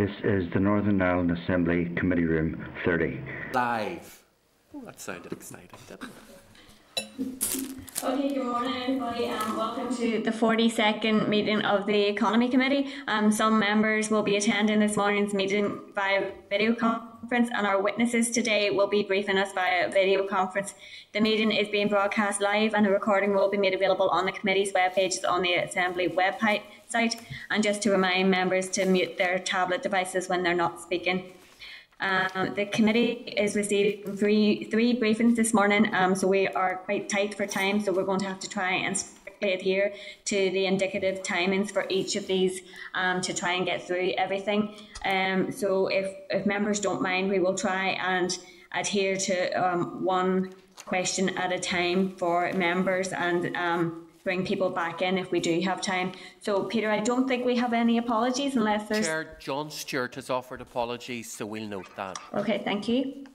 This is the Northern Ireland Assembly Committee Room 30. Live. Oh, that sounded exciting? Okay, good morning everybody and welcome to the 42nd meeting of the Economy Committee. Um, some members will be attending this morning's meeting via video conference and our witnesses today will be briefing us via video conference. The meeting is being broadcast live and a recording will be made available on the committee's web pages on the Assembly website and just to remind members to mute their tablet devices when they're not speaking. Um, the committee is receiving three three briefings this morning, um, so we are quite tight for time. So we're going to have to try and adhere to the indicative timings for each of these um, to try and get through everything. Um, so if if members don't mind, we will try and adhere to um, one question at a time for members and um, bring people back in if we do have time. So, Peter, I don't think we have any apologies unless there's. Chair, John Stewart has offered apologies, so we'll note that. Okay, thank you.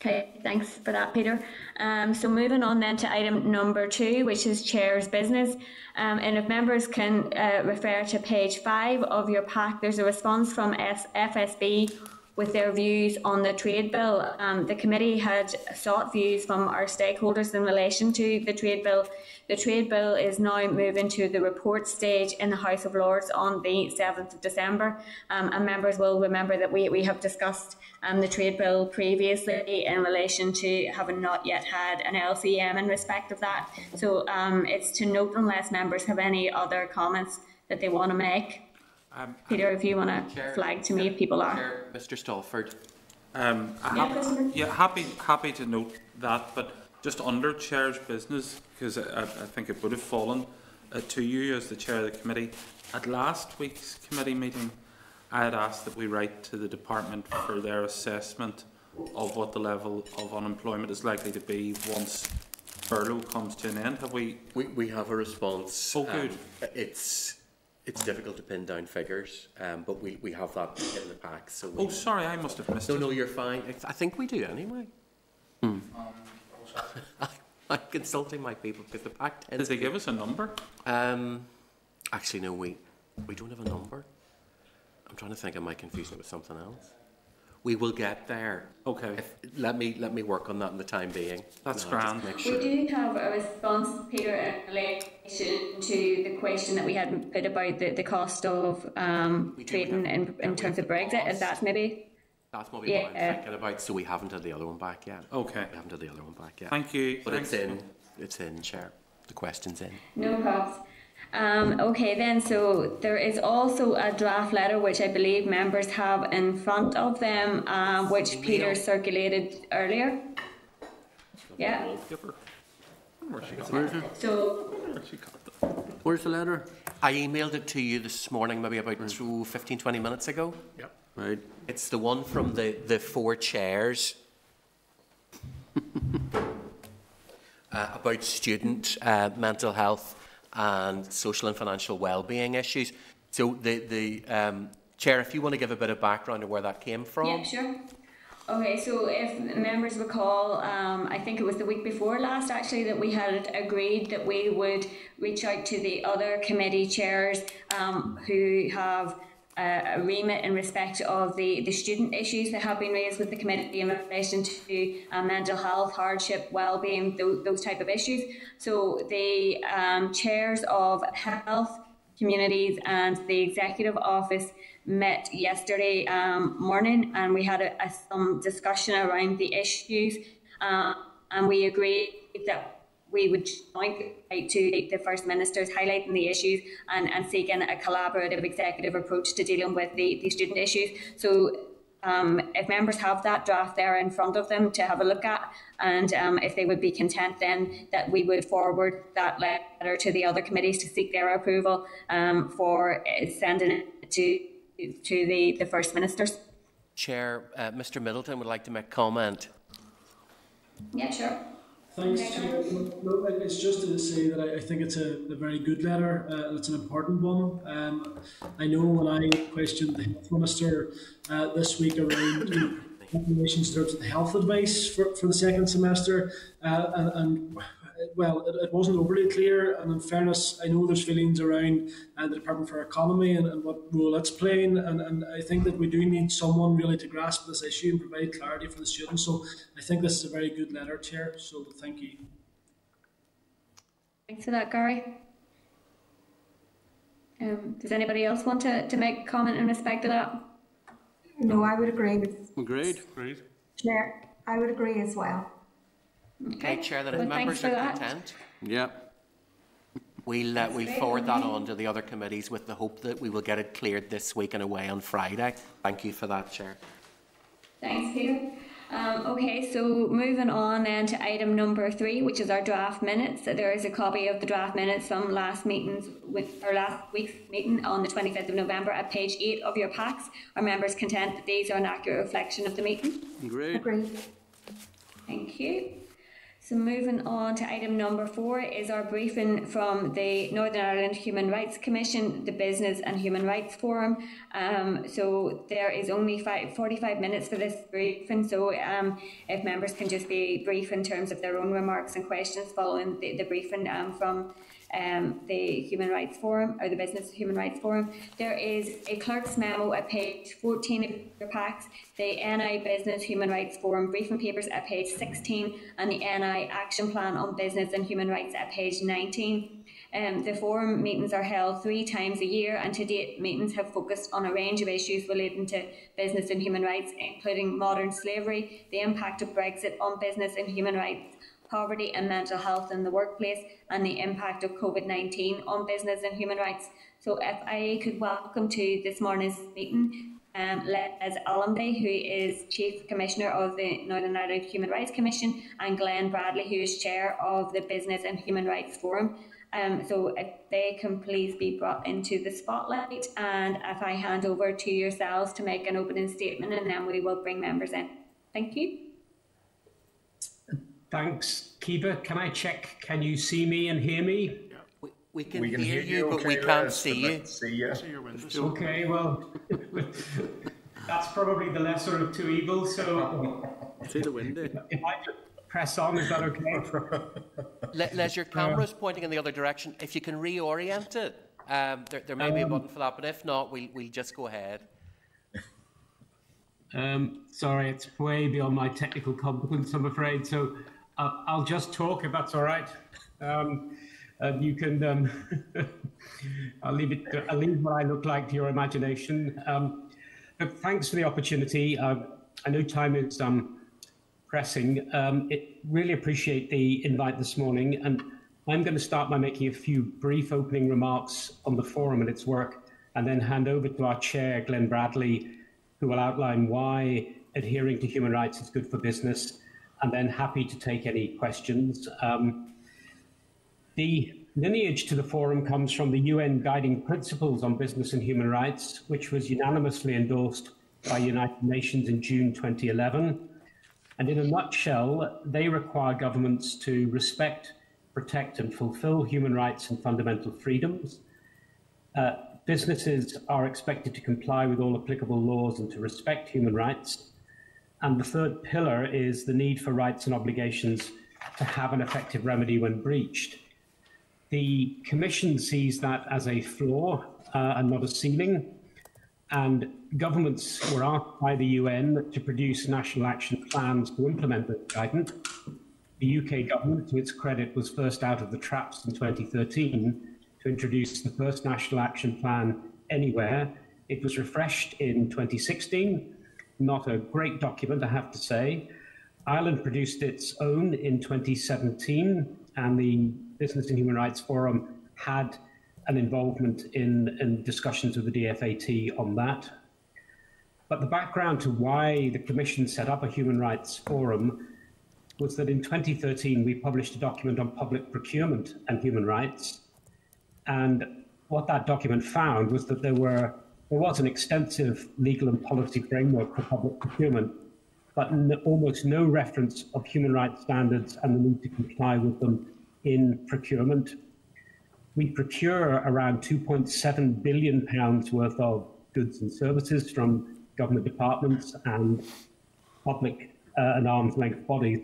Okay, thanks for that, Peter. Um, so moving on then to item number two, which is Chair's business. Um, and if members can uh, refer to page five of your pack, there's a response from S- FSB with their views on the trade bill. Um, the committee had sought views from our stakeholders in relation to the trade bill. The trade bill is now moving to the report stage in the House of Lords on the 7th of December. Um, and members will remember that we, we have discussed um, the trade bill previously in relation to having not yet had an LCM in respect of that. So um, it's to note unless members have any other comments that they want to make. Um, Peter, if you want to flag to me if people are. Chair, Mr. Stalford. Um, yeah, yeah, happy, happy to note that, but just under chair's business, because I, I, think it would have fallen uh, to you as the chair of the committee. At last week's committee meeting, I had asked that we write to the department for their assessment of what the level of unemployment is likely to be once furlough comes to an end. Have we? We, we have a response. Oh, good. Um, it's it's difficult to pin down figures, um, but we, we have that in the pack. So oh, sorry, I must have missed no, it. No, no, you're fine. I think we do anyway. Hmm. Um, I'm consulting my people because the pack tends. Did they give us a number? Um, actually, no. We we don't have a number. I'm trying to think. Am I confusing it with something else? We will get there. Okay. If, let me let me work on that in the time being. That's no, grand. Sure. We do have a response, Peter, in relation to the question that we had put about the, the cost of um, trading in, in terms of Brexit. Is that maybe? That's what, yeah. what I'm thinking about. So we haven't had the other one back yet. Okay. We haven't had the other one back yet. Thank you. But Thanks. it's in. It's in, Chair. The question's in. No problems. Um, okay, then, so there is also a draft letter which I believe members have in front of them, uh, which Peter circulated earlier. Yeah. Where's? So, Where's the letter? I emailed it to you this morning, maybe about mm. 15, 20 minutes ago. Yep. Right. It's the one from the, the four chairs uh, about student uh, mental health and social and financial well-being issues. So the, the um, Chair, if you want to give a bit of background of where that came from. Yeah, sure. Okay, so if members recall, um, I think it was the week before last actually that we had agreed that we would reach out to the other committee chairs um, who have a remit in respect of the, the student issues that have been raised with the committee in relation to uh, mental health, hardship, well-being, those, those type of issues. So the um, chairs of health, communities and the executive office met yesterday um, morning and we had a, a, some discussion around the issues uh, and we agreed that we would jointly to the First Ministers highlighting the issues and, and seeking a collaborative executive approach to dealing with the, the student issues. So um, if members have that draft there in front of them to have a look at, and um, if they would be content, then that we would forward that letter to the other committees to seek their approval um, for sending it to to the, the First Ministers. Chair, uh, Mr Middleton would like to make comment. Yeah, sure. Thanks, Chair. No, it's just to say that I, think it's a, a, very good letter uh, and it's an important one. Um, I know when I questioned the Health Minister uh, this week around you know, in terms of the health advice for, for the second semester, uh, and, and well, it, it, wasn't overly clear. And in fairness, I know there's feelings around uh, the Department for Economy and, and, what role it's playing. And, and I think that we do need someone really to grasp this issue and provide clarity for the students. So I think this is a very good letter, Chair. So thank you. Thanks for that, Gary. Um, does anybody else want to, to make a comment in respect to that? No, I would agree with. Agreed. Agreed. Chair, I would agree as well. Okay, Chair, that if Well, members are that. content, Yeah. we'll, uh, we'll forward that on to the other committees with the hope that we will get it cleared this week and away on Friday. Thank you for that, Chair. Thanks, Peter. Um, okay, so moving on then to item number three, which is our draft minutes. There is a copy of the draft minutes from last meetings with, or last week's meeting on the 25th of November at page eight of your packs. Are members content that these are an accurate reflection of the meeting? Agreed. Agreed. Thank you. So moving on to item number four is our briefing from the Northern Ireland Human Rights Commission, the Business and Human Rights Forum. Um, so there is only five, 45 minutes for this briefing. So um, if members can just be brief in terms of their own remarks and questions following the, the briefing um, from um, the Human Rights Forum or the Business Human Rights Forum. There is a clerk's memo at page 14 of your packs, the NI Business Human Rights Forum briefing papers at page 16, and the NI Action Plan on Business and Human Rights at page 19. Um, the forum meetings are held three times a year, and to date, meetings have focused on a range of issues relating to business and human rights, including modern slavery, the impact of Brexit on business and human rights, poverty and mental health in the workplace, and the impact of COVID 19 on business and human rights. So, if I could welcome to this morning's meeting um, Les Allamby, who is Chief Commissioner of the Northern Ireland Human Rights Commission, and Glenn Bradley, who is Chair of the Business and Human Rights Forum. Um, so if they can please be brought into the spotlight and if I hand over to yourselves to make an opening statement and then we will bring members in. Thank you. Thanks, Caoimhe. Can I check? Can you see me and hear me? We, we can, We can hear, you, but okay, we can't Les, see you. not See you. Okay, well, that's probably the lesser of two evils. So See the window. if I just press on, is that okay? Le- Les, your camera's pointing in the other direction. If you can reorient it, um, there, there may be a button for that, but if not, we'll, we'll just go ahead. Um, sorry, it's way beyond my technical competence, I'm afraid. So uh, I'll just talk if that's all right. Um, and you can, um, I'll leave it, I'll leave what I look like to your imagination. Um, but thanks for the opportunity. Uh, I know time is um, pressing. Um, it, really appreciate the invite this morning. And I'm going to start by making a few brief opening remarks on the forum and its work, and then hand over to our chair, Glenn Bradley, who will outline why adhering to human rights is good for business, and then happy to take any questions. Um, the lineage to the forum comes from the UN Guiding Principles on Business and Human Rights, which was unanimously endorsed by United Nations in June 2011. And in a nutshell, they require governments to respect, protect, and fulfill human rights and fundamental freedoms. Uh, businesses are expected to comply with all applicable laws and to respect human rights. And the third pillar is the need for rights and obligations to have an effective remedy when breached. The Commission sees that as a floor uh, and not a ceiling. And governments were asked by the UN to produce national action plans to implement this guidance. The UK government, to its credit, was first out of the traps in 2013 to introduce the first national action plan anywhere. It was refreshed in 2016. Not a great document, I have to say. Ireland produced its own in 2017, and the Business and Human Rights Forum had an involvement in, in discussions with the DFAT on that. But the background to why the Commission set up a Human Rights Forum was that in 2013 we published a document on public procurement and human rights. And what that document found was that there were there was an extensive legal and policy framework for public procurement, but almost no reference of human rights standards and the need to comply with them in procurement. We procure around 2.7 billion pounds worth of goods and services from government departments and public uh, and arm's length bodies.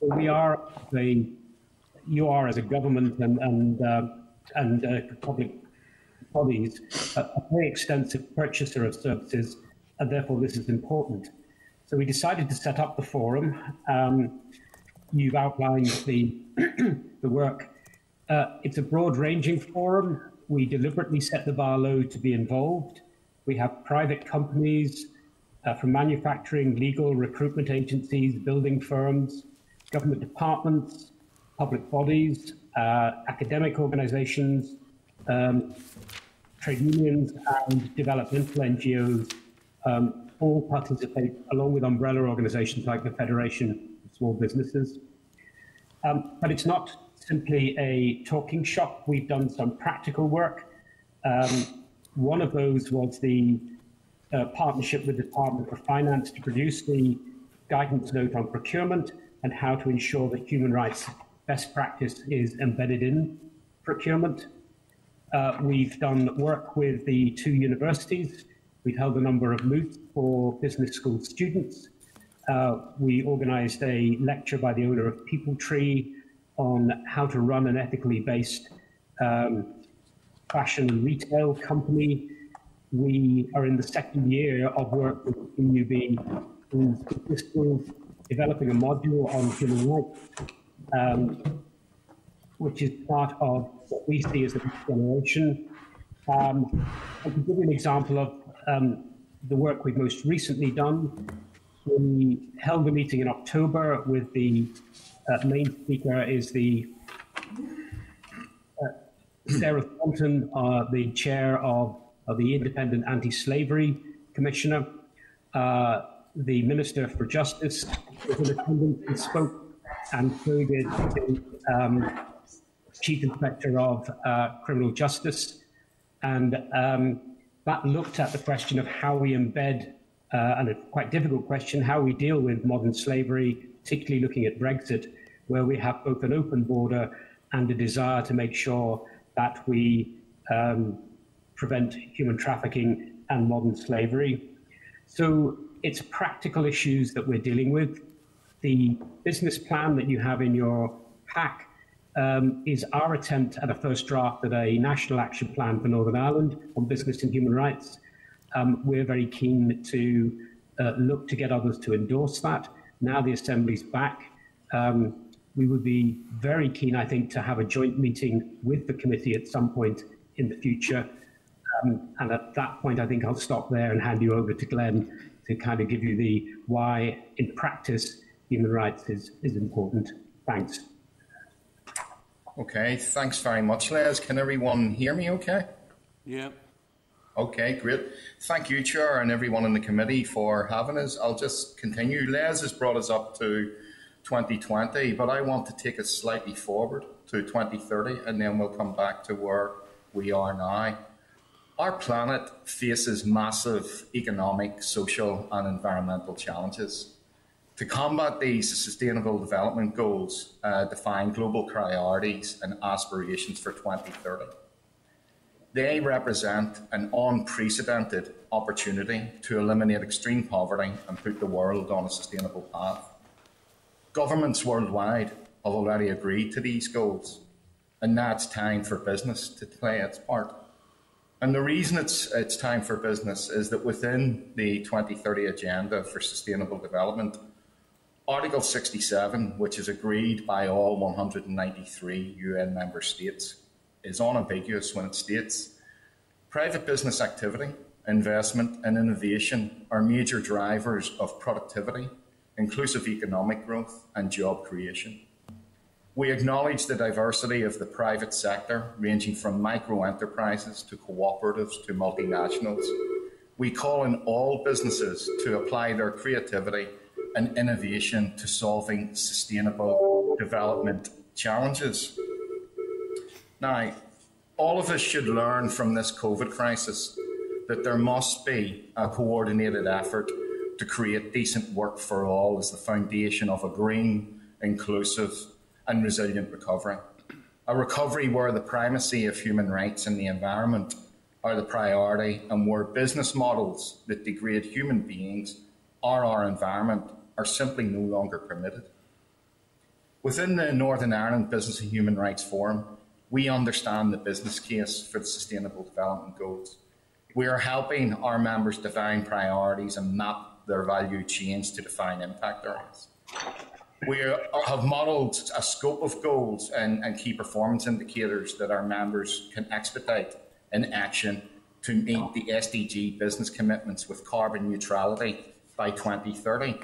So we are a you are as a government and and uh, and uh, public bodies a, very extensive purchaser of services, and therefore this is important. So we decided to set up the forum. Um, you've outlined the the work. Uh, it's a broad-ranging forum. We deliberately set the bar low to be involved. We have private companies uh, from manufacturing, legal, recruitment agencies, building firms, government departments, public bodies, uh, academic organizations, um, trade unions, and developmental NGOs um, all participate, along with umbrella organizations like the Federation of Small Businesses. Um, but it's not simply a talking shop. We've done some practical work. Um, one of those was the uh, partnership with the Department of Finance to produce the guidance note on procurement and how to ensure that human rights best practice is embedded in procurement. Uh, we've done work with the two universities. We've held a number of moots for business school students. Uh, we organized a lecture by the owner of People Tree on how to run an ethically based um, fashion and retail company. We are in the second year of work with UB in developing a module on human rights, um, which is part of what we see as the next generation. Um, I can give you an example of um, the work we've most recently done. We held a meeting in October with the uh, main speaker is the uh, Sara Thornton, uh, the chair of, of the Independent Anti-Slavery Commissioner. Uh, the Minister for Justice was in attendance and spoke, and the um, Chief Inspector of uh, Criminal Justice. And um, that looked at the question of how we embed, uh, and a quite difficult question, how we deal with modern slavery, particularly looking at Brexit, where we have both an open border and a desire to make sure that we um, prevent human trafficking and modern slavery. So it's practical issues that we're dealing with. The business plan that you have in your pack um, is our attempt at a first draft of a national action plan for Northern Ireland on business and human rights. Um, we're very keen to uh, look to get others to endorse that. Now the Assembly's back. Um, we would be very keen, I think, to have a joint meeting with the committee at some point in the future. Um, and at that point, I think I'll stop there and hand you over to Glenn to kind of give you the why, in practice, human rights is, is important. Thanks. Okay, thanks very much, Les. Can everyone hear me okay? Yeah. Okay, great. Thank you, Chair, and everyone in the committee for having us. I'll just continue. Les has brought us up to 2020, but I want to take it slightly forward to 2030 and then we'll come back to where we are now. Our planet faces massive economic, social, and environmental challenges. To combat these, the Sustainable Development Goals uh, define global priorities and aspirations for 2030. They represent an unprecedented opportunity to eliminate extreme poverty and put the world on a sustainable path. Governments worldwide have already agreed to these goals, and now it's time for business to play its part. And the reason it's, it's time for business is that within the 2030 Agenda for Sustainable Development, Article 67, which is agreed by all 193 UN member states, is unambiguous when it states private business activity, investment, and innovation are major drivers of productivity inclusive economic growth, and job creation. We acknowledge the diversity of the private sector, ranging from micro enterprises to cooperatives to multinationals. We call on all businesses to apply their creativity and innovation to solving sustainable development challenges. Now, all of us should learn from this COVID crisis that there must be a coordinated effort to create decent work for all as the foundation of a green, inclusive, and resilient recovery. A recovery where the primacy of human rights and the environment are the priority and where business models that degrade human beings or our environment are simply no longer permitted. Within the Northern Ireland Business and Human Rights Forum, we understand the business case for the Sustainable Development Goals. We are helping our members define priorities and map their value chains to define impact areas. We are, have modelled a scope of goals and, and key performance indicators that our members can expedite in action to meet the SDG business commitments with carbon neutrality by 2030.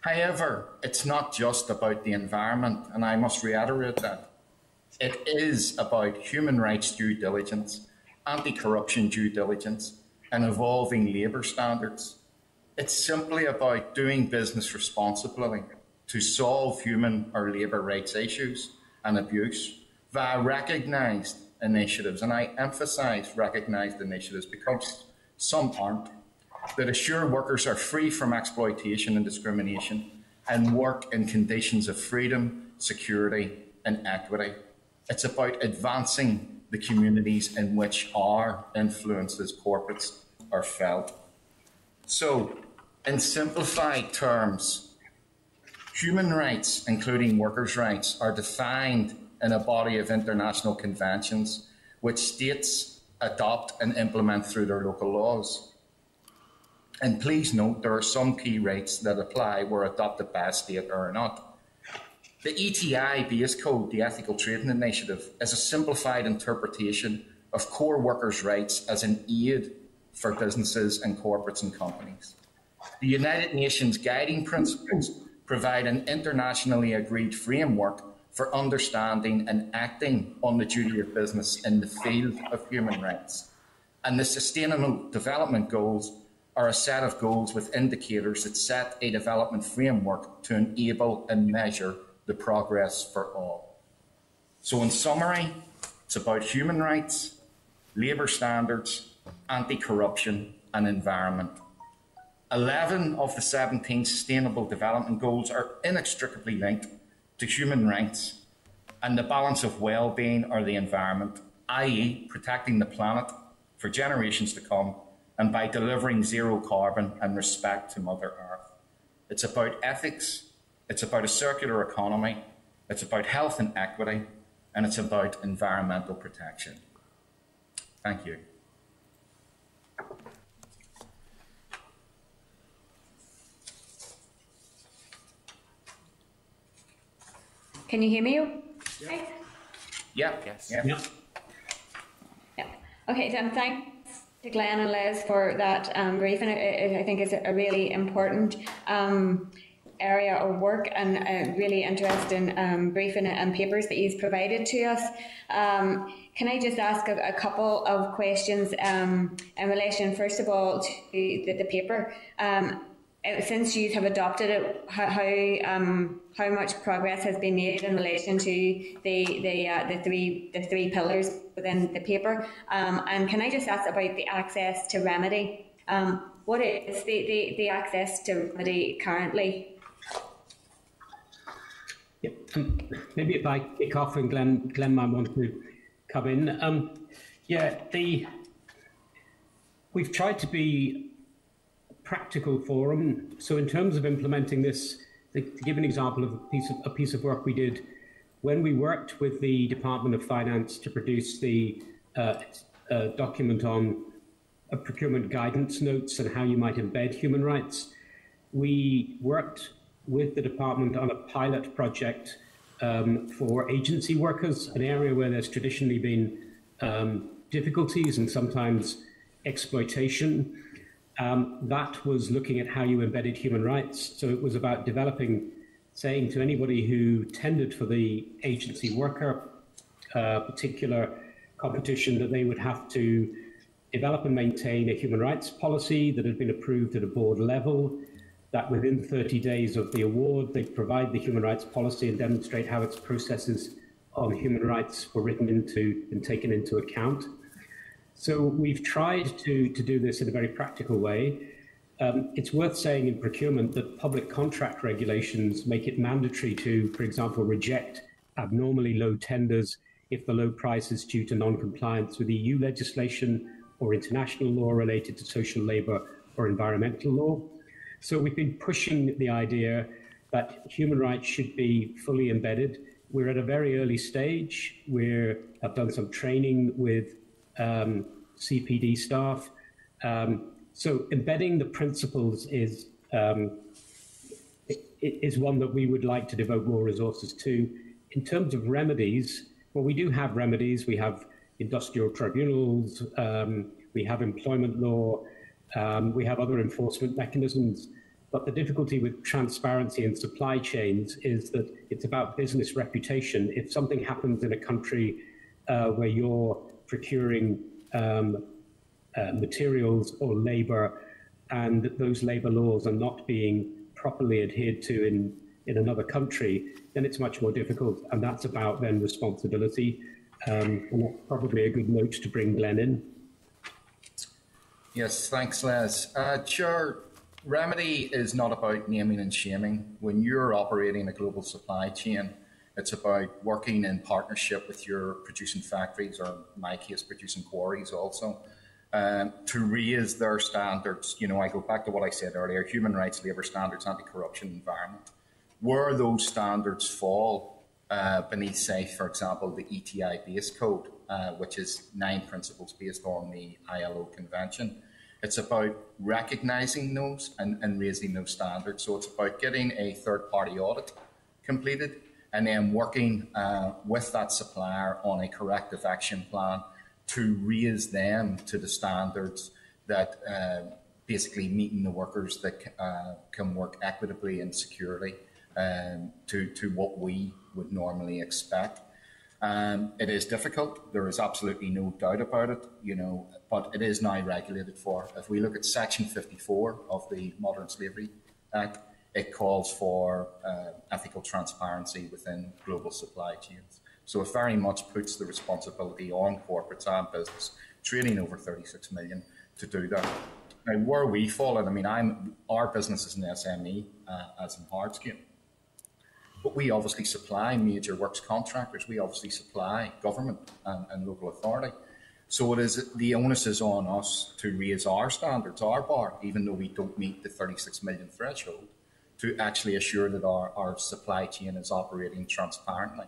However, it's not just about the environment, and I must reiterate that. It is about human rights due diligence, anti corruption due diligence, and evolving labour standards. It's simply about doing business responsibly to solve human or labour rights issues and abuse via recognised initiatives, and I emphasise recognised initiatives because some aren't that assure workers are free from exploitation and discrimination and work in conditions of freedom, security, and equity. It's about advancing the communities in which our influences, corporates are felt. So, in simplified terms, human rights, including workers' rights, are defined in a body of international conventions which states adopt and implement through their local laws. And please note there are some key rates that apply were adopted by a state or not. The ETI base code, the Ethical Trading Initiative, is a simplified interpretation of core workers' rights as an aid for businesses and corporates and companies. The United Nations guiding principles provide an internationally agreed framework for understanding and acting on the duty of business in the field of human rights. And the Sustainable Development Goals are a set of goals with indicators that set a development framework to enable and measure the progress for all. So, in summary, it's about human rights, labour standards, anti corruption, and environment. 11 of the 17 Sustainable Development Goals are inextricably linked to human rights and the balance of well being or the environment, i.e., protecting the planet for generations to come and by delivering zero carbon and respect to Mother Earth. It's about ethics, it's about a circular economy, it's about health and equity, and it's about environmental protection. Thank you. Can you hear me? Yeah. Yeah. Yes. Yeah. Yeah. Yeah. Okay, then thank to Glenn and Les for that um, briefing. I, I think it's a really important um, area of work and a really interesting um, briefing and papers that he's provided to us. Um, can I just ask a, a couple of questions um, in relation, first of all, to the, the paper? Since you have adopted it, how how, um, how much progress has been made in relation to the the uh, the three the three pillars within the paper? Um, and can I just ask about the access to remedy? Um, what is the, the, the access to remedy currently? Yep. Um, maybe if I kick off and Glenn Glenn might want to come in. Um, yeah, the we've tried to be practical forum. So in terms of implementing this, to give an example of a piece of, a piece of work we did when we worked with the Department of Finance to produce the uh, uh, document on uh, procurement guidance notes and how you might embed human rights, we worked with the department on a pilot project um, for agency workers, an area where there's traditionally been um, difficulties and sometimes exploitation. Um, that was looking at how you embedded human rights. So it was about developing, saying to anybody who tendered for the agency worker uh, particular competition that they would have to develop and maintain a human rights policy that had been approved at a board level, that within 30 days of the award, they provide the human rights policy and demonstrate how its processes on human rights were written into and taken into account. So we've tried to, to do this in a very practical way. Um, it's worth saying in procurement that public contract regulations make it mandatory to, for example, reject abnormally low tenders if the low price is due to non-compliance with EU legislation or international law related to social labour or environmental law. So we've been pushing the idea that human rights should be fully embedded. We're at a very early stage. We have done some training with um, CPD staff. Um, so embedding the principles is um, is one that we would like to devote more resources to. In terms of remedies, well, we do have remedies. We have industrial tribunals, um, we have employment law, um, we have other enforcement mechanisms. But the difficulty with transparency in supply chains is that it's about business reputation. If something happens in a country uh, where you're procuring um, uh, materials or labor and those labor laws are not being properly adhered to in, in another country, then it's much more difficult. And that's about then responsibility. Um, and that's probably a good note to bring Glenn in. Yes, thanks, Les. Uh, Chair, remedy is not about naming and shaming. When you're operating a global supply chain, it's about working in partnership with your producing factories, or in my case, producing quarries also, um, to raise their standards. You know, I go back to what I said earlier human rights, labour standards, anti corruption, environment. Where those standards fall uh, beneath, say, for example, the ETI base code, uh, which is nine principles based on the ILO convention. It's about recognizing those and, and raising those standards. So it's about getting a third party audit completed and then working uh, with that supplier on a corrective action plan to raise them to the standards that uh, basically meeting the workers that uh, can work equitably and securely um, to, to what we would normally expect. Um, it is difficult. There is absolutely no doubt about it, you know, but it is now regulated for. If we look at Section 54 of the Modern Slavery Act, it calls for uh, ethical transparency within global supply chains. So it very much puts the responsibility on corporates and business trading over 36 million to do that. Now, where we fall in, I mean, I'm our business is an SME, uh, as in hardscape. But we obviously supply major works contractors. We obviously supply government and, and local authority. So it is the onus is on us to raise our standards, our bar, even though we don't meet the 36 million threshold, to actually assure that our, our supply chain is operating transparently.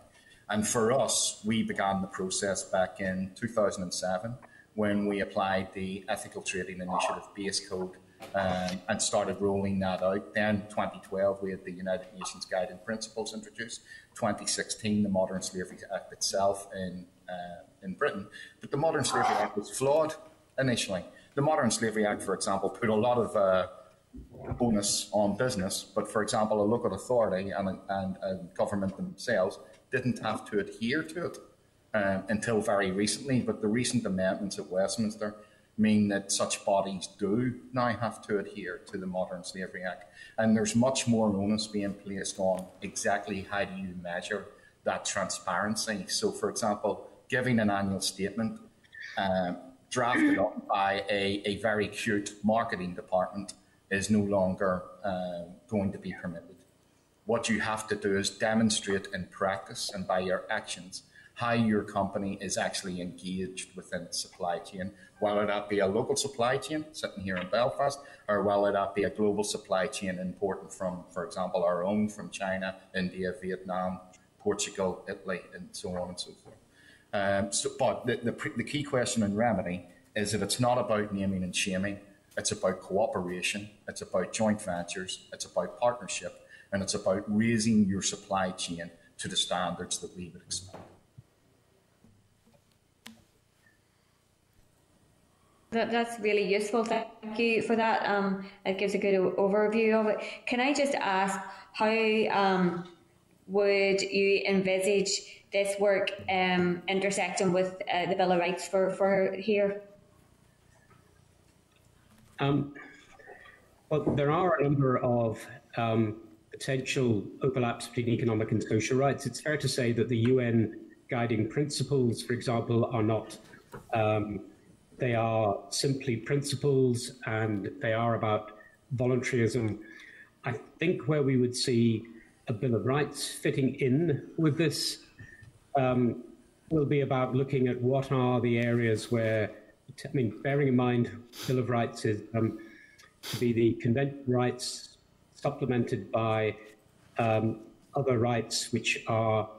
And for us, we began the process back in 2007 when we applied the Ethical Trading Initiative base code um, and started rolling that out. Then 2012, we had the United Nations Guiding Principles introduced. 2016, the Modern Slavery Act itself in uh, in Britain. But the Modern Slavery Act was flawed initially. The Modern Slavery Act, for example, put a lot of uh, bonus on business, but for example, a local authority and, and, and government themselves didn't have to adhere to it uh, until very recently. But the recent amendments at Westminster mean that such bodies do now have to adhere to the Modern Slavery Act. And there's much more onus being placed on exactly how do you measure that transparency. So, for example, giving an annual statement uh, drafted up by a, a very cute marketing department is no longer uh, going to be permitted. What you have to do is demonstrate in practice and by your actions how your company is actually engaged within the supply chain, whether that be a local supply chain sitting here in Belfast, or whether that be a global supply chain importing from, for example, our own from China, India, Vietnam, Portugal, Italy, and so on and so forth. Um, so, but the, the, the key question in remedy is that it's not about naming and shaming. It's about cooperation. It's about joint ventures. It's about partnership, and it's about raising your supply chain to the standards that we would expect. That, that's really useful. Thank you for that. Um, it gives a good overview of it. Can I just ask how um, would you envisage this work um, intersecting with uh, the Bill of Rights for, for here? Um, well, there are a number of um, potential overlaps between economic and social rights. It's fair to say that the UN guiding principles, for example, are not um, they are simply principles and they are about voluntarism. I think where we would see a Bill of Rights fitting in with this um, will be about looking at what are the areas where, I mean, bearing in mind, Bill of Rights is um, to be the convention rights supplemented by um, other rights which are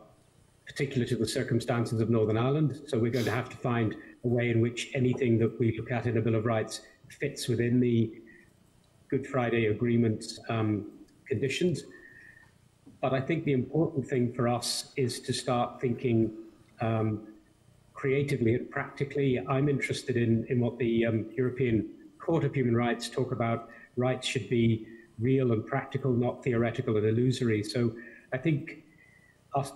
particular to the circumstances of Northern Ireland. So we're going to have to find a way in which anything that we look at in a Bill of Rights fits within the Good Friday Agreement um, conditions. But I think the important thing for us is to start thinking um, creatively and practically. I'm interested in, in what the um, European Court of Human Rights talk about. Rights should be real and practical, not theoretical and illusory. So I think us,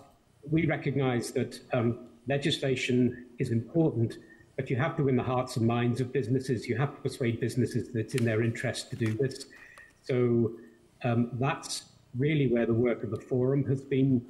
we recognize that um, legislation is important, but you have to win the hearts and minds of businesses. You have to persuade businesses that it's in their interest to do this. So um, that's really where the work of the forum has been.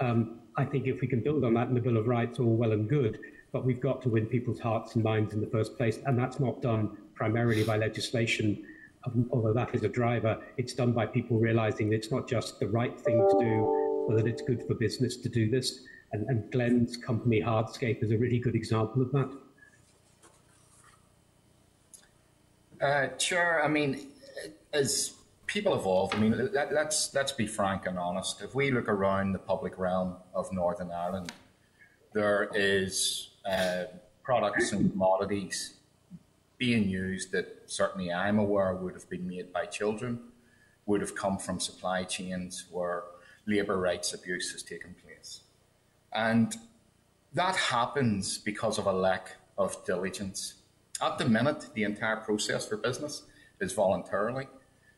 Um, I think if we can build on that in the Bill of Rights, all well and good, but we've got to win people's hearts and minds in the first place, and that's not done primarily by legislation, um, although that is a driver. It's done by people realizing it's not just the right thing to do, but that it's good for business to do this. And, and Glenn's company, Hardscape, is a really good example of that. Uh, sure. I mean, as people evolve, I mean, let, let's let's be frank and honest. If we look around the public realm of Northern Ireland, there is uh, products and commodities being used that certainly I'm aware would have been made by children, would have come from supply chains where labour rights abuse has taken place. And that happens because of a lack of diligence. At the minute, the entire process for business is voluntarily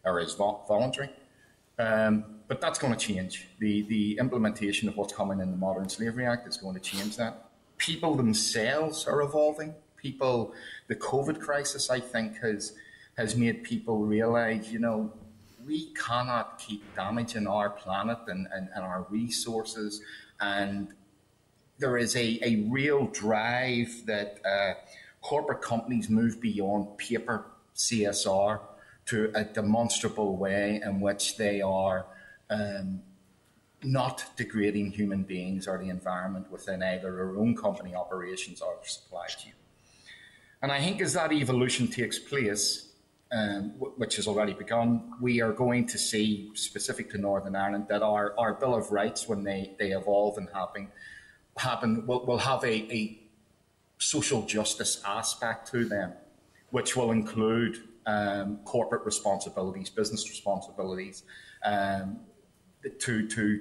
or is voluntary. Um, but that's going to change. The, the implementation of what's coming in the Modern Slavery Act is going to change that. People themselves are evolving. People, the COVID crisis, I think, has has made people realize, you know, we cannot keep damaging our planet and, and, and our resources. And there is a, a real drive that uh, corporate companies move beyond paper CSR to a demonstrable way in which they are um, not degrading human beings or the environment within either their own company operations or supply chain. And I think as that evolution takes place, um, which has already begun, we are going to see, specific to Northern Ireland, that our, our Bill of Rights, when they, they evolve and happen, happen will, will have a, a social justice aspect to them, which will include um, corporate responsibilities, business responsibilities, um, to, to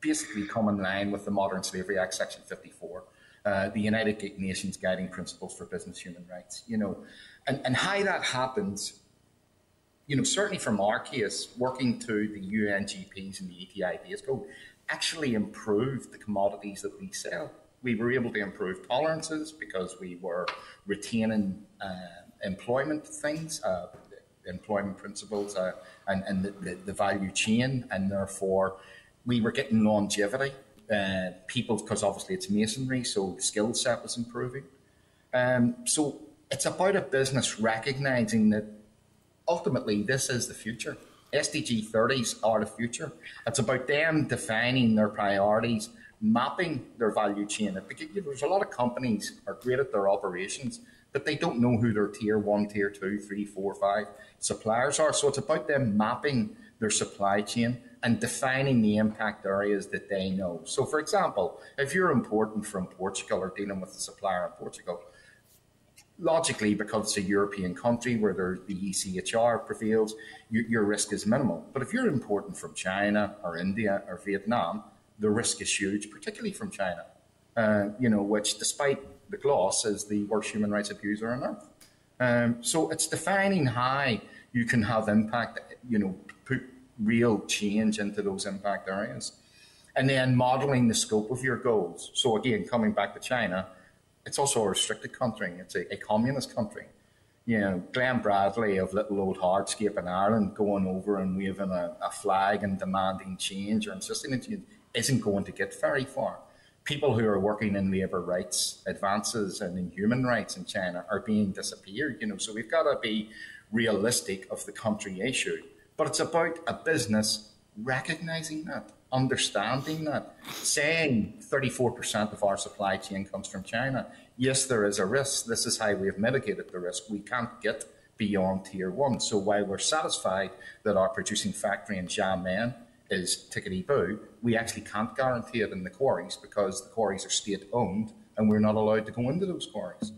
basically come in line with the Modern Slavery Act, Section 54, uh, the United Nations Guiding Principles for Business Human Rights. You know, and, and how that happens, you know, certainly from our case, working to the UNGPs and the ETI base code, actually improved the commodities that we sell. We were able to improve tolerances because we were retaining uh, employment things, uh, employment principles, uh, and, and the, the, value chain, and therefore we were getting longevity. Uh, people, because obviously it's masonry, so the skill set was improving. Um, so it's about a business recognizing that ultimately this is the future. SDG 30s are the future. It's about them defining their priorities, mapping their value chain. There's a lot of companies are great at their operations, but they don't know who their tier one, tier two, three, four, five suppliers are. So it's about them mapping their supply chain and defining the impact areas that they know. So, for example, if you're importing from Portugal or dealing with a supplier in Portugal, logically, because it's a European country where there's the ECHR prevails, your, your risk is minimal. But if you're importing from China or India or Vietnam, the risk is huge, particularly from China. Uh, you know, which despite the gloss is the worst human rights abuser on earth. Um, so it's defining how you can have impact, you know, put real change into those impact areas. And then modeling the scope of your goals. So again, coming back to China, it's also a restricted country. It's a, a communist country. You know, Glenn Bradley of Little Old Hardscape in Ireland going over and waving a, a flag and demanding change or insisting on change isn't going to get very far people who are working in labour rights advances and in human rights in China are being disappeared. You know, so we've got to be realistic of the country issue. But it's about a business recognizing that, understanding that, saying 34% of our supply chain comes from China. Yes, there is a risk. This is how we've mitigated the risk. We can't get beyond tier one. So while we're satisfied that our producing factory in Xiamen is tickety boo, we actually can't guarantee it in the quarries because the quarries are state owned and we're not allowed to go into those quarries.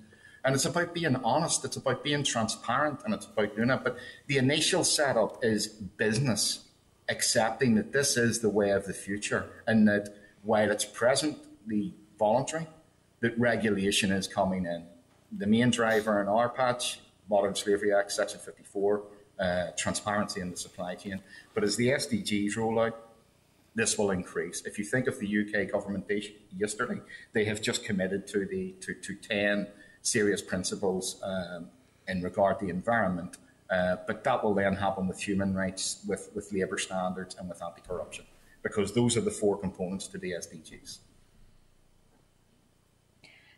And it's about being honest, it's about being transparent, and it's about doing it. But the initial setup is business accepting that this is the way of the future and that while it's presently voluntary, that regulation is coming in. The main driver in our patch, Modern Slavery Act, Section 54, uh, transparency in the supply chain. But as the SDGs roll out, this will increase. If you think of the UK government yesterday, they have just committed to the to, to 10 serious principles um, in regard to the environment. Uh, but that will then happen with human rights, with, with labour standards, and with anti corruption, because those are the four components to the SDGs.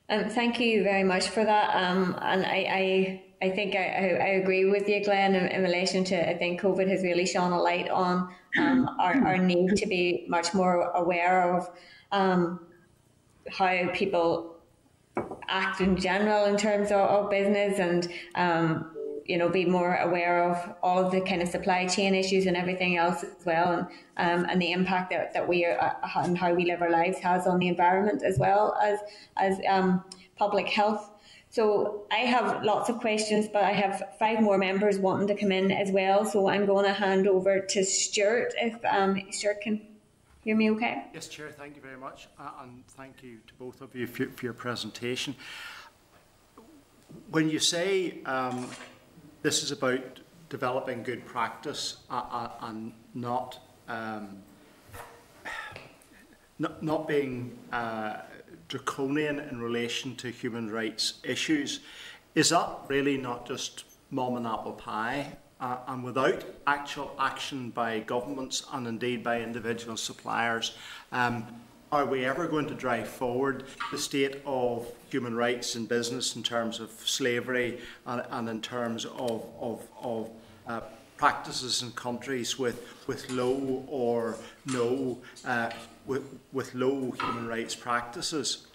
Um, thank you very much for that. Um, and I, I, I think I, I, agree with you, Glenn, in, in, relation to I think COVID has really shone a light on um, our, our need to be much more aware of um, how people act in general in terms of, of business and um, you know be more aware of all of the kind of supply chain issues and everything else as well and um, and the impact that, that we are uh, and how we live our lives has on the environment as well as as um, public health so I have lots of questions, but I have five more members wanting to come in as well. So I'm going to hand over to Stuart if um, Stuart can hear me okay? Yes, Chair, thank you very much. Uh, and thank you to both of you for, for your presentation. When you say um, this is about developing good practice uh, uh, and not, um, not, not being uh, draconian in relation to human rights issues, is that really not just mom and apple pie? uh, and without actual action by governments and indeed by individual suppliers, um, are we ever going to drive forward the state of human rights in business in terms of slavery and, and in terms of, of, of uh, practices in countries with, with low or no uh, with, with low human rights practices?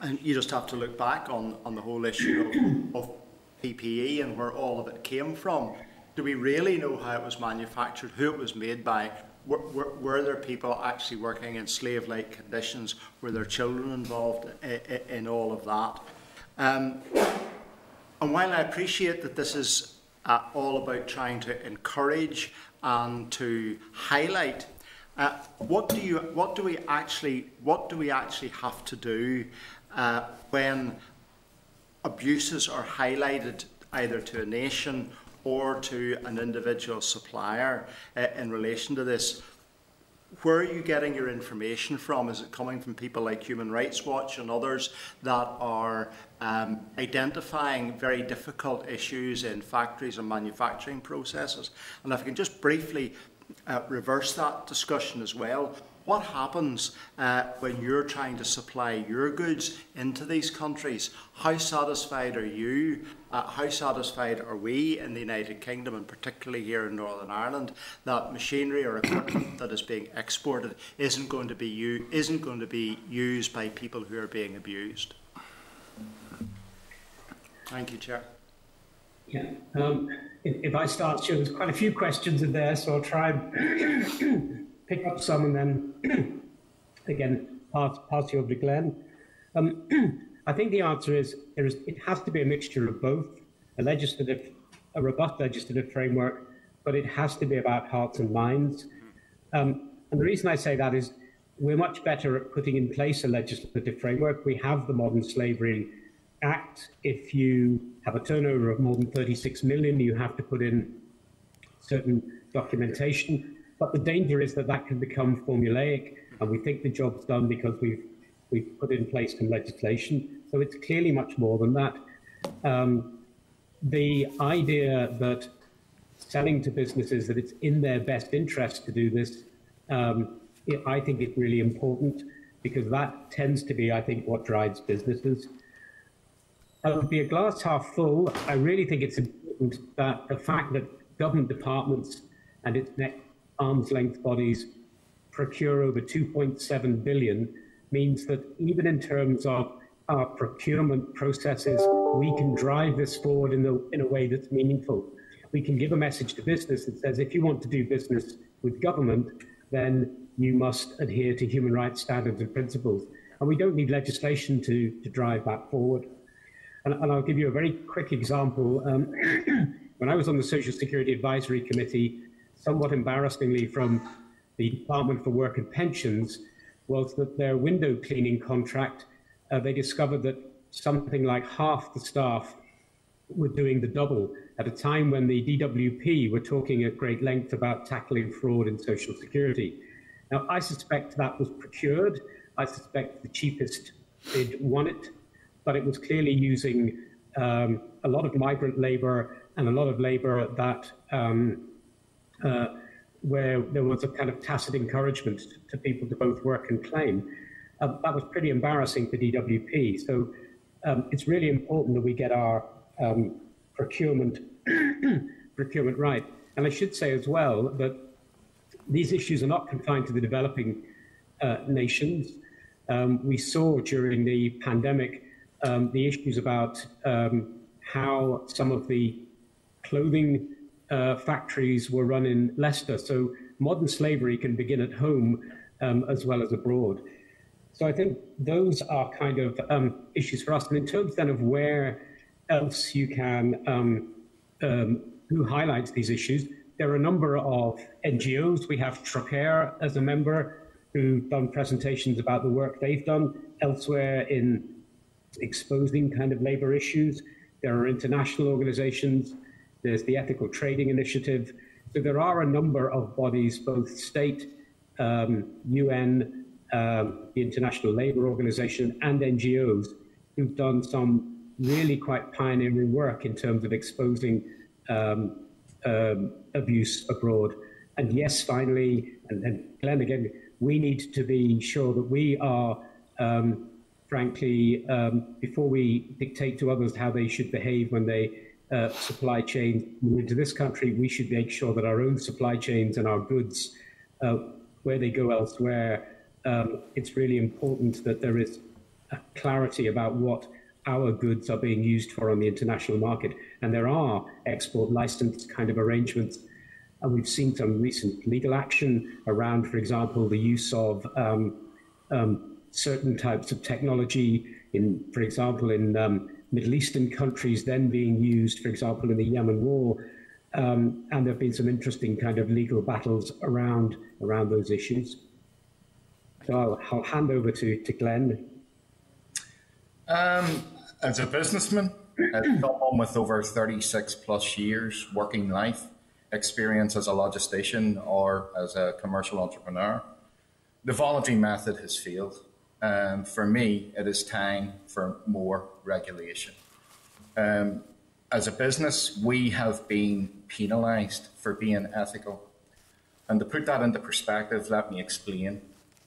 And you just have to look back on, on the whole issue of, of PPE and where all of it came from do we really know how it was manufactured, who it was made by? Were, were, were there people actually working in slave-like conditions? Were there children involved in, in all of that? Um, and while I appreciate that this is uh, all about trying to encourage and to highlight, uh, what do you, what do we actually, what do we actually have to do uh, when abuses are highlighted either to a nation or to an individual supplier uh, in relation to this. Where are you getting your information from? Is it coming from people like Human Rights Watch and others that are um, identifying very difficult issues in factories and manufacturing processes? And if I can just briefly uh, reverse that discussion as well, what happens uh, when you're trying to supply your goods into these countries? How satisfied are you? Uh, how satisfied are we in the United Kingdom, and particularly here in Northern Ireland, that machinery or equipment that is being exported isn't going to be u- isn't going to be used by people who are being abused? Thank you, Chair. Yeah. Um, if, if, I start, sure, there's quite a few questions in there, so I'll try and pick up some and then again pass, pass you over to Glenn. Um, I think the answer is there is it has to be a mixture of both a legislative, a robust legislative framework, but it has to be about hearts and minds. Um, and the reason I say that is we're much better at putting in place a legislative framework. We have the Modern Slavery Act. If you have a turnover of more than 36 million, you have to put in certain documentation. But the danger is that that can become formulaic, and we think the job's done because we've we've put in place some legislation. So it's clearly much more than that. Um, the idea that selling to businesses that it's in their best interest to do this, um, it, I think it's really important because that tends to be, I think, what drives businesses. It would be a glass half full. I really think it's important that the fact that government departments and its arm's length bodies procure over 2.7 billion means that even in terms of our procurement processes, we can drive this forward in, the, in a way that's meaningful. We can give a message to business that says, if you want to do business with government, then you must adhere to human rights standards and principles. And we don't need legislation to, to drive that forward. And, and I'll give you a very quick example. Um, when I was on the Social Security Advisory Committee, somewhat embarrassingly from the Department for Work and Pensions, was that their window cleaning contract, uh, they discovered that something like half the staff were doing the double at a time when the DWP were talking at great length about tackling fraud in Social Security. Now, I suspect that was procured. I suspect the cheapest bid won it, but it was clearly using um, a lot of migrant labor and a lot of labor that um, uh, where there was a kind of tacit encouragement to people to both work and claim. Uh, that was pretty embarrassing for DWP. So um, it's really important that we get our um, procurement procurement right. And I should say as well that these issues are not confined to the developing uh, nations. Um, we saw during the pandemic um, the issues about um, how some of the clothing uh, factories were run in Leicester. So modern slavery can begin at home um, as well as abroad. So I think those are kind of um, issues for us. And in terms then of where else you can, um, um, who highlights these issues, there are a number of NGOs. We have Traidcraft as a member who've done presentations about the work they've done elsewhere in exposing kind of labor issues. There are international organizations. There's the Ethical Trading Initiative. So there are a number of bodies, both state, um, UN, um, the International Labour Organization, and NGOs who've done some really quite pioneering work in terms of exposing um, um, abuse abroad. And yes, finally, and, and Glenn, again, we need to be sure that we are, um, frankly, um, before we dictate to others how they should behave when they uh, supply chains into this country, we should make sure that our own supply chains and our goods, uh, where they go elsewhere, um, it's really important that there is clarity about what our goods are being used for on the international market. And there are export license kind of arrangements. And we've seen some recent legal action around, for example, the use of um, um, certain types of technology in, for example, in um, Middle Eastern countries then being used, for example, in the Yemen war. Um, and there have been some interesting kind of legal battles around around those issues. So I'll, I'll hand over to, to Glenn. Um, as a businessman, someone with over 36 plus years working life experience as a logistician or as a commercial entrepreneur, the voluntary method has failed. Um, for me, it is time for more regulation. Um, as a business, we have been penalised for being ethical. And to put that into perspective, let me explain.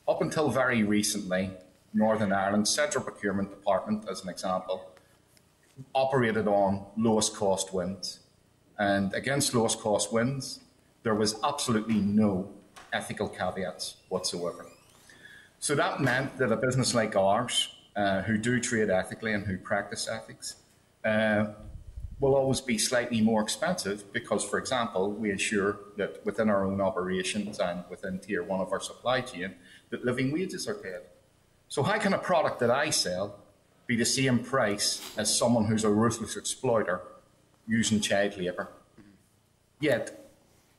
Up until very recently, Northern Ireland Central Procurement Department, as an example, operated on lowest cost wins. And against lowest cost wins, there was absolutely no ethical caveats whatsoever. So that meant that a business like ours, uh, who do trade ethically and who practice ethics, uh, will always be slightly more expensive because, for example, we ensure that within our own operations and within tier one of our supply chain, that living wages are paid. So how can a product that I sell be the same price as someone who's a ruthless exploiter using child labour? Yet,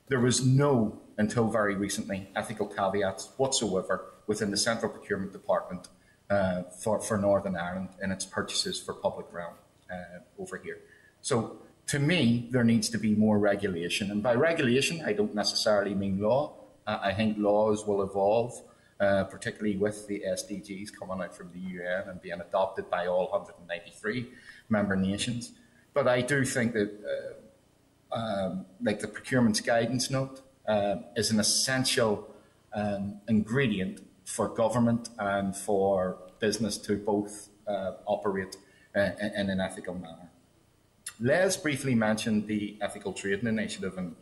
there was no, until very recently, ethical caveats whatsoever within the Central Procurement Department uh, for, for Northern Ireland in its purchases for public realm uh, over here. So to me, there needs to be more regulation. And by regulation, I don't necessarily mean law. I think laws will evolve, uh, particularly with the SDGs coming out from the UN and being adopted by all 193 member nations. But I do think that, uh, um, like the procurement's guidance note, uh, is an essential um, ingredient for government and for business to both uh, operate uh, in an ethical manner. Les briefly mentioned the ethical trading initiative, and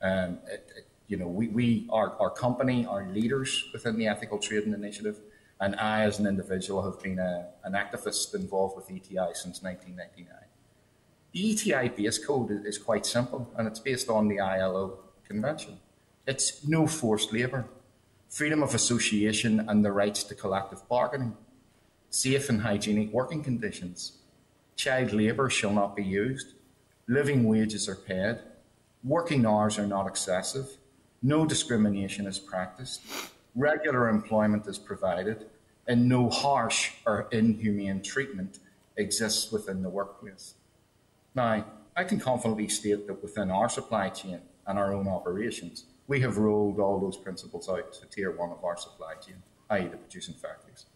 um, it, it, you know, we, we our, our company are leaders within the ethical trading initiative, and I, as an individual, have been a, an activist involved with ETI since 1999. The ETI base code is quite simple, and it's based on the ILO convention. It's no forced labour. Freedom of association and the rights to collective bargaining, safe and hygienic working conditions, child labour shall not be used, living wages are paid, working hours are not excessive, no discrimination is practiced, regular employment is provided, and no harsh or inhumane treatment exists within the workplace. Now, I can confidently state that within our supply chain and our own operations, we have rolled all those principles out to tier one of our supply chain, i.e., the producing factories.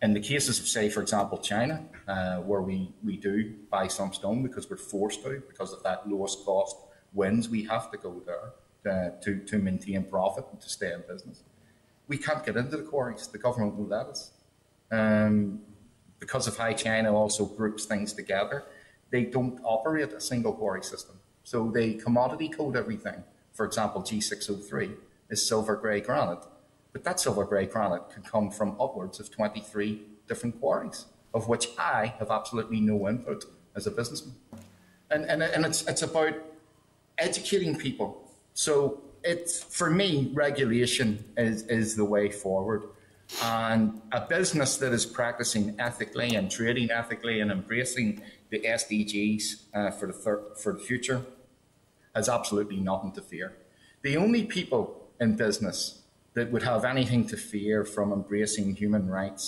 In the cases of, say, for example, China, uh, where we, we do buy some stone because we're forced to, because of that lowest cost wins, we have to go there uh, to, to maintain profit and to stay in business. We can't get into the quarries. The government won't let us. Um, because of how China also groups things together, they don't operate a single quarry system. So they commodity code everything. For example, G603 is silver grey granite but that silver grey granite can come from upwards of 23 different quarries, of which I have absolutely no input as a businessman. And, and, and it's, it's about educating people. So it's, for me, regulation is, is the way forward. And a business that is practicing ethically and trading ethically and embracing the SDGs uh, for, the for the future has absolutely nothing to fear. The only people in business that would have anything to fear from embracing human rights,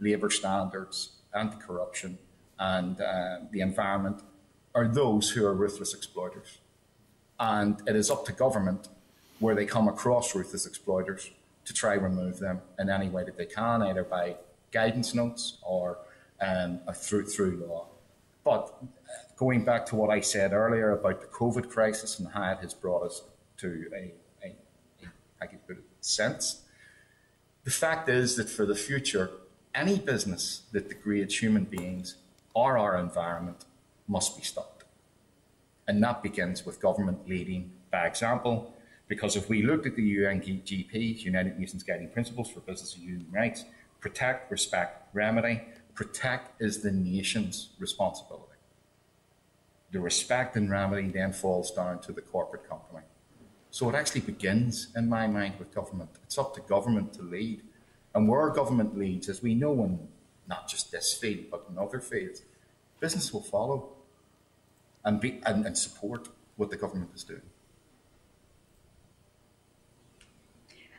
labour standards, anti-corruption, and uh, the environment are those who are ruthless exploiters. And it is up to government where they come across ruthless exploiters to try remove them in any way that they can, either by guidance notes or um, through, through law. But going back to what I said earlier about the COVID crisis and how it has brought us to a, a, a I could put it, sense. The fact is that for the future, any business that degrades human beings or our environment must be stopped. And that begins with government leading by example, because if we looked at the UNGP, United Nations Guiding Principles for Business and Human Rights, protect, respect, remedy, protect is the nation's responsibility. The respect and remedy then falls down to the corporate company. So it actually begins, in my mind, with government. It's up to government to lead. And where government leads, as we know in not just this field, but in other fields, business will follow and, be, and, and support what the government is doing.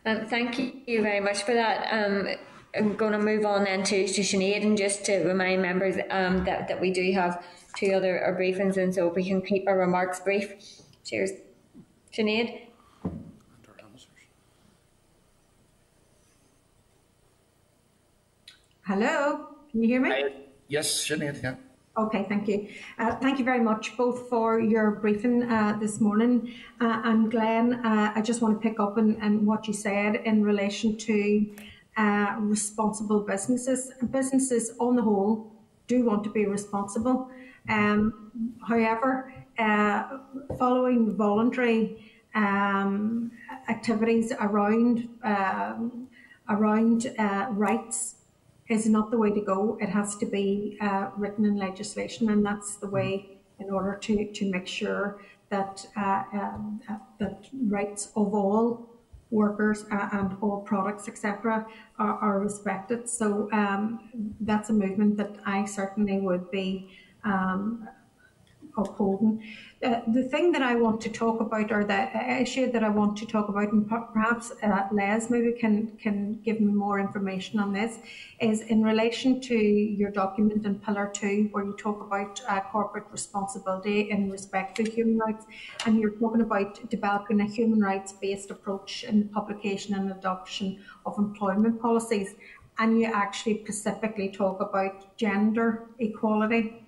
Um, thank you very much for that. Um, I'm going to move on then to, to Sinead and just to remind members um, that, that we do have two other briefings and so we can keep our remarks brief. Cheers. Sinead? Hello, can you hear me? Hi. Yes, Sinead, yeah. Okay, thank you. Uh, thank you very much both for your briefing uh, this morning. Uh, and Glenn, uh, I just want to pick up on, on, what you said in relation to uh, responsible businesses. Businesses on the whole do want to be responsible. Um, however, uh, following voluntary um, activities around um, around uh, rights is not the way to go. It has to be uh, written in legislation, and that's the way in order to, to make sure that uh, uh, that rights of all workers uh, and all products, etc., are, are, respected. So um, that's a movement that I certainly would be um, upholding. Uh, the thing that I want to talk about, or the issue that I want to talk about, and perhaps uh, Les maybe can can give me more information on this, is in relation to your document in Pillar Two, where you talk about uh, corporate responsibility in respect to human rights, and you're talking about developing a human rights-based approach in the publication and adoption of employment policies, and you actually specifically talk about gender equality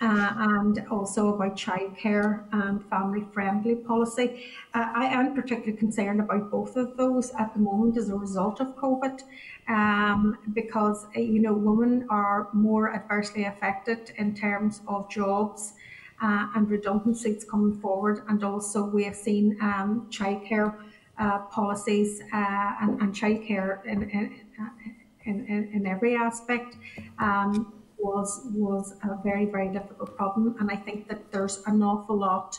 uh, and also about childcare and family friendly policy. Uh, I am particularly concerned about both of those at the moment as a result of COVID. Um, because uh, you know women are more adversely affected in terms of jobs uh, and redundancies coming forward, and also we have seen um, childcare uh, policies uh, and, and childcare in in, in, in, in every aspect. Um, was was a very very difficult problem, and I think that there's an awful lot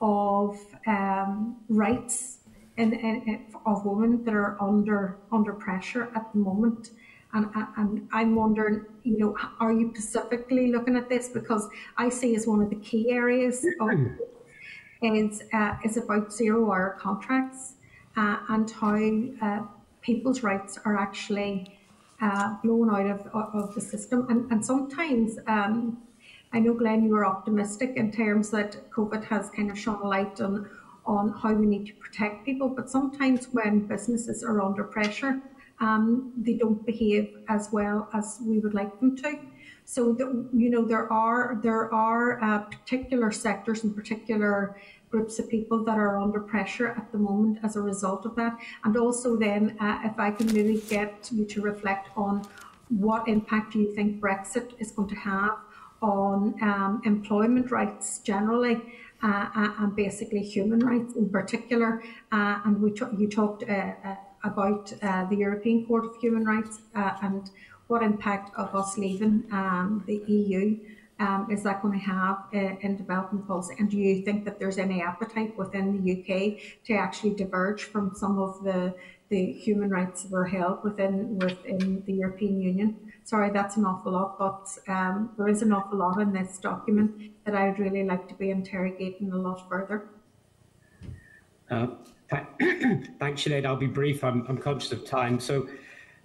of um, rights in, in, of women that are under under pressure at the moment. And, and I'm wondering, you know, are you specifically looking at this? Because I see as one of the key areas of is uh, is about zero hour contracts uh, and how uh, people's rights are actually uh, blown out of, of the system. And, and sometimes, um, I know, Glenn, you are optimistic in terms that COVID has kind of shone a light on, on how we need to protect people. But sometimes when businesses are under pressure, um, they don't behave as well as we would like them to. So, the, you know, there are there are uh, particular sectors and particular groups of people that are under pressure at the moment as a result of that. And also then, uh, if I can really get you to reflect on what impact do you think Brexit is going to have on um, employment rights generally uh, uh and basically human rights in particular. Uh, and we you talked uh, uh, about the European Court of Human Rights and what impact of us leaving um, the EU um, is that going to have uh, in development policy? And do you think that there's any appetite within the UK to actually diverge from some of the the human rights that are held within within the European Union? Sorry, that's an awful lot, but um, there is an awful lot in this document that I would really like to be interrogating a lot further. Uh, thanks, Sinead. I'll be brief. I'm, I'm conscious of time. So,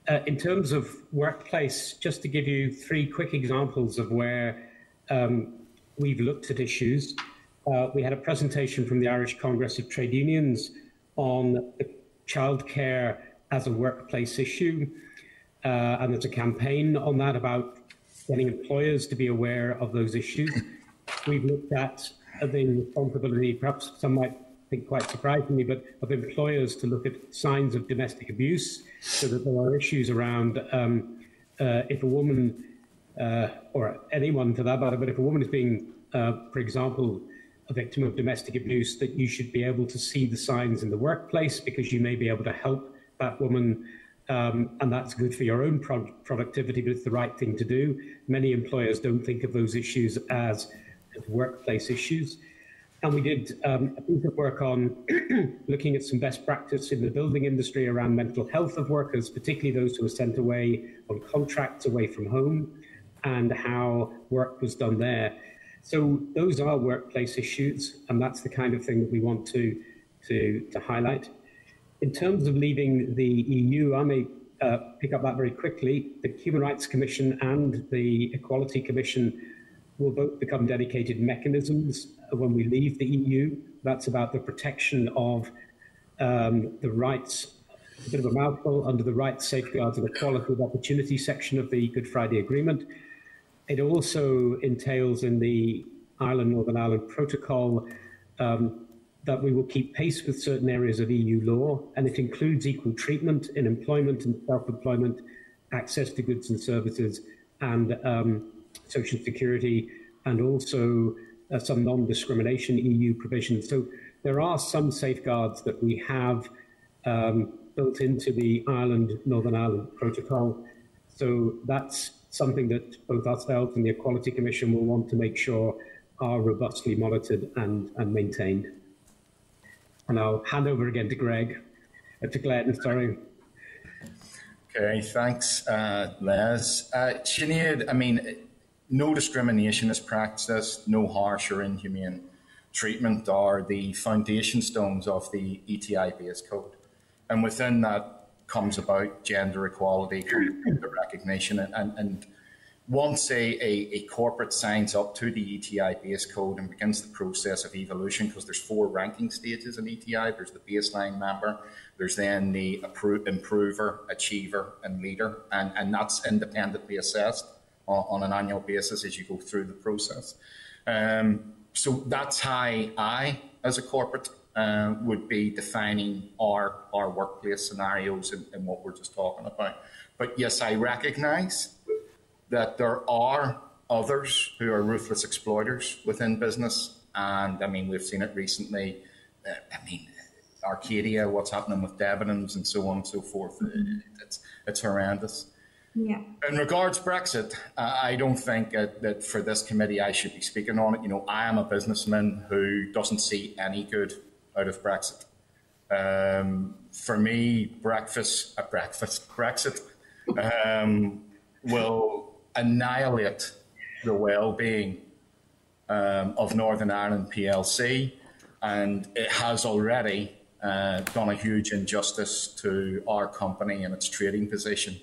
uh, in terms of workplace, just to give you three quick examples of where um, we've looked at issues. Uh, we had a presentation from the Irish Congress of Trade Unions on childcare as a workplace issue. Uh, and there's a campaign on that about getting employers to be aware of those issues. We've looked at the responsibility, perhaps some might think quite surprisingly, but of employers to look at signs of domestic abuse so that there are issues around um, uh, if a woman uh, or anyone for that matter, but if a woman is being, uh, for example, a victim of domestic abuse, that you should be able to see the signs in the workplace because you may be able to help that woman. Um, and that's good for your own pro- productivity, but it's the right thing to do. Many employers don't think of those issues as, as workplace issues. And we did um, a piece of work on looking at some best practice in the building industry around mental health of workers, particularly those who are sent away on contracts away from home and how work was done there. So those are workplace issues, and that's the kind of thing that we want to, to, to highlight. In terms of leaving the EU, I may uh, pick up that very quickly. The Human Rights Commission and the Equality Commission will both become dedicated mechanisms when we leave the EU. That's about the protection of um, the rights, a bit of a mouthful, under the rights, safeguards, and equality of opportunity section of the Good Friday Agreement. It also entails in the Ireland Northern Ireland Protocol um, that we will keep pace with certain areas of EU law, and it includes equal treatment in employment and self-employment, access to goods and services, and um, social security, and also uh, some non-discrimination EU provisions. So there are some safeguards that we have um, built into the Ireland Northern Ireland Protocol. So that's something that both ourselves and the Equality Commission will want to make sure are robustly monitored and, and maintained. And I'll hand over again to Greg, uh, to Glenn, sorry. Okay, thanks, uh, Les. Uh, Sinead, I mean, no discrimination is practiced, no harsh or inhumane treatment are the foundation stones of the ETI base code. And within that comes about gender equality, the recognition, and, and, and once a, a, a, corporate signs up to the ETI base code and begins the process of evolution, because there's four ranking stages in ETI, there's the baseline member, there's then the improver, achiever, and leader, and, and that's independently assessed on, on an annual basis as you go through the process. Um, so that's how I, as a corporate uh, would be defining our, our workplace scenarios and, and what we're just talking about. But yes, I recognise that there are others who are ruthless exploiters within business. And I mean, we've seen it recently. Uh, I mean, Arcadia, what's happening with Debenhams and so on and so forth. Mm-hmm. It's, it's horrendous. Yeah. In regards Brexit, uh, I don't think that, that for this committee I should be speaking on it. You know, I am a businessman who doesn't see any good out of Brexit. Um, for me, breakfast, uh, breakfast, Brexit um, will annihilate the well-being um, of Northern Ireland PLC, and it has already uh, done a huge injustice to our company and its trading position.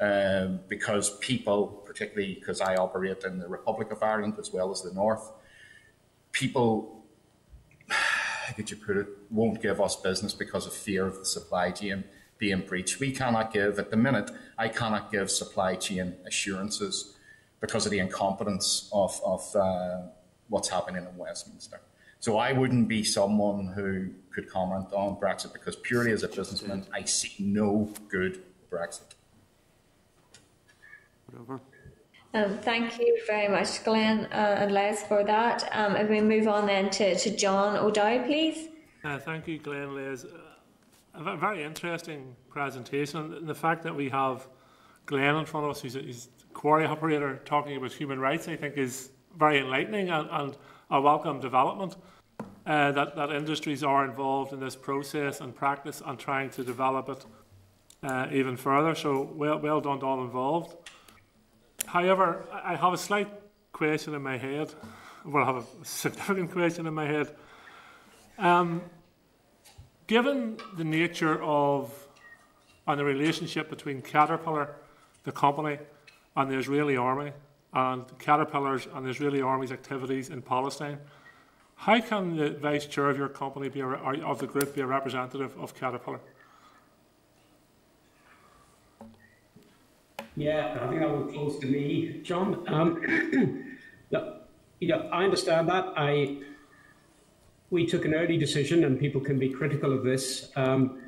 Um, because people, particularly because I operate in the Republic of Ireland as well as the North, people, how could you put it, won't give us business because of fear of the supply chain being breached. We cannot give, at the minute, I cannot give supply chain assurances because of the incompetence of, of uh, what's happening in Westminster. So I wouldn't be someone who could comment on Brexit because purely as a businessman, I see no good Brexit. Whatever. Um, thank you very much, Glenn uh, and Les, for that. Um, if we move on then to, to John O'Dowd, please. Uh, thank you, Glenn, Les. Uh, a very interesting presentation. And the fact that we have Glenn in front of us, who's a, quarry operator, talking about human rights, I think is very enlightening and, and a welcome development. Uh, that, that industries are involved in this process and practice and trying to develop it uh, even further. So well, well done to all involved. However, I have a slight question in my head. Well, I have a significant question in my head. Um, given the nature of and the relationship between Caterpillar, the company, and the Israeli army, and Caterpillar's and the Israeli army's activities in Palestine, how can the vice chair of your company be a, of the group be a representative of Caterpillar? Yeah, I think that was close to me, John. Um, you know, I understand that. I we took an early decision, and people can be critical of this um,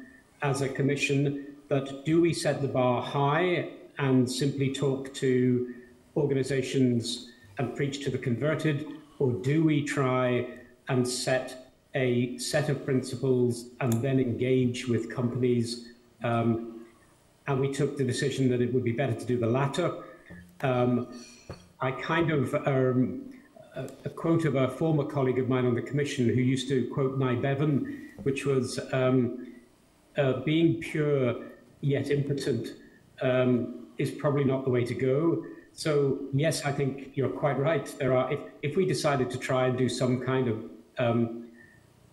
as a commission. That do we set the bar high and simply talk to organisations and preach to the converted, or do we try and set a set of principles and then engage with companies um, and we took the decision that it would be better to do the latter. Um, I kind of, um, a, a, quote of a former colleague of mine on the commission who used to quote Nye Bevan, which was um, uh, being pure yet impotent um, is probably not the way to go. So yes, I think you're quite right. There are, if, if we decided to try and do some kind of um,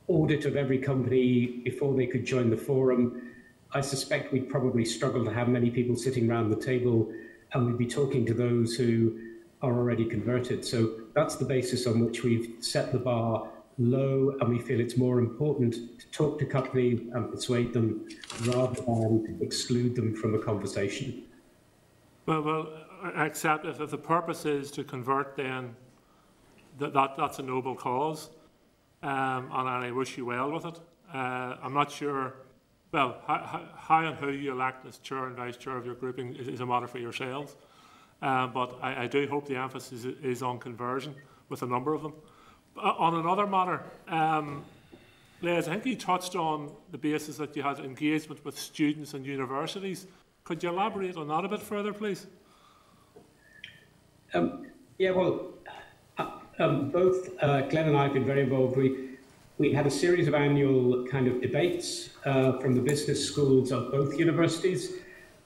audit of every company before they could join the forum, I suspect we'd probably struggle to have many people sitting around the table and we'd be talking to those who are already converted. So that's the basis on which we've set the bar low and we feel it's more important to talk to companies and persuade them rather than exclude them from a conversation. Well, well, accept if, if the purpose is to convert then that, that that's a noble cause um, and I wish you well with it. Uh, I'm not sure well, how, how and who you elect as chair and vice chair of your grouping is, is a matter for yourselves. Um, but I, I, do hope the emphasis is, is, on conversion with a number of them. Uh, on another matter, um, Les, I think you touched on the basis that you had engagement with students and universities. Could you elaborate on that a bit further, please? Um, yeah, well, uh, um, both uh, Glenn and I have been very involved. We, we had a series of annual kind of debates uh, from the business schools of both universities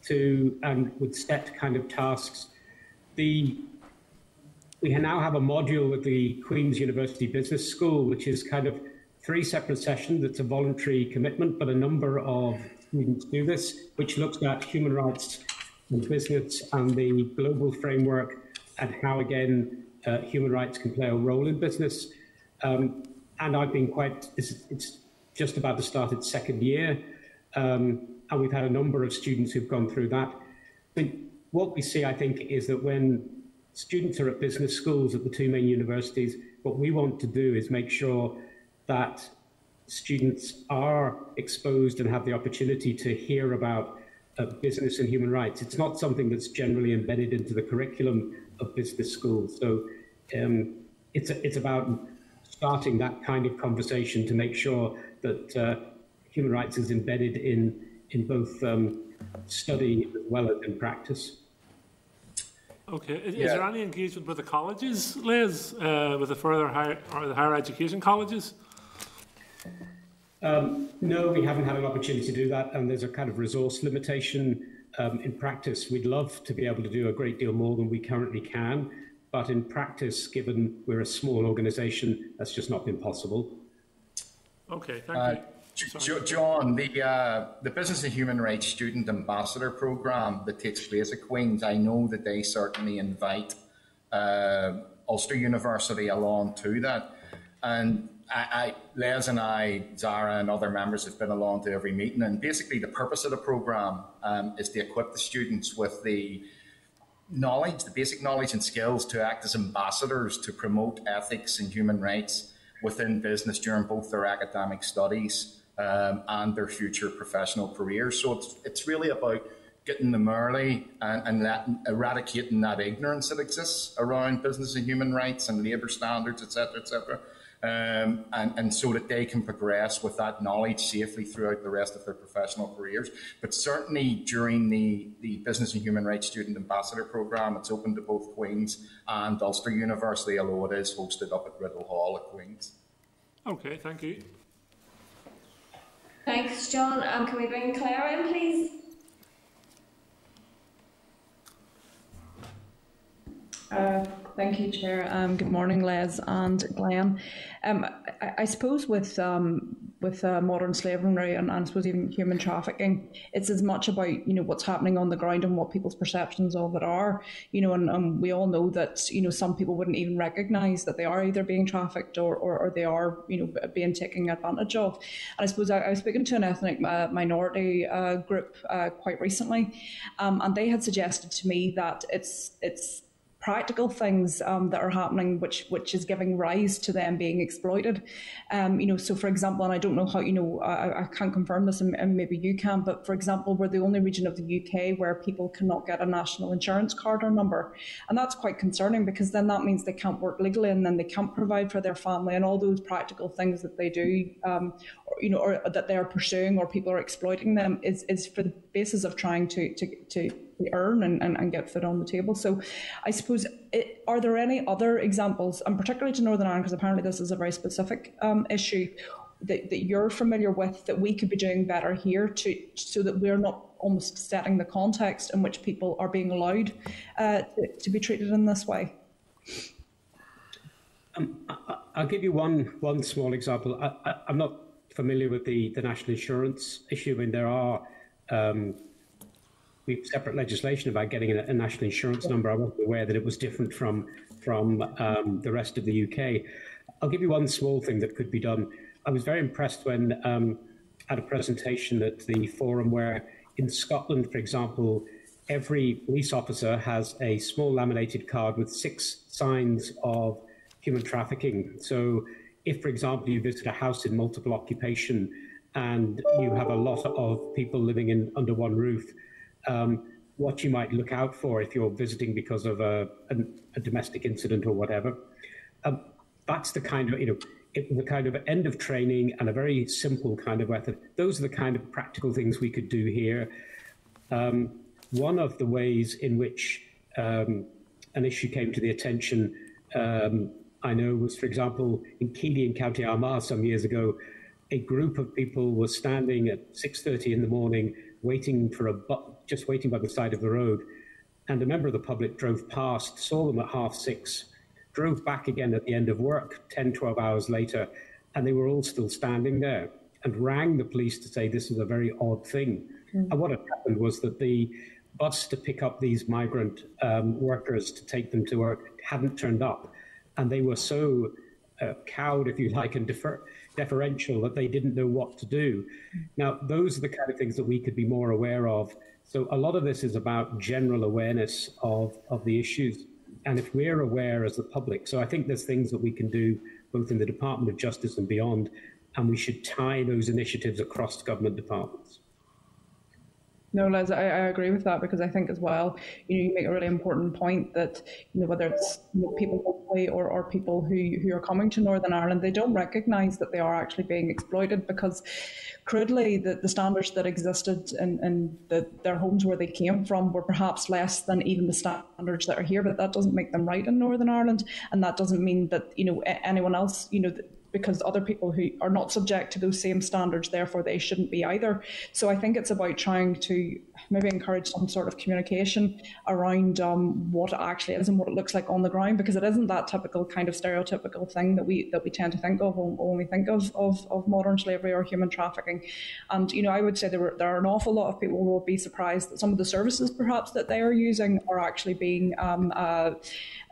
to and would set kind of tasks. The we now have a module at the Queen's University Business School, which is kind of three separate sessions. It's a voluntary commitment, but a number of students do this, which looks at human rights and business and the global framework and how, again, uh, human rights can play a role in business. Um, and I've been quite, it's, it's just about to start its second year. Um, and we've had a number of students who've gone through that. But what we see, I think, is that when students are at business schools at the two main universities, what we want to do is make sure that students are exposed and have the opportunity to hear about uh, business and human rights. It's not something that's generally embedded into the curriculum of business schools. So um, it's, a, it's about starting that kind of conversation to make sure that uh, human rights is embedded in, in both um, study as well as in practice. Okay. Is, yeah. is, there any engagement with the colleges, Liz, uh, with the further higher, or the higher education colleges? Um, no, we haven't had an opportunity to do that, and there's a kind of resource limitation um, in practice. We'd love to be able to do a great deal more than we currently can, but in practice, given we're a small organisation, that's just not been possible. Okay, thank uh, you. John, the uh, the Business and Human Rights Student Ambassador Programme that takes place at Queen's, I know that they certainly invite uh, Ulster University along to that. And I, I, Les and I, Zara and other members have been along to every meeting. And basically, the purpose of the programme um, is to equip the students with the knowledge, the basic knowledge and skills to act as ambassadors to promote ethics and human rights within business during both their academic studies um, and their future professional careers. So it's, it's really about getting them early and, and that, eradicating that ignorance that exists around business and human rights and labour standards, etc., etc um, and, and so that they can progress with that knowledge safely throughout the rest of their professional careers. But certainly during the, the Business and Human Rights Student Ambassador Programme, it's open to both Queen's and Ulster University, although it is hosted up at Riddel Hall at Queen's. Okay, thank you. Thanks, John. Um, can we bring Claire in, please? Uh, thank you, Chair. Um, good morning, Les and Glenn. Um, I, I, suppose with um, with uh, modern slavery and, and I suppose even human trafficking, it's as much about you know what's happening on the ground and what people's perceptions of it are. You know, and, and we all know that you know some people wouldn't even recognise that they are either being trafficked or, or, or, they are you know being taken advantage of. And I suppose I, I was speaking to an ethnic uh, minority uh, group uh, quite recently, um, and they had suggested to me that it's it's practical things um, that are happening, which which is giving rise to them being exploited. Um, you know, so for example, and I don't know how you know, I, I can't confirm this, and, and, maybe you can, but for example, we're the only region of the UK where people cannot get a national insurance card or number, and that's quite concerning because then that means they can't work legally, and then they can't provide for their family, and all those practical things that they do, um, you know, or that they are pursuing, or people are exploiting them, is is for the basis of trying to to to earn and, and, and get food on the table. So I suppose, it, are there any other examples, and particularly to Northern Ireland, because apparently this is a very specific um, issue, that, that you're familiar with that we could be doing better here to so that we're not almost setting the context in which people are being allowed uh, to, to, be treated in this way? Um, I'll give you one one small example. I, am not familiar with the, the national insurance issue. I mean, there are um, we separate legislation about getting a, a, national insurance number. I wasn't aware that it was different from from um, the rest of the UK. I'll give you one small thing that could be done. I was very impressed when um, at a presentation at the forum where in Scotland, for example, every police officer has a small laminated card with six signs of human trafficking. So if, for example, you visit a house in multiple occupation and you have a lot of people living in under one roof, um, what you might look out for if you're visiting because of a, a, a domestic incident or whatever. Um, that's the kind of, you know, it, the kind of end of training and a very simple kind of method. Those are the kind of practical things we could do here. Um, one of the ways in which um, an issue came to the attention, um, I know, was, for example, in Keady in County Armagh some years ago, a group of people were standing at 6.30 in the morning waiting for a bu- just waiting by the side of the road. And a member of the public drove past, saw them at half six, drove back again at the end of work 10, 12 hours later, and they were all still standing there and rang the police to say this is a very odd thing. Mm. And what had happened was that the bus to pick up these migrant um, workers to take them to work hadn't turned up. And they were so uh, cowed, if you like, and defer- deferential that they didn't know what to do. Now, those are the kind of things that we could be more aware of so a lot of this is about general awareness of, of the issues. And if we're aware as the public, so I think there's things that we can do both in the Department of Justice and beyond, and we should tie those initiatives across government departments. No, Les, I, I, agree with that because I think as well, you know, you make a really important point that you know whether it's you know, people locally or, or people who who are coming to Northern Ireland, they don't recognise that they are actually being exploited because crudely the, the standards that existed in, in the, their homes where they came from were perhaps less than even the standards that are here, but that doesn't make them right in Northern Ireland, and that doesn't mean that you know anyone else, you know because other people who are not subject to those same standards, therefore they shouldn't be either. So I think it's about trying to maybe encourage some sort of communication around um, what it actually is and what it looks like on the ground, because it isn't that typical kind of stereotypical thing that we that we tend to think of when we think of, of, of modern slavery or human trafficking. And you know, I would say there, were, there are an awful lot of people who will be surprised that some of the services perhaps that they are using are actually being um, uh,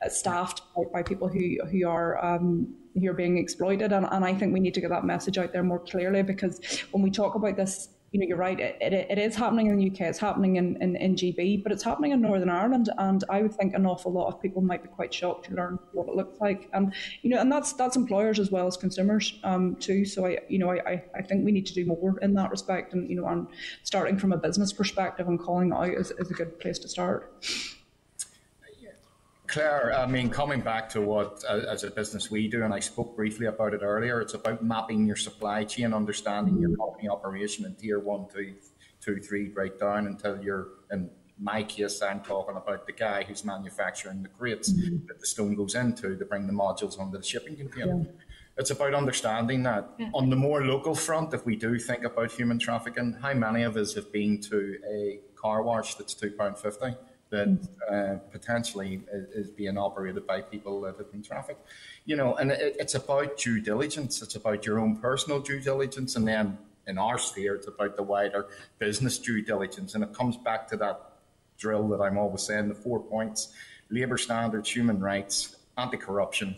staffed by, people who who are um, who are being exploited. And, and I think we need to get that message out there more clearly because when we talk about this you know, you're right. It, it, it is happening in the UK. It's happening in, in, in GB, but it's happening in Northern Ireland. And I would think an awful lot of people might be quite shocked to learn what it looks like. And you know, and that's that's employers as well as consumers um, too. So I, you know, I, I think we need to do more in that respect. And you know, and starting from a business perspective and calling out is, is a good place to start. Claire, I mean, coming back to what uh, as a business we do, and I spoke briefly about it earlier, it's about mapping your supply chain, understanding mm-hmm. your company operation in tier one, two, two, three, right down until you're, in my case, I'm talking about the guy who's manufacturing the crates mm-hmm. that the stone goes into to bring the modules onto the shipping container. Yeah. It's about understanding that. Yeah. On the more local front, if we do think about human trafficking, how many of us have been to a car wash that's £2.50? That uh, potentially is, being operated by people that have been trafficked. You know, and it, it's about due diligence. It's about your own personal due diligence, and then in our sphere, it's about the wider business due diligence. And it comes back to that drill that I'm always saying: the four points: labour standards, human rights, anti-corruption,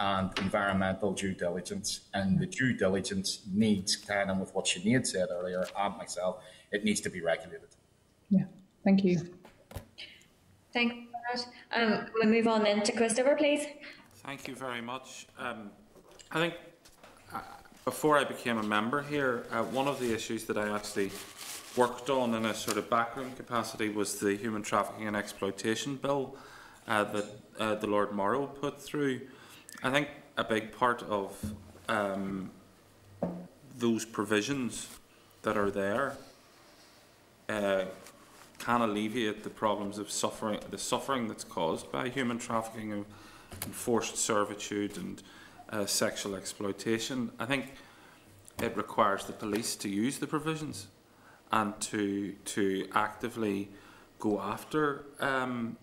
and environmental due diligence. And the due diligence needs, kind of with what Sinead said earlier, and myself, it needs to be regulated. Yeah. Thank you. Thanks um, we'll move on then to Christopher, please. Thank you very much. Um, I think uh, before I became a member here, uh, one of the issues that I actually worked on in a sort of backroom capacity was the Human Trafficking and Exploitation Bill uh, that uh, the Lord Morrow put through. I think a big part of um, those provisions that are there uh, can alleviate the problems of suffering, the suffering that's caused by human trafficking and forced servitude and uh, sexual exploitation. I think it requires the police to use the provisions and to to actively go after um,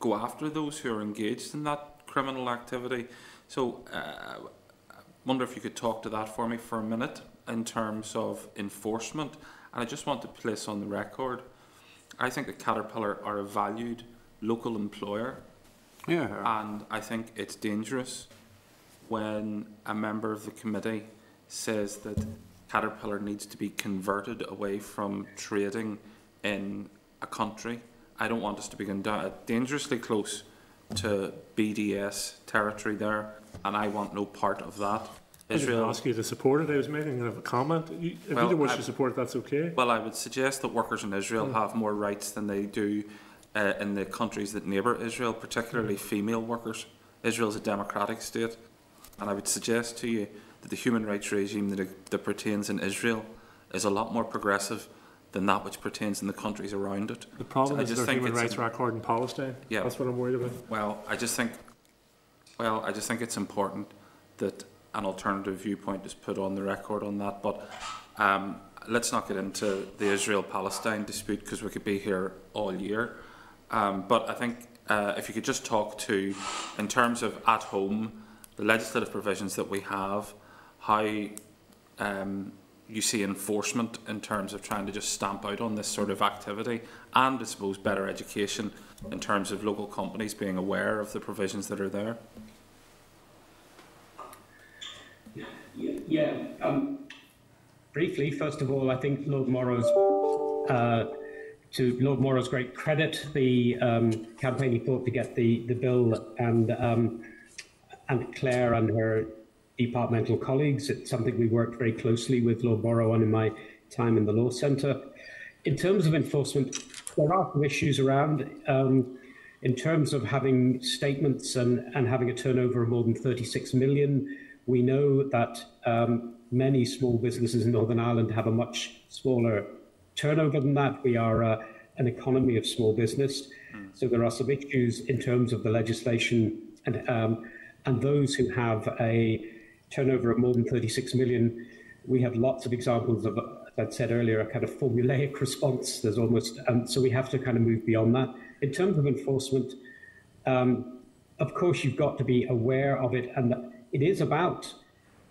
go after those who are engaged in that criminal activity. So, uh, I wonder if you could talk to that for me for a minute in terms of enforcement. And I just want to place on the record I think that Caterpillar are a valued local employer. Yeah. And I think it's dangerous when a member of the committee says that Caterpillar needs to be converted away from trading in a country. I don't want us to be going down dangerously close to BDS territory there, and I want no part of that. Israel. I ask you to support it. I was making a comment. If well, you don't wish I, to support it, that's okay. Well, I would suggest that workers in Israel mm. have more rights than they do uh, in the countries that neighbour Israel, particularly mm. female workers. Israel is a democratic state, and I would suggest to you that the human rights regime that, that pertains in Israel is a lot more progressive than that which pertains in the countries around it. The problem so is their human rights record in Palestine. Yeah, that's what I'm worried about. Well, I just think, well, I just think it's important that an alternative viewpoint is put on the record on that. But um, let's not get into the Israel-Palestine dispute because we could be here all year. Um, but I think uh, if you could just talk to, in terms of at home, the legislative provisions that we have, how um, you see enforcement in terms of trying to just stamp out on this sort of activity, and I suppose better education in terms of local companies being aware of the provisions that are there. Yeah. Um, briefly, first of all, I think Lord Morrow's, uh, to Lord Morrow's great credit, the um, campaign he thought to get the, the bill and, um, and Claire and her departmental colleagues. It's something we worked very closely with Lord Morrow on in my time in the Law Centre. In terms of enforcement, there are some issues around. Um, in terms of having statements and, and having a turnover of more than 36 million, we know that um, many small businesses in Northern Ireland have a much smaller turnover than that. We are uh, an economy of small business. Mm. So there are some issues in terms of the legislation and, um, and those who have a turnover of more than 36 million, we have lots of examples of, as I said earlier, a kind of formulaic response. There's almost, um, so we have to kind of move beyond that. In terms of enforcement, um, of course, you've got to be aware of it, and it is about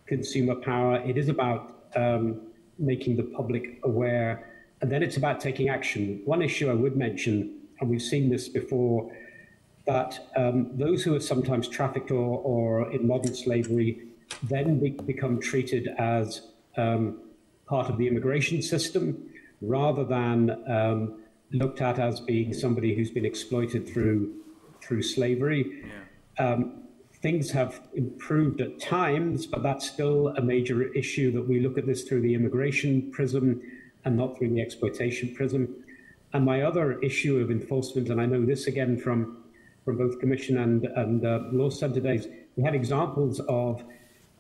consumer power. It is about um, making the public aware, and then it's about taking action. One issue I would mention, and we've seen this before, that um, those who are sometimes trafficked or, or in modern slavery then be, become treated as um, part of the immigration system rather than um, looked at as being somebody who's been exploited through through slavery. Yeah. Um, things have improved at times, but that's still a major issue that we look at this through the immigration prism and not through the exploitation prism. And my other issue of enforcement, and I know this again from from both Commission and, and uh, Law Centre days, we had examples of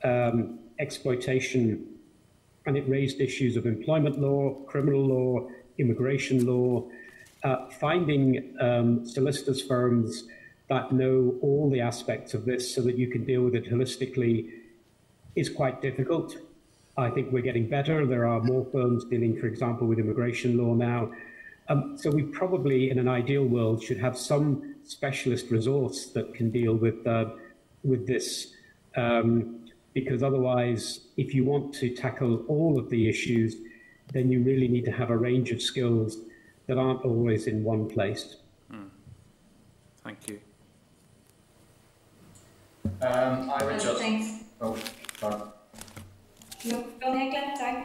um, exploitation and it raised issues of employment law, criminal law, immigration law, uh, finding um, solicitors firms that know all the aspects of this so that you can deal with it holistically is quite difficult. I think we're getting better. There are more firms dealing, for example, with immigration law now. Um, so we probably, in an ideal world, should have some specialist resource that can deal with uh, with this, um, because otherwise, if you want to tackle all of the issues, then you really need to have a range of skills that aren't always in one place. Mm. Thank you. Um, I would just. Oh, sorry. No, go ahead. Sorry.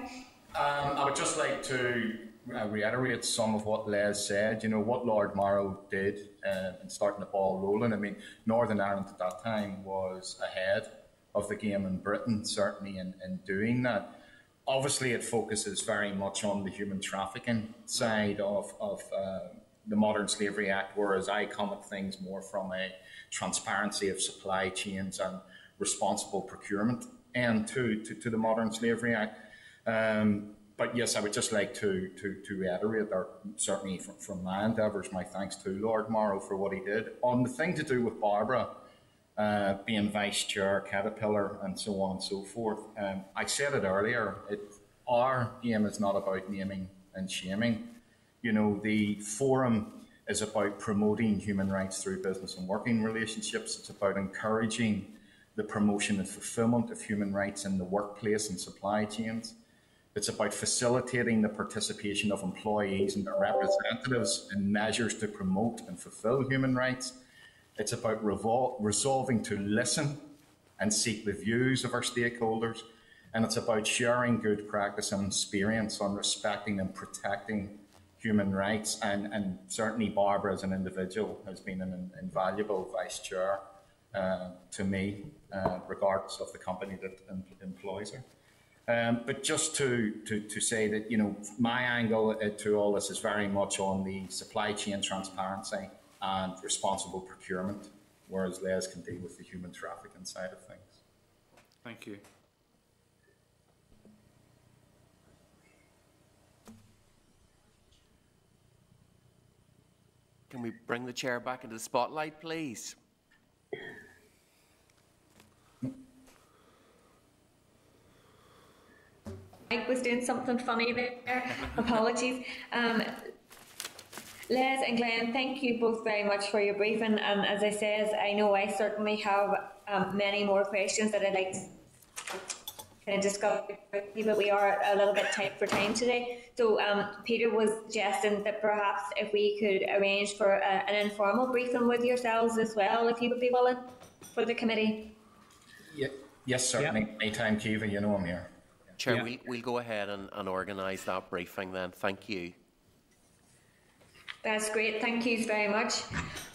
Um, I would just like to uh, reiterate some of what Les said. You know, what Lord Morrow did uh, in starting the ball rolling. I mean, Northern Ireland at that time was ahead of the game in Britain, certainly in, in doing that. Obviously, it focuses very much on the human trafficking side of, of uh, the Modern Slavery Act, whereas I come at things more from a transparency of supply chains and responsible procurement and to, to, to the Modern Slavery Act. Um, but yes, I would just like to to, to reiterate, or certainly from, from my endeavours, my thanks to Lord Morrow for what he did. On the thing to do with Barbara uh, being vice chair, Caterpillar, and so on and so forth, um, I said it earlier. It, our aim is not about naming and shaming. You know, the forum is about promoting human rights through business and working relationships. It's about encouraging the promotion and fulfillment of human rights in the workplace and supply chains. It's about facilitating the participation of employees and their representatives in measures to promote and fulfill human rights. It's about resolving to listen and seek the views of our stakeholders. And it's about sharing good practice and experience on respecting and protecting human rights. And, and certainly, Barbara, as an individual, has been an invaluable vice chair uh, to me, uh, regardless of the company that em- employs her. Um, but just to, to, to say that, you know, my angle uh, to all this is very much on the supply chain transparency and responsible procurement, whereas Les can deal with the human trafficking side of things. Thank you. Can we bring the chair back into the spotlight, please? Mike was doing something funny there. Apologies. Um, Les and Glenn, thank you both very much for your briefing. And as I said, I know I certainly have um, many more questions that I'd like to kind of discuss with you, but we are a little bit tight for time today. So um, Peter was suggesting that perhaps if we could arrange for a, an informal briefing with yourselves as well, if you would be willing for the committee. Yeah. Yes, certainly. Yeah. Anytime, Caoimhe, you know I'm here. Chair, yeah. we'll, we'll go ahead and, and organise that briefing then. Thank you. That's great. Thank you very much.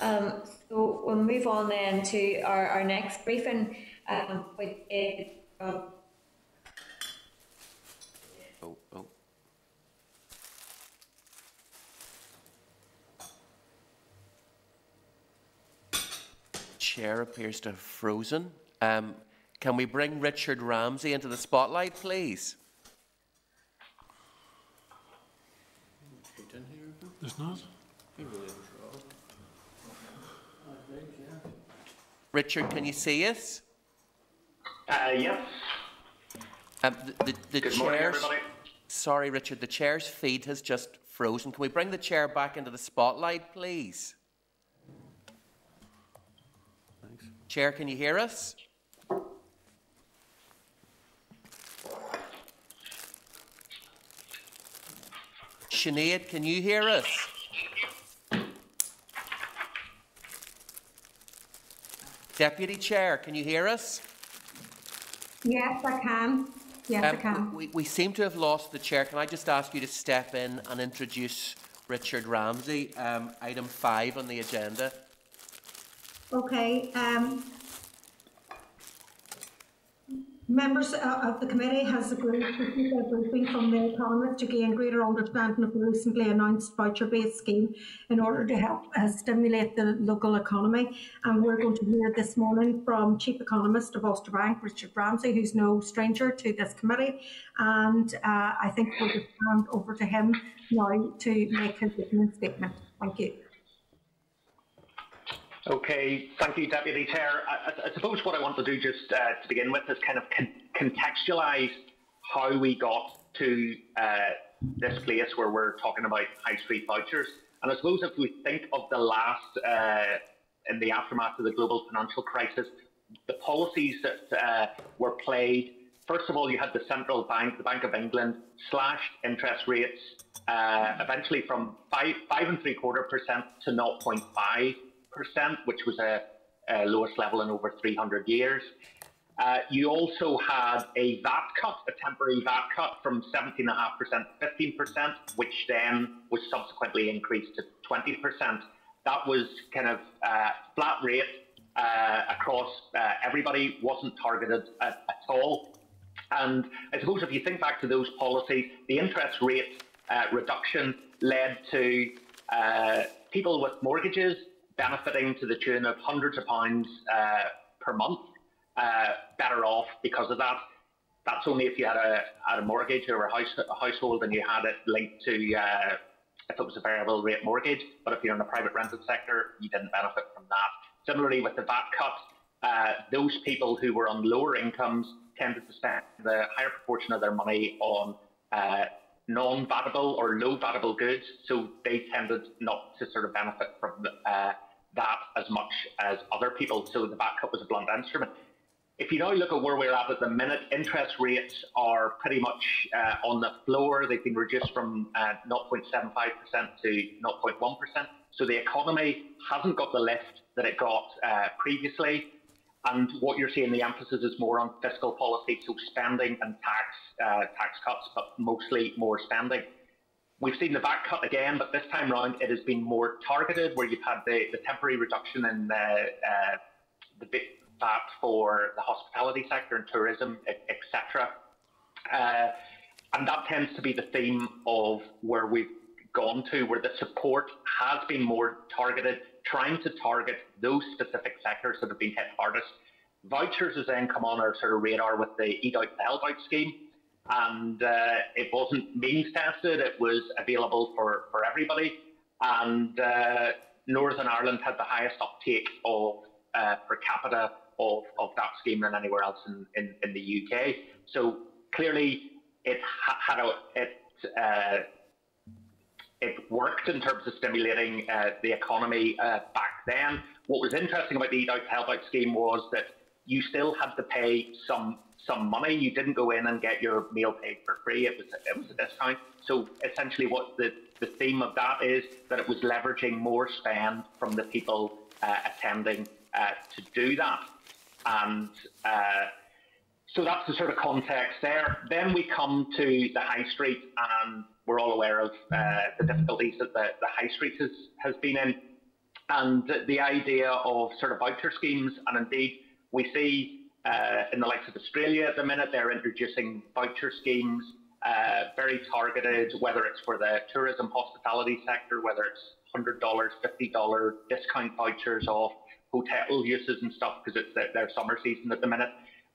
Um, so we'll move on then to our, our next briefing, um, which is. Uh, oh, oh. Chair appears to have frozen. Um, can we bring Richard Ramsey into the spotlight, please? There's not. Richard, can you see us? Uh, yes. Um, the, the, the Good chairs, morning, everybody. Sorry, Richard, the chair's feed has just frozen. Can we bring the chair back into the spotlight, please? Thanks. Chair, can you hear us? Sinead, can you hear us? Deputy Chair, can you hear us? Yes, I can. Yes, um, I can. We, we seem to have lost the chair. Can I just ask you to step in and introduce Richard Ramsey, um, item five on the agenda? Okay. Um, Members uh, of the committee has agreed to seek a briefing from the economist to gain greater understanding of the recently announced voucher-based scheme in order to help uh, stimulate the local economy. And we're going to hear this morning from Chief Economist of Ulster Bank, Richard Ramsey, who's no stranger to this committee. And uh, I think we'll just hand over to him now to make his opening statement. Thank you. Okay, thank you, Deputy Chair. I, I, suppose what I want to do just uh, to begin with is kind of con contextualise how we got to uh, this place where we're talking about high street vouchers. And I suppose if we think of the last, uh, in the aftermath of the global financial crisis, the policies that uh, were played, first of all, you had the central bank, the Bank of England, slashed interest rates uh, eventually from five, five and three quarter percent to 0.5 which was a, a, lowest level in over 300 years. Uh, you also had a VAT cut, a temporary VAT cut from 17.5% to 15%, which then was subsequently increased to 20%. That was kind of uh, flat rate uh, across uh, everybody, wasn't targeted at, at, all. And I suppose if you think back to those policies, the interest rate uh, reduction led to uh, people with mortgages benefiting to the tune of hundreds of pounds uh, per month, uh, better off because of that. That's only if you had a, had a mortgage or a, house, a household and you had it linked to uh, if it was a variable rate mortgage. But if you're in the private rented sector, you didn't benefit from that. Similarly, with the VAT cut, uh, those people who were on lower incomes tended to spend the higher proportion of their money on uh, non-vatable or low-vatable goods, so they tended not to sort of benefit from uh, that as much as other people. So the VAT cut was a blunt instrument. If you now look at where we're at at the minute, interest rates are pretty much uh, on the floor. They've been reduced from uh, 0.75% to 0.1%. So the economy hasn't got the lift that it got uh, previously. And what you're seeing, the emphasis is more on fiscal policy, so spending and tax uh, tax cuts, but mostly more spending. We've seen the VAT cut again, but this time round it has been more targeted, where you've had the, the temporary reduction in the, uh, the VAT for the hospitality sector and tourism, etc. Uh, and that tends to be the theme of where we've gone to, where the support has been more targeted, trying to target those specific sectors that have been hit hardest. Vouchers has then come on our sort of radar with the Eat Out to Help Out scheme, and uh, it wasn't means tested. It was available for, for everybody, and uh, Northern Ireland had the highest uptake of uh, per capita of, of that scheme than anywhere else in, in, in the UK. So clearly, it had a it uh, it worked in terms of stimulating uh, the economy uh, back then. What was interesting about the Eat Out Help Out scheme was that you still had to pay some some money. You didn't go in and get your meal paid for free. It was it was a discount. So essentially, what the the theme of that is that it was leveraging more spend from the people uh, attending uh, to do that, and uh, so that's the sort of context there. Then we come to the high street, and we're all aware of uh, the difficulties that the, the high street has has been in, and the idea of sort of voucher schemes, and indeed we see uh, in the likes of Australia at the minute, they're introducing voucher schemes, uh, very targeted, whether it's for the tourism hospitality sector, whether it's $100, $50 discount vouchers off hotel uses and stuff because it's their, their, summer season at the minute.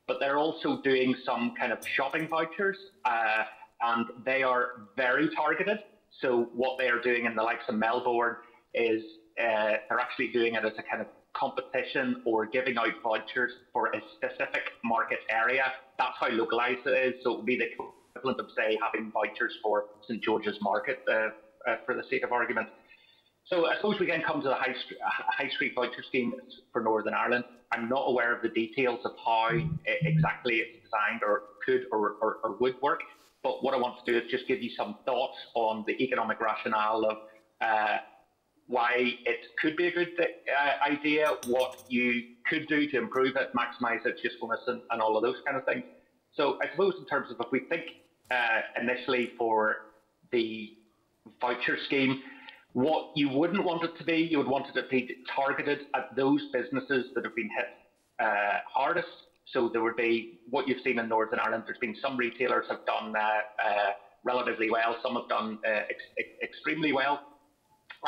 But they're also doing some kind of shopping vouchers, uh, and they are very targeted. So what they are doing in the likes of Melbourne is uh, they're actually doing it as a kind of competition or giving out vouchers for a specific market area. That's how localised it is. So it would be the equivalent of, say, having vouchers for St George's Market, uh, uh, for the sake of argument. So I suppose we can come to the high, street, high street voucher scheme for Northern Ireland. I'm not aware of the details of how exactly it's designed or could or, or, or would work. But what I want to do is just give you some thoughts on the economic rationale of uh, why it could be a good uh, idea, what you could do to improve it, maximise its usefulness, and, and, all of those kind of things. So I suppose in terms of if we think uh, initially for the voucher scheme, what you wouldn't want it to be, you would want it to be targeted at those businesses that have been hit uh, hardest. So there would be what you've seen in Northern Ireland. There's been some retailers have done uh relatively well, some have done uh, ex extremely well,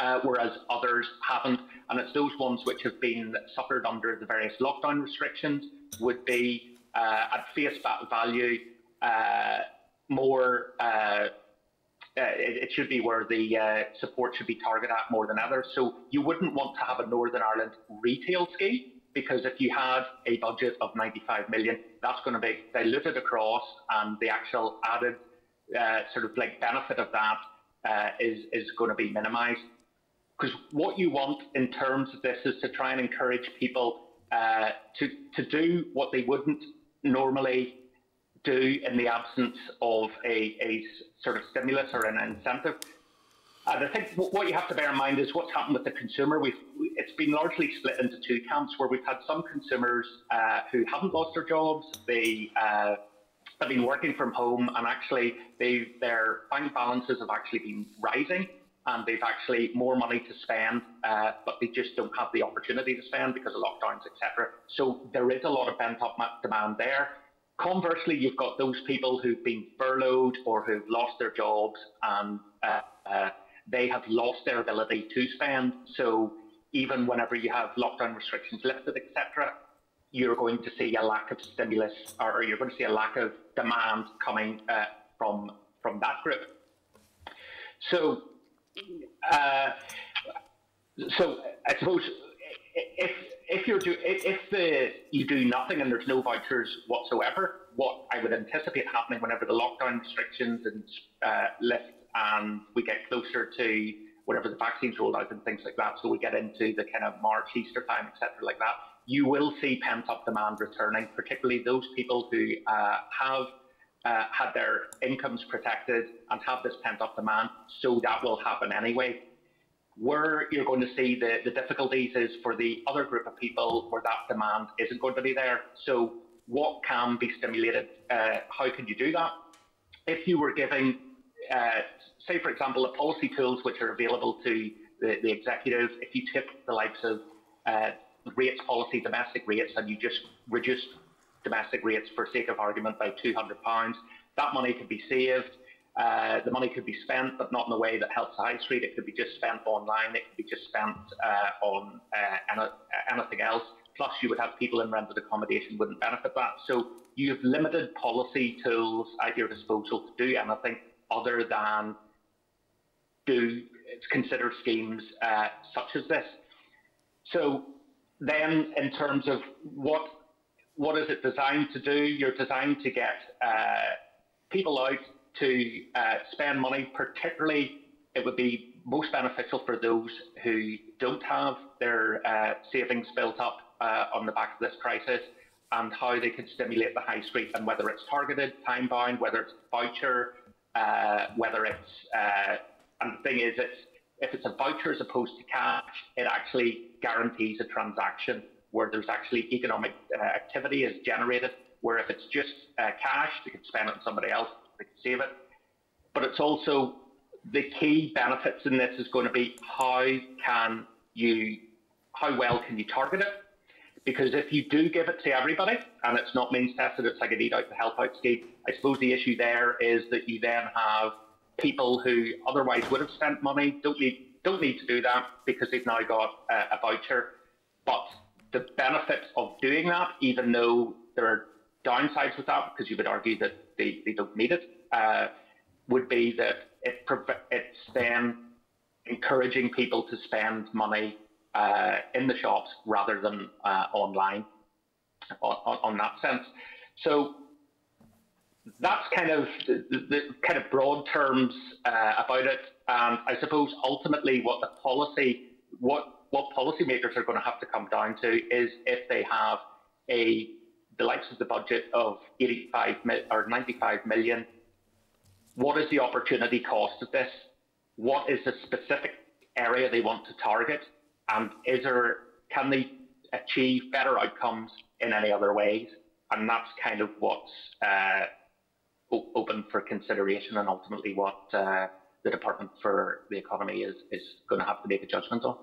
uh, whereas others haven't. And it's those ones which have been suffered under the various lockdown restrictions would be at face value more uh, it, it, should be where the uh, support should be targeted at more than others. So you wouldn't want to have a Northern Ireland retail scheme because if you had a budget of 95 million, that's going to be diluted across, and the actual added uh, sort of like benefit of that uh, is is going to be minimised. Because what you want in terms of this is to try and encourage people uh, to to do what they wouldn't normally do in the absence of a, a sort of stimulus or an incentive. And I think what you have to bear in mind is what's happened with the consumer. We've it's been largely split into two camps, where we've had some consumers uh, who haven't lost their jobs. They uh, have been working from home, and actually their bank balances have actually been rising, and they've actually more money to spend, uh, but they just don't have the opportunity to spend because of lockdowns, etc. So there is a lot of pent up demand there. Conversely, you've got those people who've been furloughed or who've lost their jobs and uh, uh, they have lost their ability to spend. So even whenever you have lockdown restrictions lifted, etc., you're going to see a lack of stimulus or you're going to see a lack of demand coming uh, from from that group. So, uh, so I suppose if if you're do if the you do nothing and there's no vouchers whatsoever, what I would anticipate happening whenever the lockdown restrictions and uh, lift and we get closer to whatever the vaccines rolled out and things like that, so we get into the kind of March Easter time, etc., like that, you will see pent up demand returning, particularly those people who uh, have. Uh, had their incomes protected and have this pent up demand, so that will happen anyway. Where you're going to see the, the difficulties is for the other group of people where that demand isn't going to be there. So, what can be stimulated? Uh, how can you do that? If you were giving, uh, say, for example, the policy tools which are available to the, the executive, if you took the likes of uh, rates policy, domestic rates, and you just reduced domestic rates for sake of argument by £200, that money could be saved uh, the money could be spent, but not in a way that helps the high street. It could be just spent online. It could be just spent uh, on uh, anything else. Plus, you would have people in rented accommodation wouldn't benefit that. So you have limited policy tools at your disposal to do anything other than do consider schemes uh, such as this. So then, in terms of what what is it designed to do? You're designed to get uh, people out to uh, spend money, particularly it would be most beneficial for those who don't have their uh, savings built up uh, on the back of this crisis and how they can stimulate the high street and whether it's targeted, time bound, whether it's voucher, uh, whether it's, uh, and the thing is, it's, if it's a voucher as opposed to cash, it actually guarantees a transaction where there's actually economic uh, activity is generated, where if it's just cash, they can spend it on somebody else they can save it. But it's also the key benefits in this is going to be how can you, how well can you target it? Because if you do give it to everybody and it's not means tested, it's like a eat out to help out scheme. I suppose the issue there is that you then have people who otherwise would have spent money don't need don't need to do that because they've now got a voucher. But the benefits of doing that, even though there are downsides with that, because you would argue that they, they don't need it, uh, would be that it, it's then encouraging people to spend money uh, in the shops rather than uh, online on, on, on, that sense. So that's kind of the, the kind of broad terms uh, about it. And I suppose ultimately what the policy, what what policymakers are going to have to come down to is if they have a the likes of the budget of 85 or 95 million, what is the opportunity cost of this? What is the specific area they want to target? And is there can they achieve better outcomes in any other ways? And that's kind of what's uh, open for consideration and ultimately what uh, the Department for the Economy is, is going to have to make a judgment on.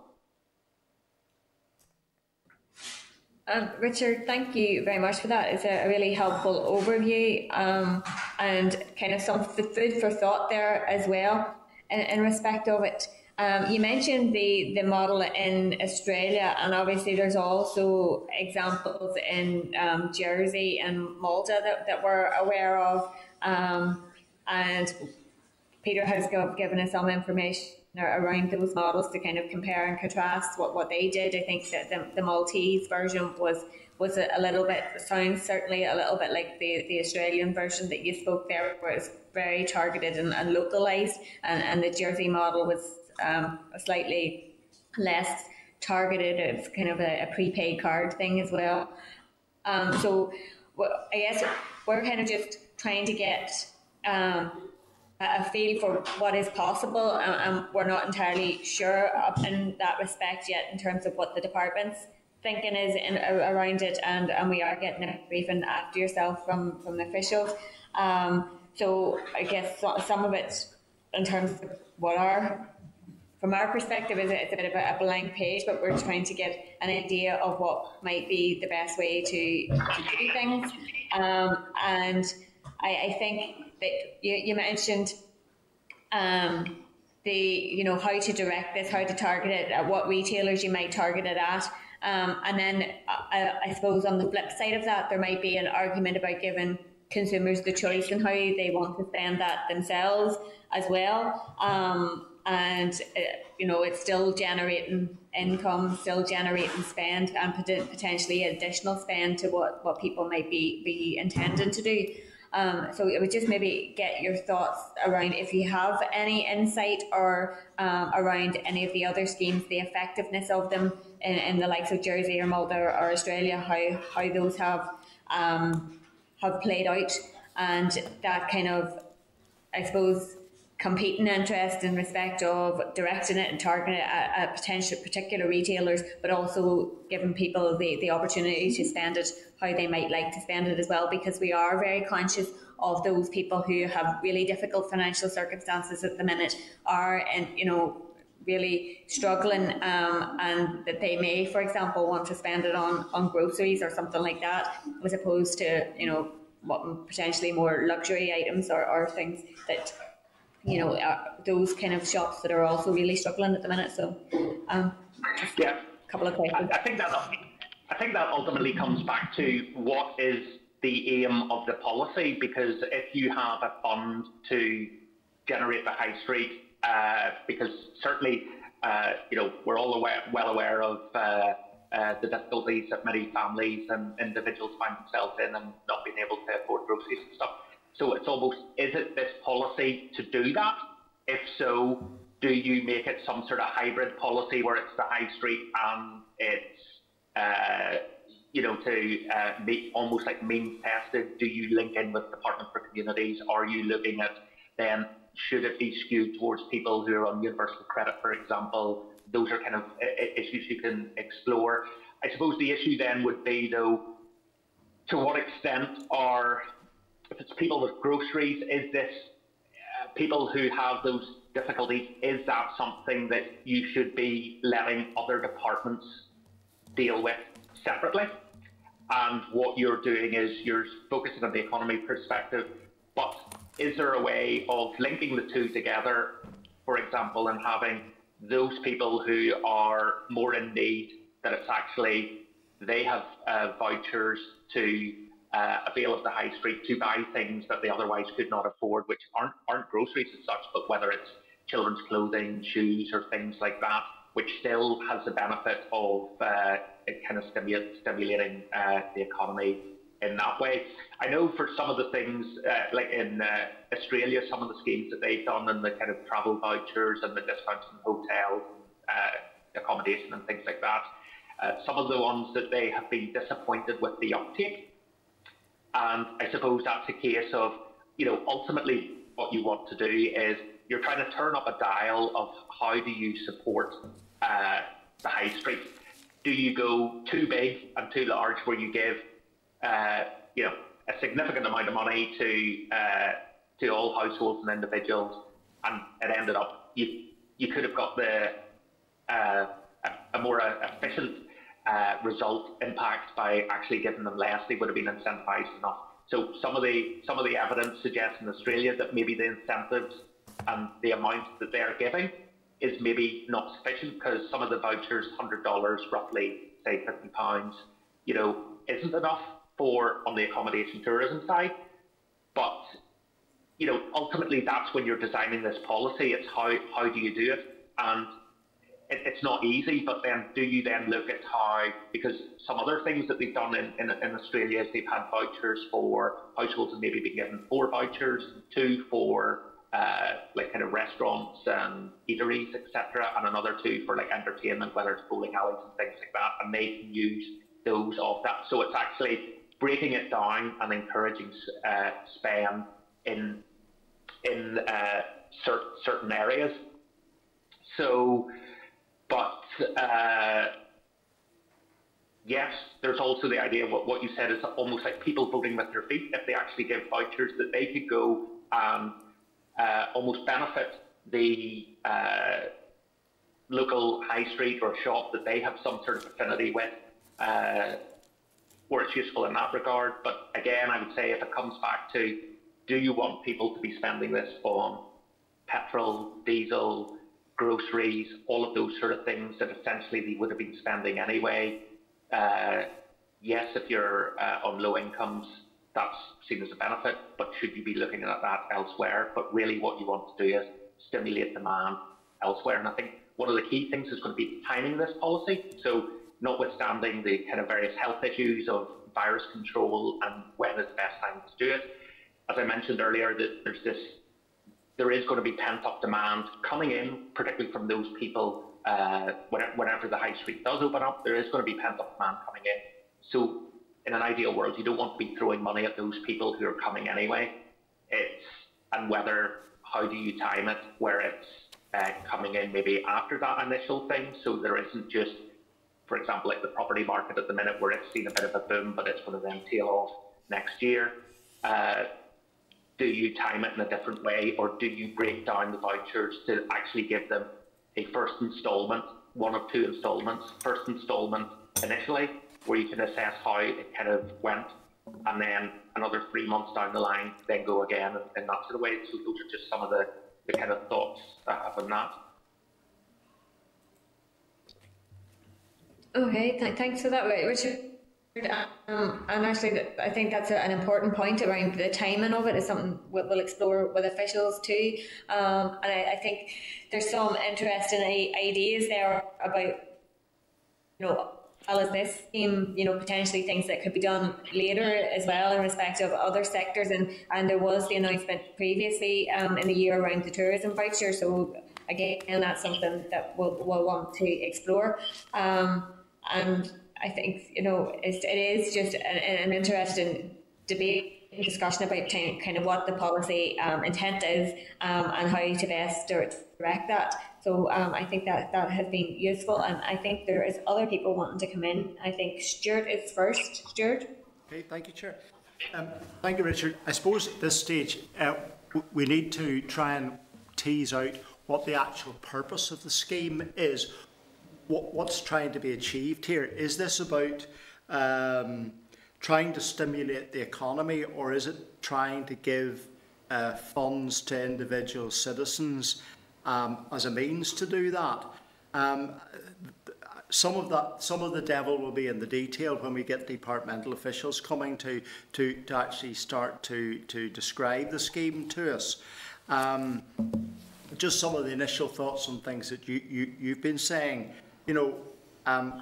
Um, Richard, thank you very much for that. It's a really helpful overview um, and kind of some food for thought there as well in, in respect of it. Um, you mentioned the, the model in Australia, and obviously there's also examples in um, Jersey and Malta that, that we're aware of. Um, and Peter has given us some information around those models to kind of compare and contrast what, what they did. I think that the, the Maltese version was was a, a, little bit sounds certainly a little bit like the, the Australian version that you spoke there, where it's very targeted and, and localized, and, and the Jersey model was um, slightly less targeted. It's kind of a, a prepaid card thing as well. Um, so well, I guess we're kind of just trying to get um, a feel for what is possible, and, we're not entirely sure in that respect yet in terms of what the department's thinking is in, around it, and, and we are getting a briefing after yourself from, from the officials. Um, so I guess some of it, in terms of what our from our perspective, is it's a bit of a, blank page, but we're trying to get an idea of what might be the best way to, to do things. Um, and I, I think you, you mentioned um, the you know how to direct this, how to target it, at what retailers you might target it at. Um, and then I, uh, I, suppose on the flip side of that, there might be an argument about giving consumers the choice and how they want to spend that themselves as well. Um, and uh, you know it's still generating income, still generating spend, and potentially additional spend to what, what people might be be intending to do. Um, so it would just maybe get your thoughts around if you have any insight or um, around any of the other schemes, the effectiveness of them in, in the likes of Jersey or Malta or, or Australia, how how those have um, have played out, and that kind of, I suppose, competing interest in respect of directing it and targeting it at, at, potential particular retailers, but also giving people the, the opportunity to spend it how they might like to spend it as well, because we are very conscious of those people who have really difficult financial circumstances at the minute are and you know really struggling um, and that they may for example want to spend it on on groceries or something like that as opposed to you know what potentially more luxury items or, or things that you know, uh, those kind of shops that are also really struggling at the minute. So, um, yeah, a couple of questions. I, I think that I think that ultimately comes back to what is the aim of the policy, because if you have a fund to generate the high street, uh, because certainly, uh, you know, we're all aware, well aware of. Uh, uh, the difficulties that many families and individuals find themselves in and not being able to afford groceries and stuff. So it's almost, is it this policy to do that? If so, do you make it some sort of hybrid policy where it's the high street and it's, uh, you know, to uh, make almost like means tested? Do you link in with the Department for Communities? Are you looking at then should it be skewed towards people who are on universal credit, for example? Those are kind of issues you can explore. I suppose the issue then would be, though, to what extent are if it's people with groceries, is this uh, people who have those difficulties? Is that something that you should be letting other departments deal with separately? And what you're doing is you're focusing on the economy perspective, but is there a way of linking the two together, for example, and having those people who are more in need that it's actually they have uh, vouchers to uh, avail of the high street to buy things that they otherwise could not afford, which aren't aren't groceries as such, but whether it's children's clothing, shoes, or things like that, which still has the benefit of uh, kind of stimulate, stimulating uh, the economy in that way. I know for some of the things, uh, like in uh, Australia, some of the schemes that they've done and the kind of travel vouchers and the discounts in hotels, uh, accommodation and things like that, uh, some of the ones that they have been disappointed with the uptake. And I suppose that's a case of, you know, ultimately what you want to do is you're trying to turn up a dial of how do you support uh, the high street. Do you go too big and too large where you give, uh, you know, a significant amount of money to uh, to all households and individuals, and it ended up you you could have got the uh, a, a, more efficient uh, result impact by actually giving them less. They would have been incentivised enough. So some of the some of the evidence suggests in Australia that maybe the incentives and the amount that they're giving is maybe not sufficient because some of the vouchers, hundred dollars, roughly say fifty pounds, you know, isn't enough for on the accommodation tourism side. But you know, ultimately that's when you're designing this policy. It's how how do you do it, and it, it's not easy. But then, do you then look at how because some other things that they've done in, in, in Australia is they've had vouchers for households and maybe been given four vouchers, two for uh, like kind of restaurants and eateries, etc., and another two for like entertainment, whether it's bowling alleys and things like that, and they can use those off that. So it's actually breaking it down and encouraging uh, spend in in uh, cert certain areas. So, but uh, yes, there's also the idea what what you said is almost like people voting with their feet. If they actually give vouchers, that they could go and uh, almost benefit the uh, local high street or shop that they have some sort of affinity with, uh, where it's useful in that regard. But again, I would say if it comes back to do you want people to be spending this on petrol, diesel, groceries, all of those sort of things that essentially they would have been spending anyway? Uh, yes, if you're uh, on low incomes, that's seen as a benefit, but should you be looking at that elsewhere? But really what you want to do is stimulate demand elsewhere. And I think one of the key things is going to be timing this policy. So notwithstanding the kind of various health issues of virus control and when is the best time to do it, as I mentioned earlier, that there's this, there is going to be pent up demand coming in, particularly from those people. Uh, whenever the high street does open up, there is going to be pent up demand coming in. So in an ideal world, you don't want to be throwing money at those people who are coming anyway. It's and whether how do you time it where it's uh, coming in maybe after that initial thing, so there isn't just, for example, like the property market at the minute where it's seen a bit of a boom, but it's going to then tail off next year. Uh, do you time it in a different way, or do you break down the vouchers to actually give them a first instalment, one of two instalments, first instalment initially, where you can assess how it kind of went, and then another three months down the line, then go again, and, and that sort of way. So those are just some of the, the kind of thoughts I have on that. Okay, th thanks for that, Richard. Um, and actually, I think that's a, an important point around the timing of it is something we'll, we'll explore with officials too. Um, and I, I, think there's some interesting ideas there about, you know, well as this scheme, you know, potentially things that could be done later as well in respect of other sectors. And, and there was the announcement previously um, in the year around the tourism voucher. So again, that's something that we'll, we'll want to explore. Um, and I think, you know, it's, it is just an, an interesting debate and discussion about kind of what the policy um, intent is um, and how to best direct that. So um, I think that that has been useful, and I think there is other people wanting to come in. I think Stuart is first. Stuart. Okay, thank you, Chair. Um, thank you, Richard. I suppose at this stage uh, we need to try and tease out what the actual purpose of the scheme is. What, what's trying to be achieved here? Is this about um, trying to stimulate the economy, or is it trying to give uh, funds to individual citizens um, as a means to do that. Um, some of that, some of the devil will be in the detail when we get departmental officials coming to to, to actually start to to describe the scheme to us. Um, just some of the initial thoughts on things that you, you, you've been saying. You know, um,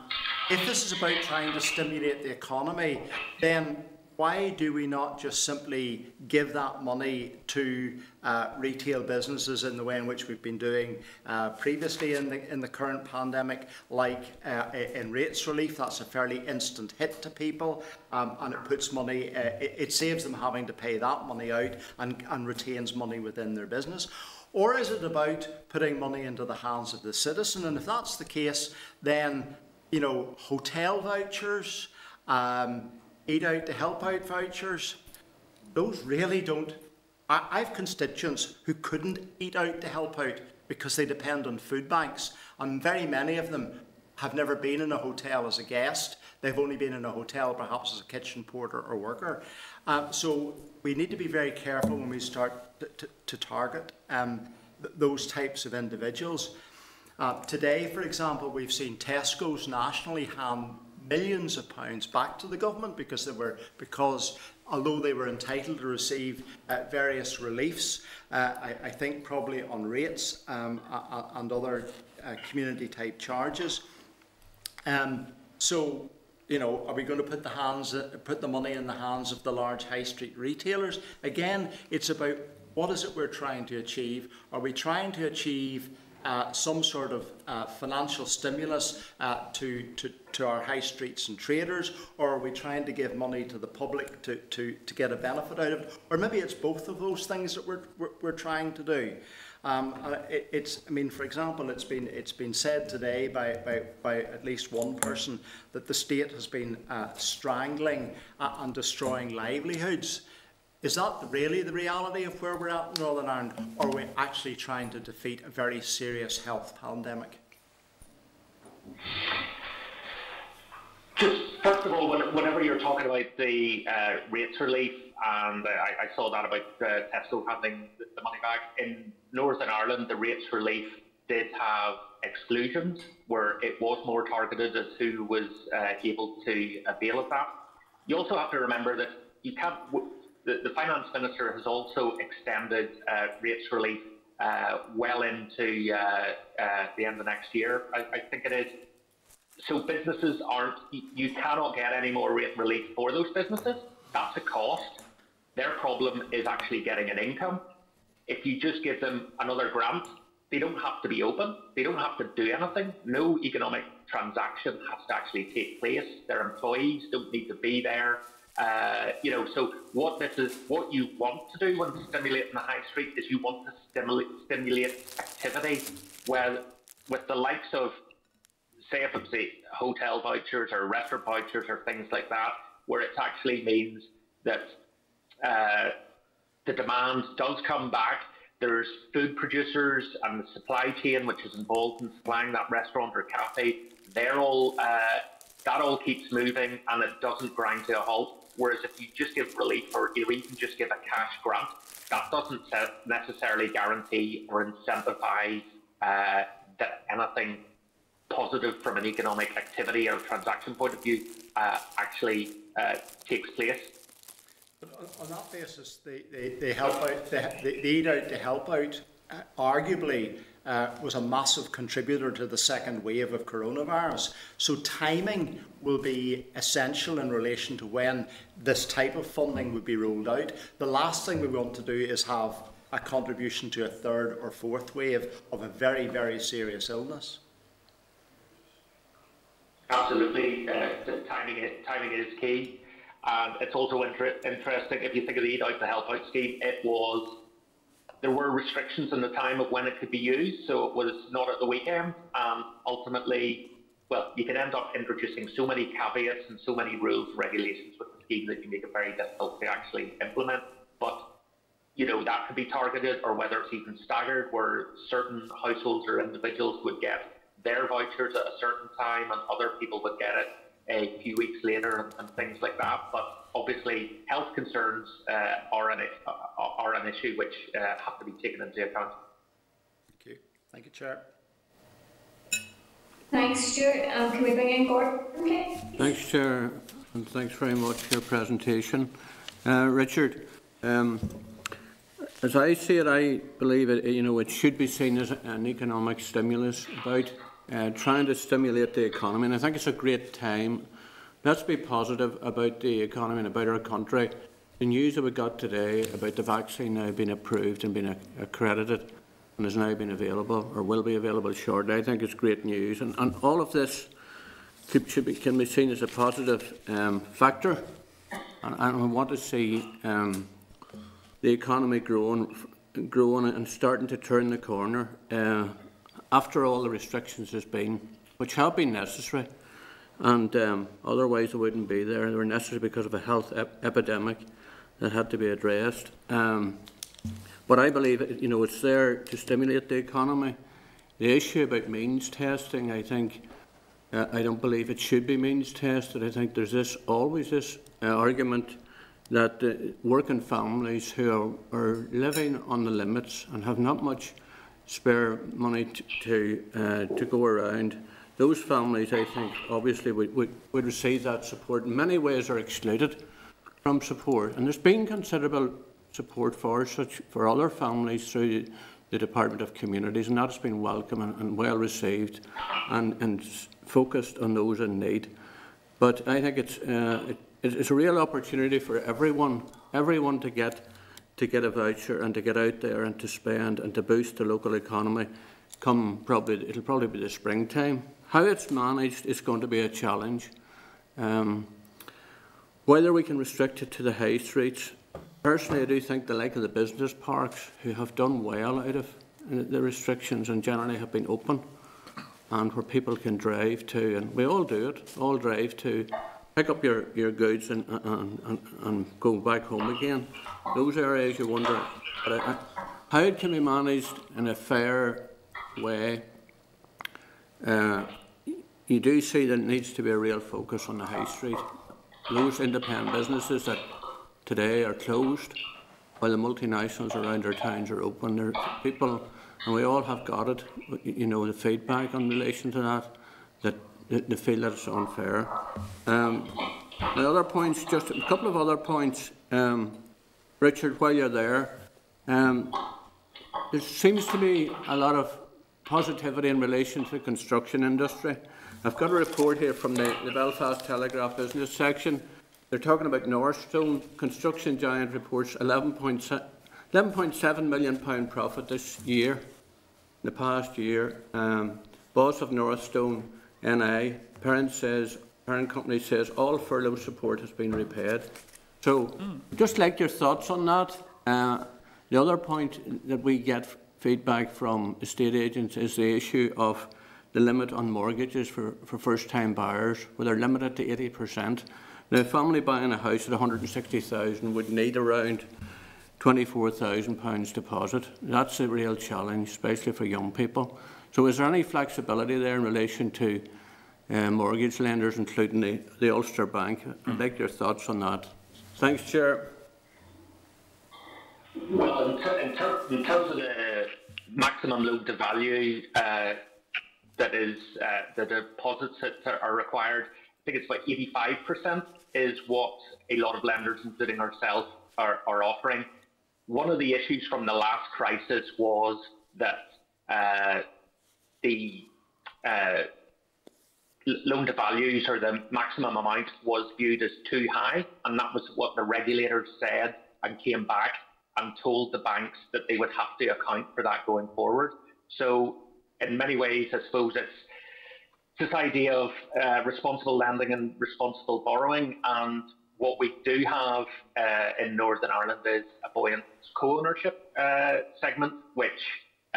if this is about trying to stimulate the economy, then why do we not just simply give that money to uh, retail businesses in the way in which we've been doing uh, previously in the, in the current pandemic, like uh, in rates relief? That's a fairly instant hit to people um, and it puts money, uh, it, it, saves them having to pay that money out and, and retains money within their business. Or is it about putting money into the hands of the citizen? And if that's the case, then, you know, hotel vouchers, um, eat out to help out vouchers, those really don't. I, I have constituents who couldn't eat out to help out because they depend on food banks, and very many of them have never been in a hotel as a guest. They've only been in a hotel perhaps as a kitchen porter or worker. Uh, so we need to be very careful when we start to, to, target um, th those types of individuals. Uh, today, for example, we've seen Tesco's nationally hand millions of pounds back to the government because they were because although they were entitled to receive uh, various reliefs, uh, I, I, think probably on rates um, and other uh, community type charges. Um, so, you know, are we going to put the hands, put the money in the hands of the large high street retailers? Again, it's about what is it we're trying to achieve? Are we trying to achieve uh, some sort of uh, financial stimulus uh, to, to, to our high streets and traders, or are we trying to give money to the public to, to, to get a benefit out of it? Or maybe it's both of those things that we're, we're, we're trying to do. Um, it, it's, I mean, for example, it's been, it's been said today by, by, by at least one person that the state has been uh, strangling uh, and destroying livelihoods. Is that really the reality of where we're at in Northern Ireland, or are we actually trying to defeat a very serious health pandemic? Just first of all, whenever you're talking about the uh, rates relief, and I, I, saw that about uh, Tesco having the money back in Northern Ireland, the rates relief did have exclusions where it was more targeted as who was uh, able to avail of that. You also have to remember that you can't the, the finance minister has also extended uh, rates relief uh, well into uh, the end of next year. I, I, think it is. So businesses aren't. You cannot get any more rate relief for those businesses. That's a cost. Their problem is actually getting an income. If you just give them another grant, they don't have to be open. They don't have to do anything. No economic transaction has to actually take place. Their employees don't need to be there. Uh, you know, so what this is, what you want to do when stimulating the high street is you want to stimulate, stimulate activity. Well, with the likes of, say, if it's a hotel vouchers or restaurant vouchers or things like that, where it actually means that uh, the demand does come back. There's food producers and the supply chain, which is involved in supplying that restaurant or cafe. They're all uh, that all keeps moving and it doesn't grind to a halt. Whereas if you just give relief or you even just give a cash grant, that doesn't necessarily guarantee or incentivize uh, that anything positive from an economic activity or transaction point of view uh, actually uh, takes place. On, that basis, they, they, they help out, they, they eat out to help out, uh, arguably uh, was a massive contributor to the second wave of coronavirus. So timing will be essential in relation to when this type of funding would be rolled out. The last thing we want to do is have a contribution to a third or fourth wave of a very, very serious illness. Absolutely, uh, timing, is, timing is key. And it's also inter interesting, if you think of the Eat Out to Help Out scheme, it was there were restrictions in the time of when it could be used, so it was not at the weekend. Um, ultimately, well, you can end up introducing so many caveats and so many rules and regulations with the scheme that you make it very difficult to actually implement. But you know that could be targeted, or whether it's even staggered, where certain households or individuals would get their vouchers at a certain time, and other people would get it a few weeks later, and, and things like that. But obviously health concerns uh, are, an, uh, are an issue which uh, have to be taken into account. Thank you. Thank you, Chair. Thanks, Stuart. Um, can we bring in Gordon? Okay. Thanks, Chair, and thanks very much for your presentation. Uh, Richard, um, as I see it, I believe it. You know, it should be seen as an economic stimulus about uh, trying to stimulate the economy, and I think it's a great time. Let's be positive about the economy and about our country. The news that we got today about the vaccine now being approved and being accredited and has now been available or will be available shortly, I think is great news. And, and all of this be, can be seen as a positive um, factor. And, and we want to see um, the economy growing, growing and starting to turn the corner uh, after all the restrictions has been, which have been necessary, and um, otherwise they wouldn't be there. They were necessary because of a health ep epidemic that had to be addressed. Um, but I believe you know it's there to stimulate the economy. The issue about means testing, I think, uh, I don't believe it should be means tested. I think there's this always this uh, argument that uh, working families who are, are, living on the limits and have not much spare money to uh, to go around, those families, I think, obviously would, would, would receive that support. In many ways, are excluded from support, and there's been considerable support for such for other families through the Department of Communities, and that's been welcome and, and well received, and, and focused on those in need. But I think it's uh, it, it's a real opportunity for everyone, everyone to get to get a voucher and to get out there and to spend and to boost the local economy. Come probably it'll probably be the springtime. How it's managed is going to be a challenge. Um, whether we can restrict it to the high streets, personally, I do think the like of the business parks who have done well out of the restrictions and generally have been open and where people can drive to, and we all do it, all drive to pick up your, your goods and, and, and, and go back home again. Those areas you wonder how it can be managed in a fair way. Uh, you do see that it needs to be a real focus on the high street. Those independent businesses that today are closed, while the multinationals around our towns are open, there people, and we all have got it, you know, the feedback in relation to that, that they feel that it's unfair. Um, the other points, just a couple of other points. Um, Richard, while you're there, um, there seems to be a lot of positivity in relation to the construction industry. I've got a report here from the, the Belfast Telegraph business section. They're talking about Northstone. Construction giant reports 11.7 million pound profit this year, in the past year. Um, boss of Northstone NI, parent says, parent company says all furlough support has been repaid. So, mm. just like your thoughts on that. Uh, the other point that we get feedback from estate agents is the issue of the limit on mortgages for, for first-time buyers, where they're limited to 80%. Now, a family buying a house at 160,000 would need around £24,000 deposit. That's a real challenge, especially for young people. So is there any flexibility there in relation to uh, mortgage lenders, including the, the Ulster Bank? I'd like your thoughts on that. Thanks, Chair. Well, in, ter in, ter in terms of the maximum loan to value uh, that is uh, the deposits that are required, I think it's about 85% is what a lot of lenders, including ourselves, are, are offering. One of the issues from the last crisis was that uh, the uh, loan to values or the maximum amount was viewed as too high, and that was what the regulators said and came back and told the banks that they would have to account for that going forward. So, in many ways, I suppose it's this idea of uh, responsible lending and responsible borrowing. And what we do have uh, in Northern Ireland is a buoyant co-ownership uh, segment, which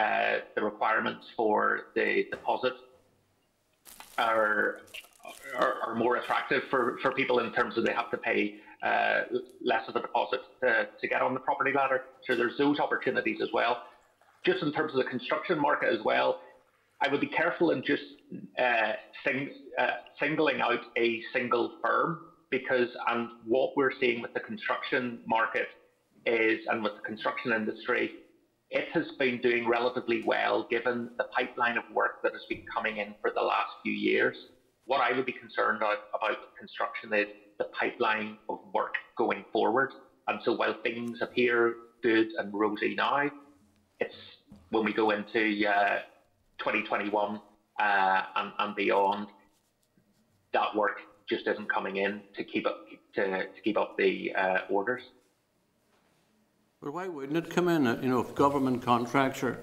uh, the requirements for the deposit are, are, are, more attractive for, for people in terms of they have to pay uh, less of a deposit to, to get on the property ladder. So there's those opportunities as well. Just in terms of the construction market as well, I would be careful in just uh, sing, uh, singling out a single firm because, and what we're seeing with the construction market is, and with the construction industry, it has been doing relatively well given the pipeline of work that has been coming in for the last few years. What I would be concerned about, construction is the pipeline of work going forward. And so while things appear good and rosy now. It's when we go into uh, 2021 uh, and, beyond, that work just isn't coming in to keep up to keep up the uh, orders. But why wouldn't it come in? You know, if government contracts are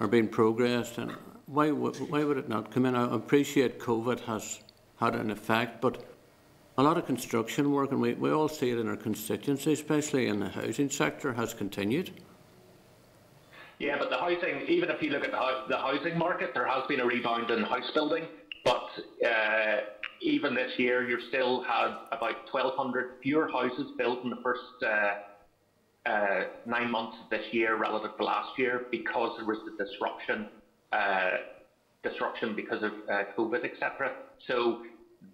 are being progressed, and why why would it not come in? I appreciate COVID has had an effect, but a lot of construction work, and we, we all see it in our constituency, especially in the housing sector, has continued. Yeah, but the housing, even if you look at the, the housing market, there has been a rebound in house building. But uh, even this year, you still had about 1,200 fewer houses built in the first uh, uh, nine months of this year relative to last year because there was the disruption, uh, disruption because of uh, COVID, etc. So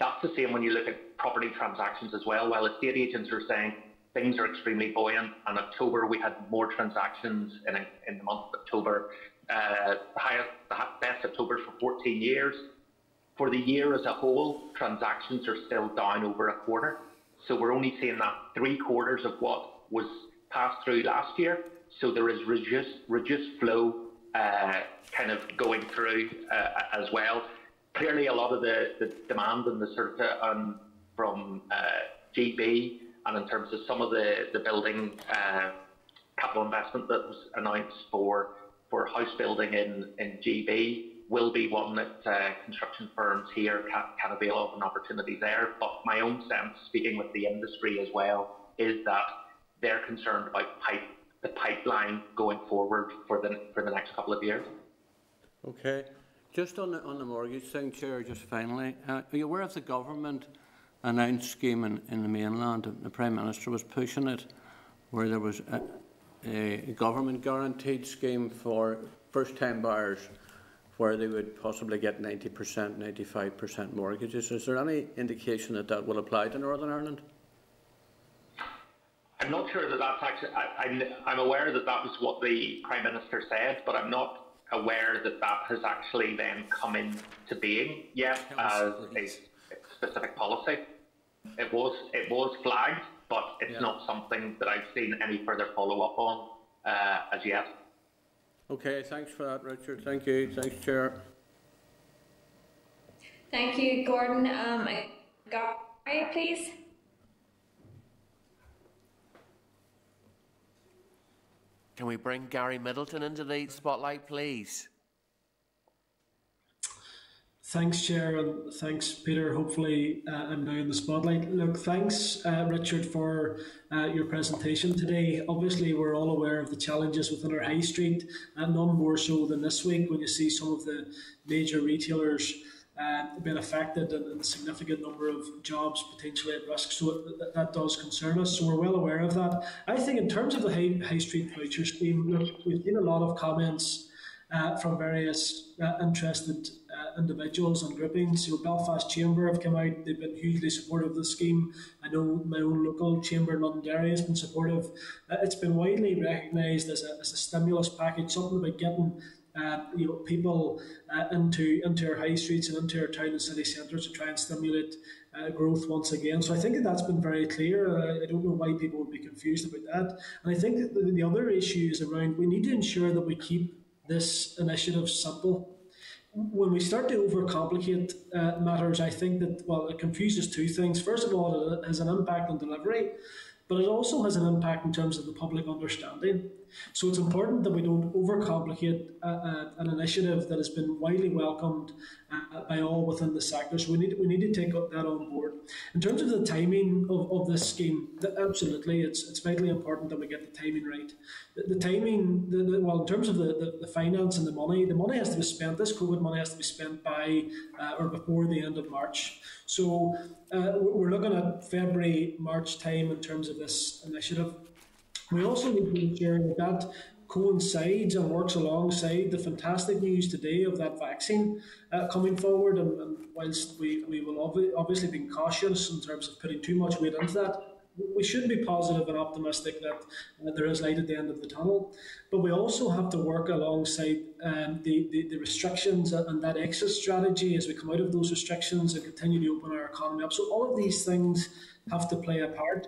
that's the same when you look at property transactions as well. While estate agents are saying things are extremely buoyant, in October we had more transactions in, in the month of October, the highest, the best October for 14 years. For the year as a whole, transactions are still down over a quarter. So we're only seeing that three quarters of what was passed through last year. So there is reduced, reduced flow uh, kind of going through uh, as well clearly a lot of the, the demand and the sort of um, from uh, GB and in terms of some of the the building uh, capital investment that was announced for for house building in in GB will be one that uh, construction firms here can, can avail of an opportunity there. But my own sense, speaking with the industry as well, is that they're concerned about pipe the pipeline going forward for the for the next couple of years. Okay. Just on the, on the mortgage thing, Chair, just finally, uh, are you aware of the government announced scheme in, in the mainland? The Prime Minister was pushing it, where there was a, a government guaranteed scheme for first time buyers where they would possibly get 90%, 95% mortgages. Is there any indication that that will apply to Northern Ireland? I'm not sure that that's actually. I, am aware that that was what the Prime Minister said, but I'm not aware that that has actually then come into being yet as a specific policy. It was it was flagged, but it's yeah. not something that I've seen any further follow up on uh, as yet. Okay, thanks for that, Richard. Thank you. Thanks, Chair. Thank you, Gordon. Um, Gary, please. Can we bring Gary Middleton into the spotlight, please? Thanks, Chair, and thanks, Peter. Hopefully, uh, I'm now in the spotlight. Look, thanks, uh, Richard, for uh, your presentation today. Obviously, we're all aware of the challenges within our high street, and none more so than this week when you see some of the major retailers uh, been affected and, a significant number of jobs potentially at risk. So that, that does concern us. So we're well aware of that. I think in terms of the high, high street voucher scheme, look, we've seen a lot of comments uh, from various uh, interested uh, individuals and groupings. So Belfast Chamber have come out, they've been hugely supportive of the scheme. I know my own local chamber Londonderry has been supportive. Uh, it's been widely recognised as a, as a stimulus package, something about getting uh, you know, people uh, into into our high streets and into our town and city centres to try and stimulate uh, growth once again. So I think that that's been very clear. Uh, I don't know why people would be confused about that. And I think the, the other issue is around we need to ensure that we keep this initiative simple. When we start to overcomplicate uh, matters, I think that well, it confuses two things. First of all, it has an impact on delivery, but it also has an impact in terms of the public understanding. So it's important that we don't overcomplicate a, a, an initiative that has been widely welcomed uh, by all within the sector. So we need we need to take that on board. In terms of the timing of, of this scheme, absolutely, it's it's vitally important that we get the timing right. The, the timing, the, the, well, in terms of the, the, the, finance and the money, the money has to be spent. This COVID money has to be spent by uh, or before the end of March. So uh, we're looking at February March time in terms of this initiative. We also need to ensure that that coincides and works alongside the fantastic news today of that vaccine uh, coming forward. And, and, whilst we, we will obvi- obviously be cautious in terms of putting too much weight into that, we should be positive and optimistic that uh, there is light at the end of the tunnel. But we also have to work alongside um, the, the, the, restrictions and that exit strategy as we come out of those restrictions and continue to open our economy up. So all of these things have to play a part.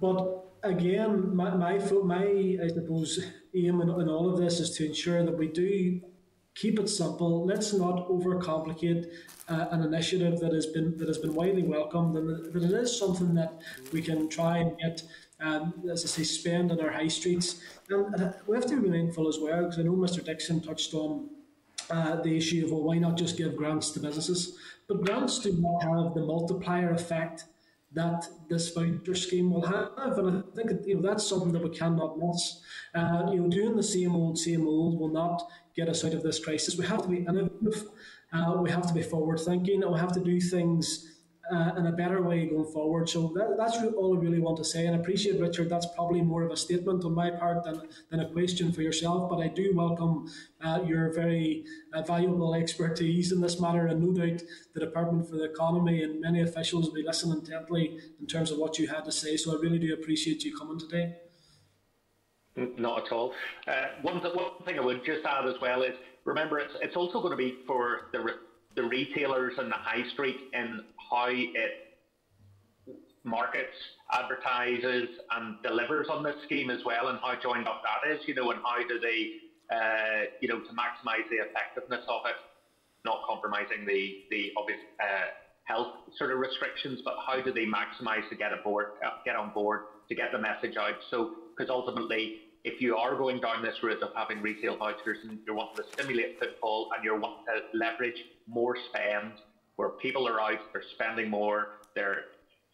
But again, my, my, my I suppose, aim in, in all of this is to ensure that we do keep it simple. Let's not overcomplicate uh, an initiative that has been that has been widely welcomed, and that it is something that we can try and get, um, as I say, spend on our high streets. And we have to be mindful as well, because I know Mr. Dickson touched on uh, the issue of well, why not just give grants to businesses? But grants do not have the multiplier effect that this voucher scheme will have, and I think you know that's something that we cannot miss. Uh, you know, doing the same old, same old will not get us out of this crisis. We have to be innovative, uh, we have to be forward thinking, and we have to do things uh, in a better way going forward. So that, that's all I really want to say. And I appreciate, Richard, that's probably more of a statement on my part than, than a question for yourself. But I do welcome uh, your very uh, valuable expertise in this matter. And no doubt the Department for the Economy and many officials will be listening intently in terms of what you had to say. So I really do appreciate you coming today. Not at all. Uh, one, th- one thing I would just add as well is remember it's, it's also going to be for the, the retailers and the high street in how it markets, advertises, and delivers on this scheme as well, and how joined up that is, you know, and how do they, uh, you know, to maximise the effectiveness of it, not compromising the the obvious uh, health sort of restrictions, but how do they maximise to get aboard, uh, get on board, to get the message out? So, because ultimately, if you are going down this route of having retail vouchers and you're wanting to stimulate footfall and you're wanting to leverage more spend, where people are out, they're spending more, they're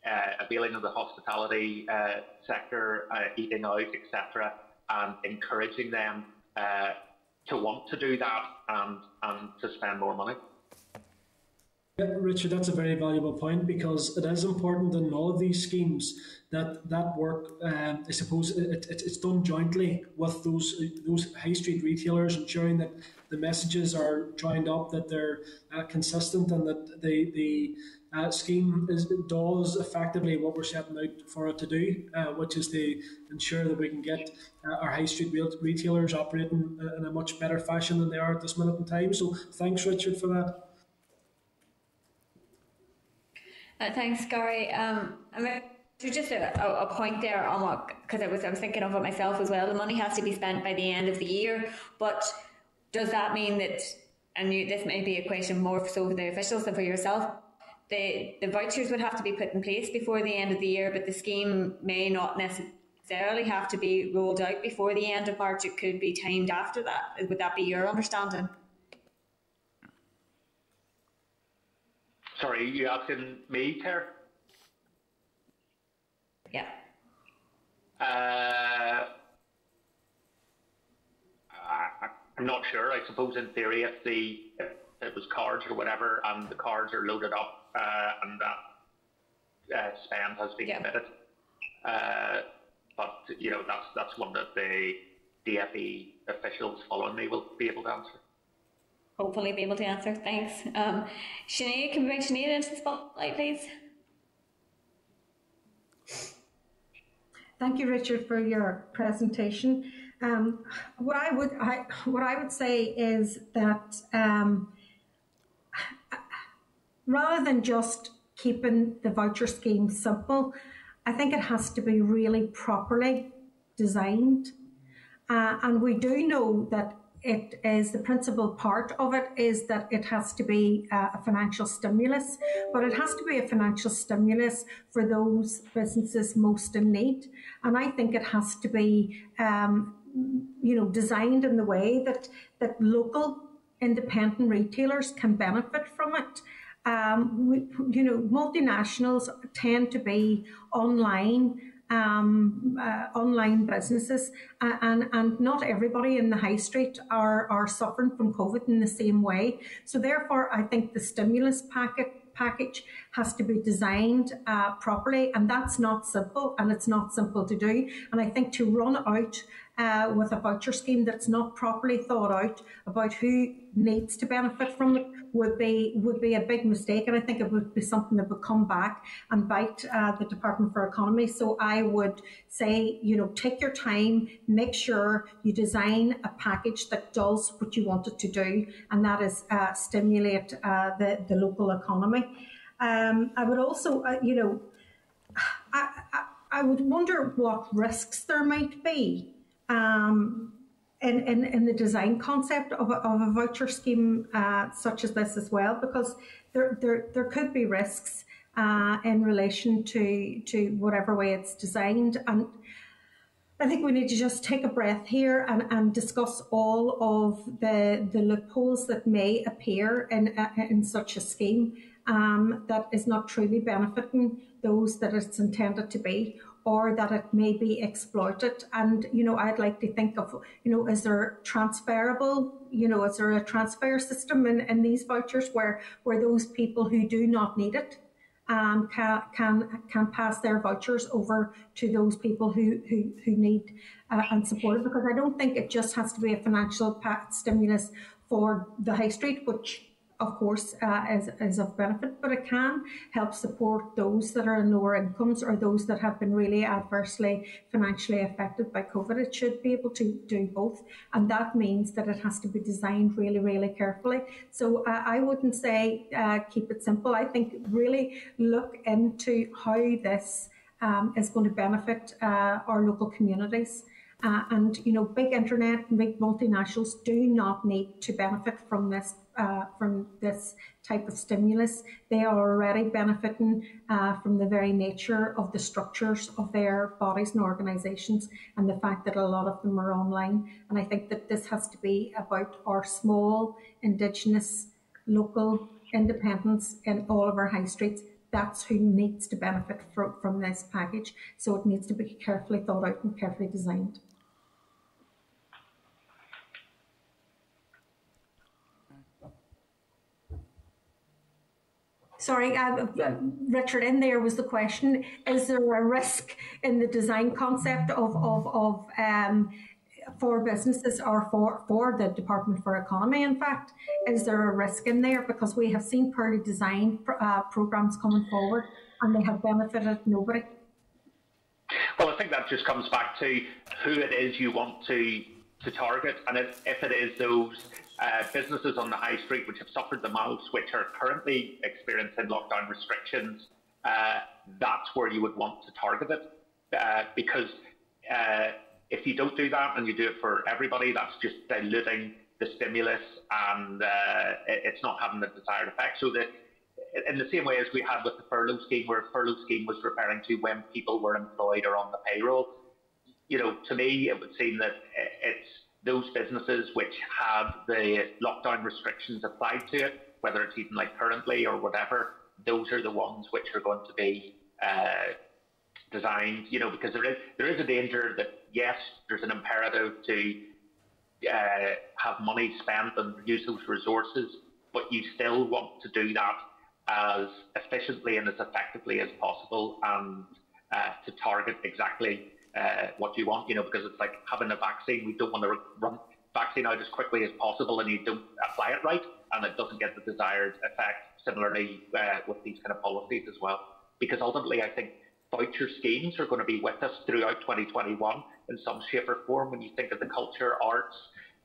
uh, availing of the hospitality uh, sector, uh, eating out, etc., and encouraging them uh, to want to do that and, and to spend more money. Yeah, Richard, that's a very valuable point because it is important in all of these schemes that that work, um, I suppose, it, it, it's done jointly with those those high street retailers, ensuring that the messages are joined up, that they're uh, consistent, and that the the uh, scheme is, does effectively what we're setting out for it to do, uh, which is to ensure that we can get uh, our high street retailers operating in a much better fashion than they are at this minute in time. So thanks, Richard, for that. Uh, thanks, Gary. Um, I mean, just a, a, point there on what, because I was, I was thinking of it myself as well. The money has to be spent by the end of the year, but does that mean that, and you, this may be a question more so for the officials than for yourself, the, the vouchers would have to be put in place before the end of the year, but the scheme may not necessarily have to be rolled out before the end of March. It could be timed after that. Would that be your understanding? Sorry, you asking me, Claire? Yeah. Uh, I, am not sure. I suppose in theory, if the if it was cards or whatever, and the cards are loaded up uh, and that uh, spend has been yeah. committed, uh, but you know that's that's one that the DFE officials following me will be able to answer hopefully be able to answer. Thanks. Um, Sinead, can we bring Sinead into the spotlight, please? Thank you, Richard, for your presentation. Um, what I would I, what I would say is that um, rather than just keeping the voucher scheme simple, I think it has to be really properly designed. Uh, and we do know that it is the principal part of it is that it has to be a financial stimulus, but it has to be a financial stimulus for those businesses most in need. And I think it has to be, um, you know, designed in the way that that local independent retailers can benefit from it. Um, we, you know, multinationals tend to be online um, uh, online businesses, uh, and and not everybody in the high street are are suffering from COVID in the same way. So therefore, I think the stimulus packet package has to be designed uh, properly, and that's not simple, and it's not simple to do. And I think to run out uh, with a voucher scheme that's not properly thought out about who needs to benefit from it would be would be a big mistake, and I think it would be something that would come back and bite uh, the Department for Economy. So I would say, you know, take your time, make sure you design a package that does what you want it to do, and that is uh, stimulate uh, the the local economy. Um, I would also, uh, you know, I, I, I would wonder what risks there might be um, in, in, in the design concept of a, of a voucher scheme uh, such as this as well, because there, there, there could be risks uh, in relation to, to whatever way it's designed. And I think we need to just take a breath here and, and discuss all of the, the loopholes that may appear in, uh, in such a scheme um, that is not truly benefiting those that it's intended to be or that it may be exploited. And, you know, I'd like to think of, you know, is there transferable, you know, is there a transfer system in, in these vouchers where, where those people who do not need it um, can, can can pass their vouchers over to those people who, who, who need uh, and support it because I don't think it just has to be a financial stimulus for the high street, which of course, uh, is, is of benefit, but it can help support those that are in lower incomes or those that have been really adversely financially affected by COVID. It should be able to do both, and that means that it has to be designed really, really carefully. So uh, I wouldn't say uh, keep it simple. I think really look into how this um, is going to benefit uh, our local communities. Uh, and you know, big internet big multinationals do not need to benefit from this uh, from this type of stimulus. They are already benefiting uh, from the very nature of the structures of their bodies and organisations, and the fact that a lot of them are online. And I think that this has to be about our small Indigenous local independents in all of our high streets that's who needs to benefit from, from this package. So it needs to be carefully thought out and carefully designed. Sorry, uh, Richard, in there was the question, is there a risk in the design concept of, of, of um, for businesses or for, for the Department for Economy, in fact, is there a risk in there? Because we have seen poorly designed uh, programs coming forward and they have benefited nobody. Well, I think that just comes back to who it is you want to to target, and if, if it is those uh, businesses on the high street which have suffered the most, which are currently experiencing lockdown restrictions, uh, that's where you would want to target it. Uh, because uh, if you don't do that and you do it for everybody, that's just diluting the stimulus and uh, it's not having the desired effect. So that in the same way as we had with the furlough scheme, where furlough scheme was referring to when people were employed or on the payroll, you know, to me, it would seem that it's those businesses which have the lockdown restrictions applied to it, whether it's even like currently or whatever, those are the ones which are going to be uh, designed, you know, because there is there is a danger that yes, there's an imperative to uh, have money spent and use those resources, but you still want to do that as efficiently and as effectively as possible and uh, to target exactly uh, what you want, you know, because it's like having a vaccine. We don't want to run vaccine out as quickly as possible and you don't apply it right and it doesn't get the desired effect. Similarly, uh, with these kind of policies as well. Because ultimately, I think voucher schemes are going to be with us throughout 2021 in some shape or form. When you think of the culture, arts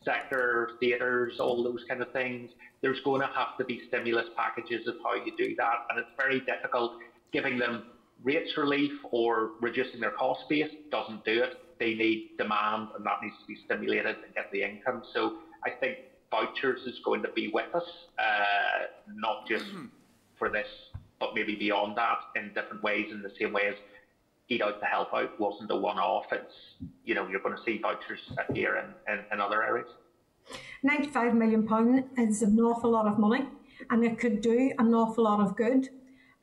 sector, theatres, all those kind of things, there's going to have to be stimulus packages of how you do that. And it's very difficult giving them rates relief or reducing their cost base doesn't do it. They need demand and that needs to be stimulated to get the income. So I think vouchers is going to be with us, uh, not just mm-hmm. for this, but maybe beyond that in different ways in the same way as Eat Out to Help Out wasn't a one-off. It's, you know, you're going to see vouchers appear in, in, in other areas. £95 million is an awful lot of money and it could do an awful lot of good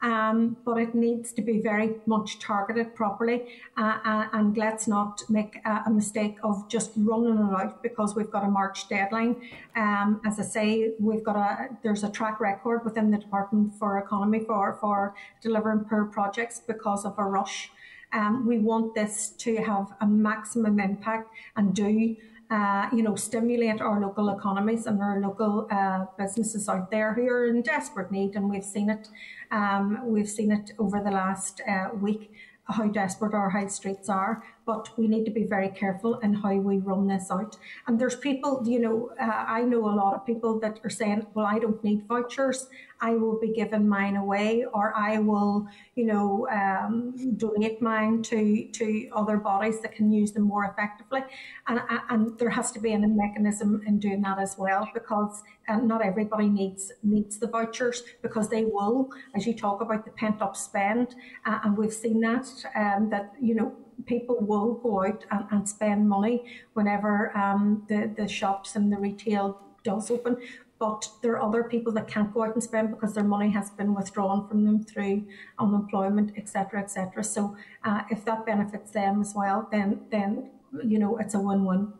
um, but it needs to be very much targeted properly. Uh, uh, and let's not make a, mistake of just running it out because we've got a March deadline. Um, as I say, we've got a there's a track record within the Department for Economy for for delivering poor projects because of a rush. Um, we want this to have a maximum impact and do uh, you know, stimulate our local economies and our local uh, businesses out there who are in desperate need. And we've seen it, um, we've seen it over the last uh, week how desperate our high streets are. But we need to be very careful in how we run this out. And there's people, you know, uh, I know a lot of people that are saying, well, I don't need vouchers. I will be giving mine away, or I will, you know, um, donate mine to to other bodies that can use them more effectively. And and there has to be a mechanism in doing that as well, because um, not everybody needs needs the vouchers because they will, as you talk about the pent up spend, uh, and we've seen that um, that you know people will go out and, and spend money whenever um, the the shops and the retail does open but there are other people that can't go out and spend because their money has been withdrawn from them through unemployment, etc., etc. So uh, if that benefits them as well, then then you know it's a win-win.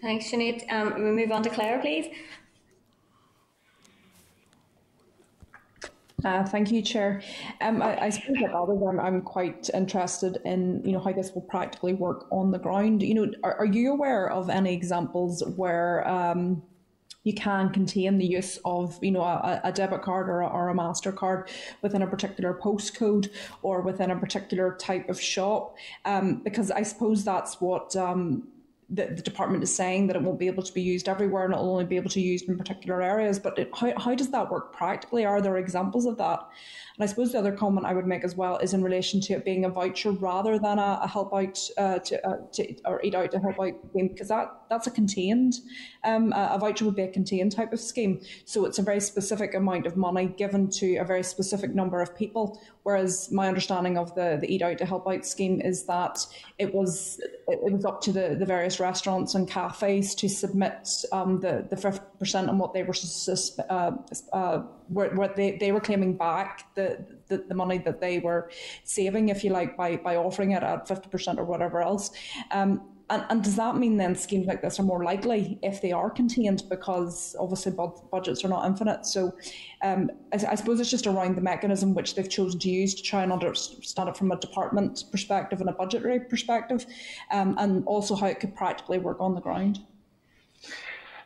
Thanks, Sinead. Um, we move on to Claire, please. Uh, thank you, Chair. Um, I, I, suppose like others, I'm, I'm, quite interested in you know how this will practically work on the ground. You know, are, are you aware of any examples where um, you can contain the use of you know a, a debit card or a, or a Mastercard within a particular postcode or within a particular type of shop? Um, because I suppose that's what um, the, the department is saying that it won't be able to be used everywhere and it'll only be able to be used in particular areas. But it, how, how does that work practically? Are there examples of that? And I suppose the other comment I would make as well is in relation to it being a voucher rather than a, a help out uh, to, uh, to, or eat out to help out scheme because that that's a contained um, a voucher would be a contained type of scheme. So it's a very specific amount of money given to a very specific number of people. Whereas my understanding of the, the Eat Out to Help Out scheme is that it was it was up to the, the various restaurants and cafes to submit um, the the percent on what they were uh, uh, what they, they were claiming back the, the, the money that they were saving, if you like, by by offering it at fifty percent or whatever else. Um, and, and does that mean then schemes like this are more likely if they are contained because obviously bud- budgets are not infinite? So um, I, I, suppose it's just around the mechanism which they've chosen to use to try and understand it from a department perspective and a budgetary perspective, um, and also how it could practically work on the ground.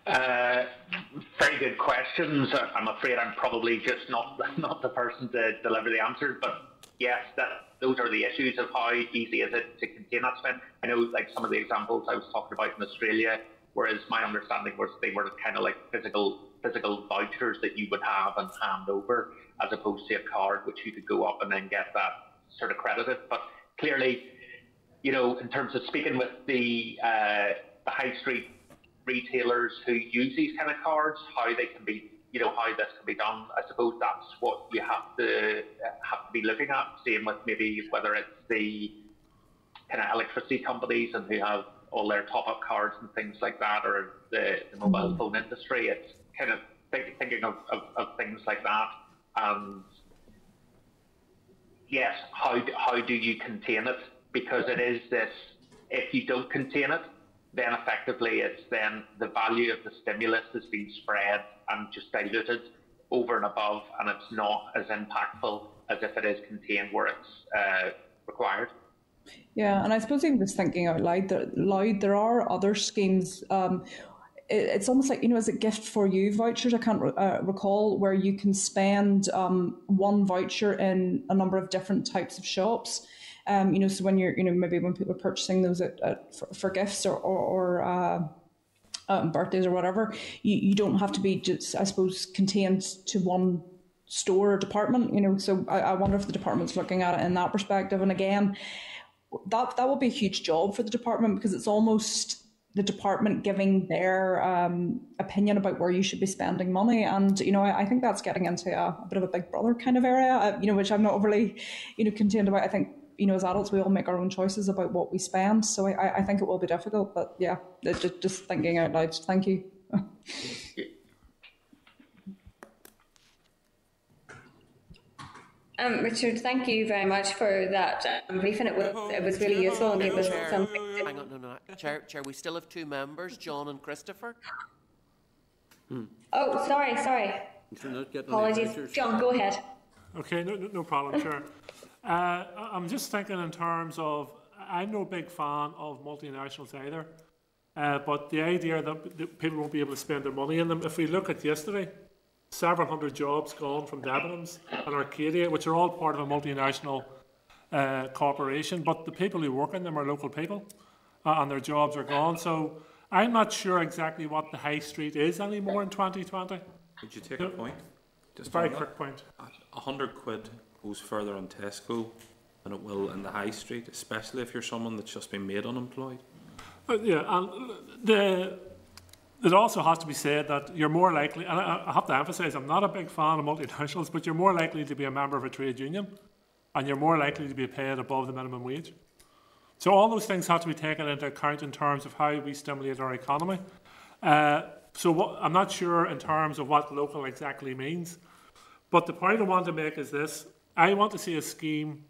Uh, very good questions. I'm afraid I'm probably just not not the person to deliver the answer, but yes, that those are the issues of how easy is it to contain that spend. I know, like some of the examples I was talking about in Australia, whereas my understanding was they were kind of like physical physical vouchers that you would have and hand over, as opposed to a card which you could go up and then get that sort of credited. But clearly, you know, in terms of speaking with the uh, the high street retailers who use these kind of cards, how they can be you know how this can be done. I suppose that's what you have to have to be looking at. Same with maybe whether it's the kind of electricity companies and who have all their top-up cards and things like that, or the, the mobile mm-hmm. phone industry. It's kind of think, thinking of, of, of, things like that. And yes, how how do you contain it? Because it is this. If you don't contain it, then effectively it's then the value of the stimulus has been spread and just diluted over and above, and it's not as impactful as if it is contained where it's uh, required. Yeah, and I suppose even just thinking out loud, there, loud, there are other schemes. Um, it, it's almost like you know, as a gift for you vouchers. I can't uh, recall where you can spend um, one voucher in a number of different types of shops. Um, you know, so when you're, you know, maybe when people are purchasing those at, at, for, for, gifts or, or, or uh, um, birthdays or whatever, you, you don't have to be just, I suppose, contained to one store or department, you know. So I, I wonder if the department's looking at it in that perspective. And again, that that will be a huge job for the department because it's almost the department giving their um, opinion about where you should be spending money. And, you know, I, I think that's getting into a, a, bit of a big brother kind of area, uh, you know, which I'm not overly, you know, contained about. I think you know, as adults, we all make our own choices about what we spend. So I, I think it will be difficult, but yeah, just, just thinking out loud. Thank you. Um, Richard, thank you very much for that um, briefing. It was it was really useful and it was something. Hang on, no, no, Chair, Chair, we still have two members, John and Christopher. Hmm. Oh, sorry, sorry. Apologies, John. Go ahead. Okay, no, no problem, Chair. Uh, I'm just thinking in terms of, I'm no big fan of multinationals either, uh, but the idea that, people won't be able to spend their money in them, if we look at yesterday, several hundred jobs gone from Debenhams and Arcadia, which are all part of a multinational uh, corporation, but the people who work in them are local people uh, and their jobs are gone. So I'm not sure exactly what the high street is anymore in 2020. Would you take a point? Just a very quick point. A hundred quid goes further on Tesco than it will in the high street, especially if you're someone that's just been made unemployed. But yeah, and the it also has to be said that you're more likely, and I, I have to emphasise, I'm not a big fan of multinationals, but you're more likely to be a member of a trade union, and you're more likely to be paid above the minimum wage. So all those things have to be taken into account in terms of how we stimulate our economy. Uh, so what, I'm not sure in terms of what local exactly means, but the point I want to make is this: I want to see a scheme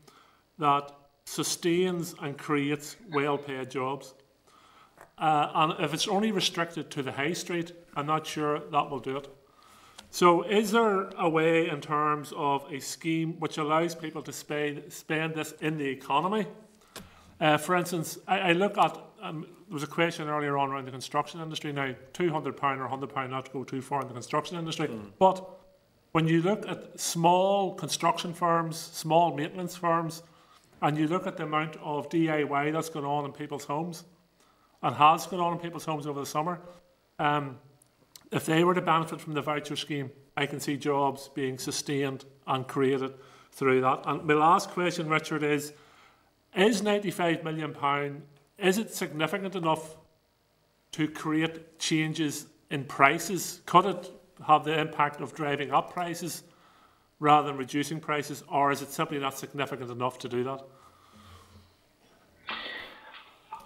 that sustains and creates well-paid jobs. Uh, and if it's only restricted to the high street, I'm not sure that will do it. So, is there a way in terms of a scheme which allows people to spend, spend this in the economy? Uh, for instance, I, I look at um, there was a question earlier on around the construction industry. Now, two hundred pound or hundred pound not to go too far in the construction industry, mm. but when you look at small construction firms, small maintenance firms, and you look at the amount of DIY that's going on in people's homes, and has gone on in people's homes over the summer. Um, if they were to benefit from the voucher scheme, I can see jobs being sustained and created through that. And my last question, Richard, is is £95 million, is it significant enough to create changes in prices? Could it have the impact of driving up prices rather than reducing prices, or is it simply not significant enough to do that?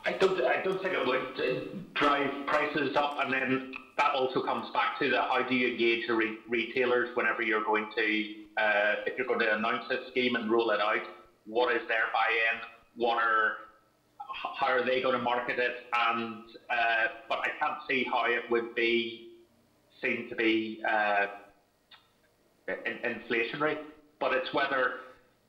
I don't, I don't think it would drive prices up, and then that also comes back to the how do you engage the re- retailers whenever you're going to, uh, if you're going to announce a scheme and roll it out, what is their buy-in, what are, how are they going to market it, and uh, but I can't see how it would be seen to be uh, in, inflationary, but it's whether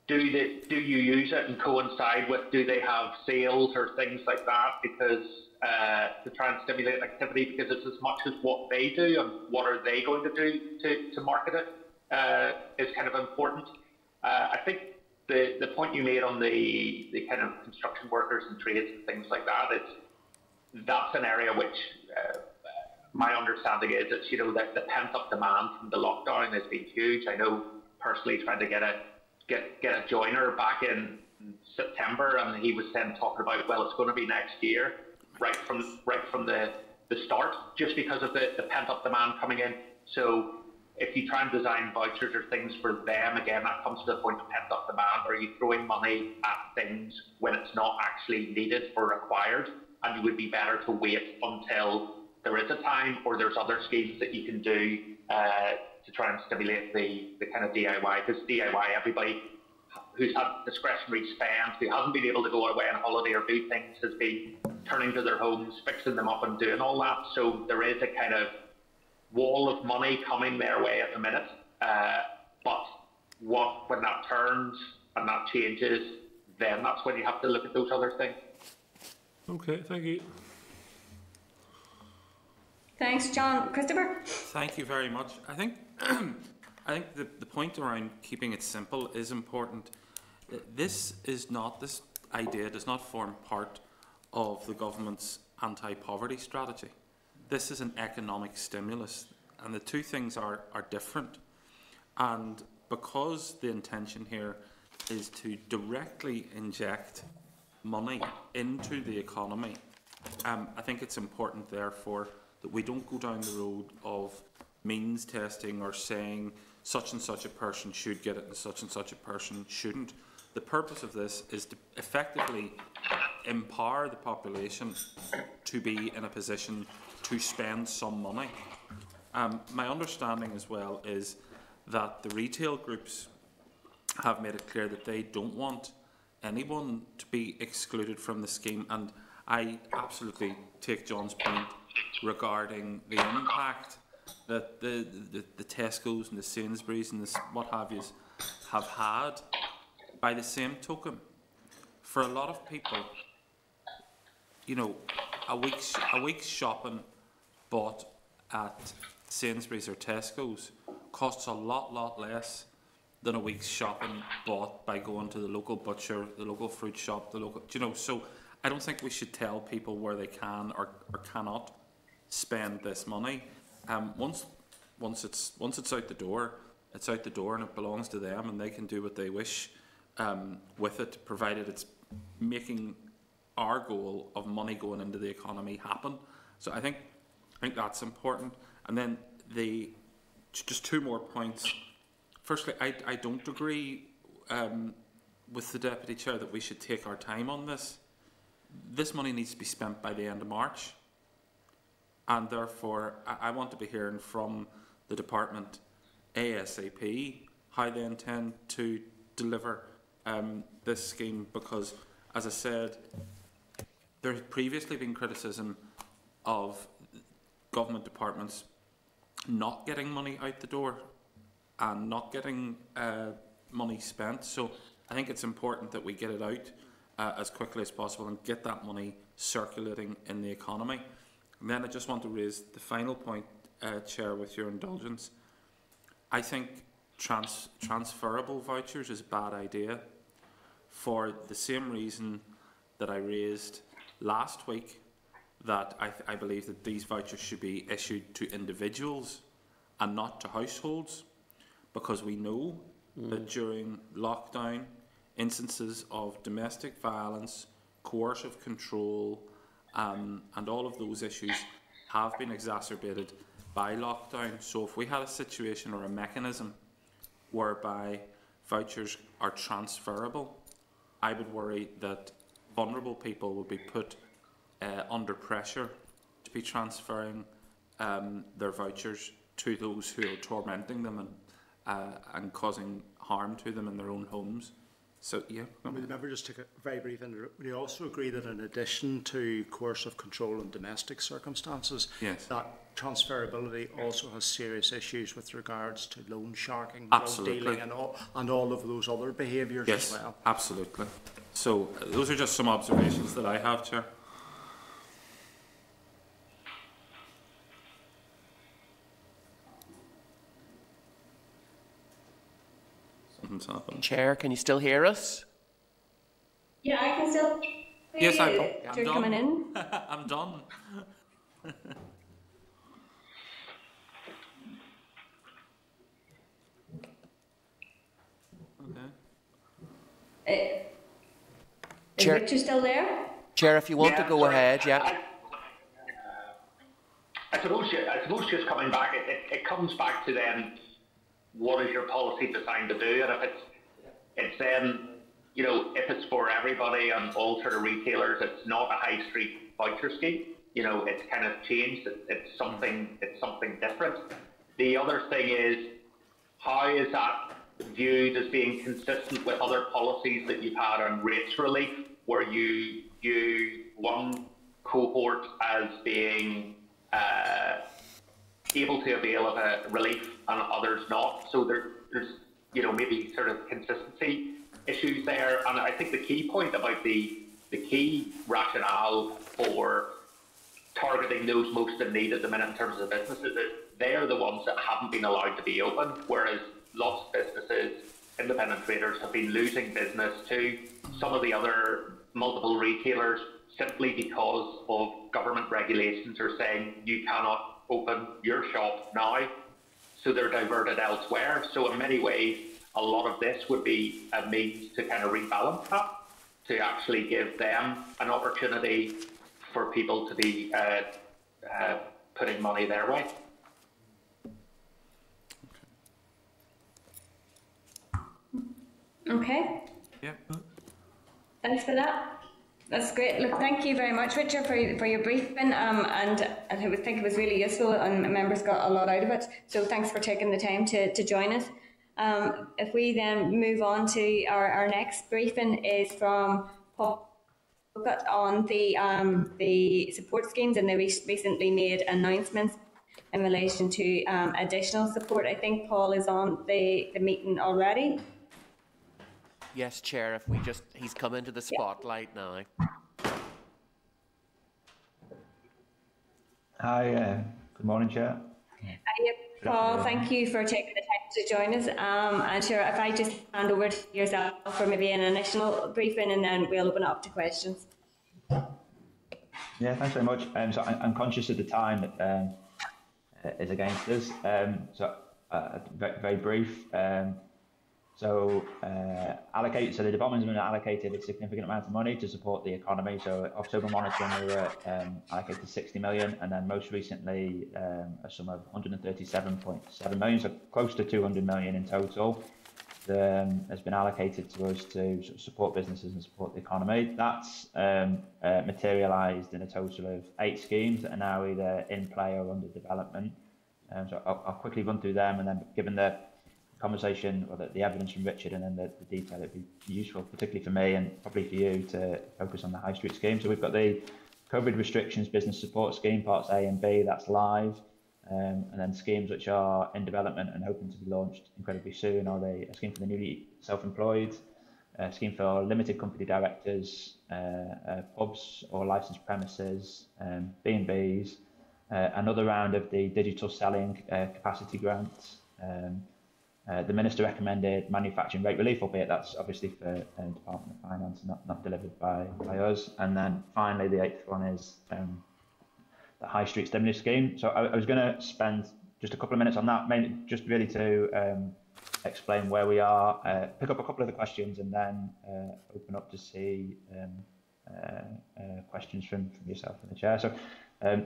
do they do you use it and coincide with do they have sales or things like that because uh, to try and stimulate activity because it's as much as what they do and what are they going to do to, to market it uh, is kind of important. Uh, I think the, the point you made on the, the kind of construction workers and trades and things like that, it's, that's an area which uh, my understanding is that you know that the pent up demand from the lockdown has been huge. I know personally trying to get a get get a joiner back in September, and he was then talking about well, it's going to be next year, right from right from the the start, just because of the, the pent up demand coming in. So if you try and design vouchers or things for them, again, that comes to the point of pent up demand. Are you throwing money at things when it's not actually needed or required? And you would be better to wait until there is a time or there's other schemes that you can do uh, to try and stimulate the, the kind of DIY. Because DIY, everybody who's had discretionary spend, who hasn't been able to go away on holiday or do things, has been turning to their homes, fixing them up, and doing all that. So there is a kind of wall of money coming their way at the minute. Uh, but what when that turns and that changes, then that's when you have to look at those other things. Okay, thank you. Thanks, John. Christopher? Thank you very much. I think I think the, the point around keeping it simple is important. This is not, this idea does not form part of the government's anti-poverty strategy. This is an economic stimulus and the two things are, are different. And because the intention here is to directly inject money into the economy, um, I think it's important, therefore, that we don't go down the road of means testing or saying such and such a person should get it and such and such a person shouldn't. The purpose of this is to effectively empower the population to be in a position to spend some money. Um, my understanding as well is that the retail groups have made it clear that they don't want anyone to be excluded from the scheme and I absolutely take John's point regarding the impact that the, the, the Tesco's and the Sainsbury's and the what have yous have had. By the same token, for a lot of people, you know, a week's, a week's shopping bought at Sainsbury's or Tesco's costs a lot, lot less than a week's shopping bought by going to the local butcher, the local fruit shop, the local, you know, so I don't think we should tell people where they can or, or cannot spend this money. Um, once, once it's, once it's out the door, it's out the door and it belongs to them and they can do what they wish um, with it, provided it's making our goal of money going into the economy happen. So I think, I think that's important. And then the, just two more points. Firstly, I, I don't agree um, with the Deputy Chair that we should take our time on this. This money needs to be spent by the end of March. And therefore, I, want to be hearing from the Department ASAP how they intend to deliver um, this scheme because, as I said, there has previously been criticism of government departments not getting money out the door and not getting uh, money spent. So I think it's important that we get it out uh, as quickly as possible and get that money circulating in the economy. And then I just want to raise the final point, uh, Chair, with your indulgence. I think trans transferable vouchers is a bad idea for the same reason that I raised last week that I, I believe that these vouchers should be issued to individuals and not to households because we know mm. that during lockdown instances of domestic violence, coercive control um, and all of those issues have been exacerbated by lockdown. So if we had a situation or a mechanism whereby vouchers are transferable, I would worry that vulnerable people would be put uh, under pressure to be transferring um, their vouchers to those who are tormenting them and, uh, and causing harm to them in their own homes. So, yeah. I mean, the member just took a very brief and we also agree that in addition to coercive control in domestic circumstances, yes. that transferability also has serious issues with regards to loan sharking, absolutely. loan dealing and all, and all of those other behaviours yes, as well. absolutely. So, uh, those are just some observations that I have, Chair. Something's happened. Chair, can you still hear us? Yeah, I can still hear yes, you. I'm, I'm You're done. coming in. I'm done. Uh, is Chair- Richard still there? Chair, if you want Yeah, to go sorry. ahead, yeah. I, I suppose, ju- I suppose just coming back, it, it, it comes back to then what is your policy designed to do, and if it's it's then you know if it's for everybody and all sort of retailers, it's not a high street voucher scheme. You know, it's kind of changed. It, it's something it's something different. The other thing is how is that viewed as being consistent with other policies that you've had on rates relief, where you view one cohort as being uh, able to avail of a relief and others not. So there, there's you know maybe sort of consistency issues there. And I think the key point about the the key rationale for targeting those most in need at the minute in terms of businesses is that they're the ones that haven't been allowed to be open, whereas lots of businesses, independent traders have been losing business to some of the other multiple retailers simply because of government regulations are saying you cannot open your shop now. So they're diverted elsewhere. So in many ways, a lot of this would be a means to kind of rebalance that, to actually give them an opportunity for people to be uh, uh, putting money their way. Okay. Yeah. Thanks for that. That's great. Look, thank you very much, Richard, for, for your briefing. Um, and I think it was really useful, and members got a lot out of it. So thanks for taking the time to, to join us. Um, if we then move on to our, our next briefing is from Paul on the um, the support schemes, and they re- recently made announcements in relation to um, additional support. I think Paul is on the, the meeting already. Yes, Chair, if we just, he's come into the spotlight now. Hi, uh, good morning, Chair. Paul, thank you for taking the time to join us. Um, and Chair, if I just hand over to yourself for maybe an initial briefing and then we'll open up to questions. Yeah, thanks very much. Um, so I'm, I'm conscious of the time that um, uh, is against us. Um, so uh, very, very brief. Um, so uh, allocate. So the department has been allocated a significant amount of money to support the economy. So October monitoring we were um, allocated 60 million, and then most recently um, a sum of 137.7 million, so close to 200 million in total. Um, has been allocated to us to support businesses and support the economy. That's um, uh, materialised in a total of eight schemes that are now either in play or under development. Um, so I'll, I'll quickly run through them, and then given the conversation or the, the evidence from Richard and then the, the detail, it'd be useful, particularly for me and probably for you, to focus on the high street scheme. So we've got the COVID restrictions business support scheme, parts A and B, that's live. Um, and then schemes which are in development and hoping to be launched incredibly soon are the a scheme for the newly self-employed, a scheme for limited company directors, uh, uh, pubs or licensed premises, um, B&Bs, uh, another round of the digital selling uh, capacity grants, um, uh, the Minister recommended manufacturing rate relief, albeit that's obviously for uh, Department of Finance, not, not delivered by, by us. And then finally, the eighth one is um, the High Street Stimulus Scheme. So I, I was going to spend just a couple of minutes on that, mainly just really to um, explain where we are, uh, pick up a couple of the questions, and then uh, open up to see um, uh, uh, questions from, from yourself and the chair. So um,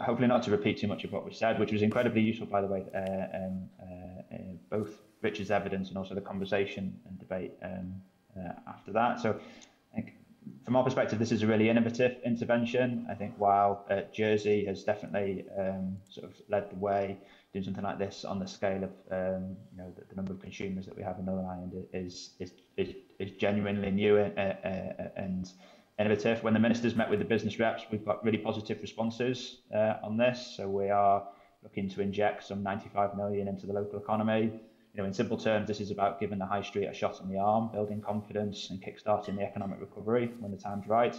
hopefully not to repeat too much of what we said, which was incredibly useful, by the way, uh, um, uh, uh, both Richard's evidence and also the conversation and debate um, uh, after that. So I think from our perspective, this is a really innovative intervention. I think while uh, Jersey has definitely um, sort of led the way, doing something like this on the scale of um, you know the, the, number of consumers that we have in Northern Ireland is is is, is genuinely new uh, and innovative. When the ministers met with the business reps, we've got really positive responses uh, on this. So we are looking to inject some 95 million into the local economy. You know, in simple terms, this is about giving the high street a shot in the arm, building confidence and kickstarting the economic recovery when the time's right.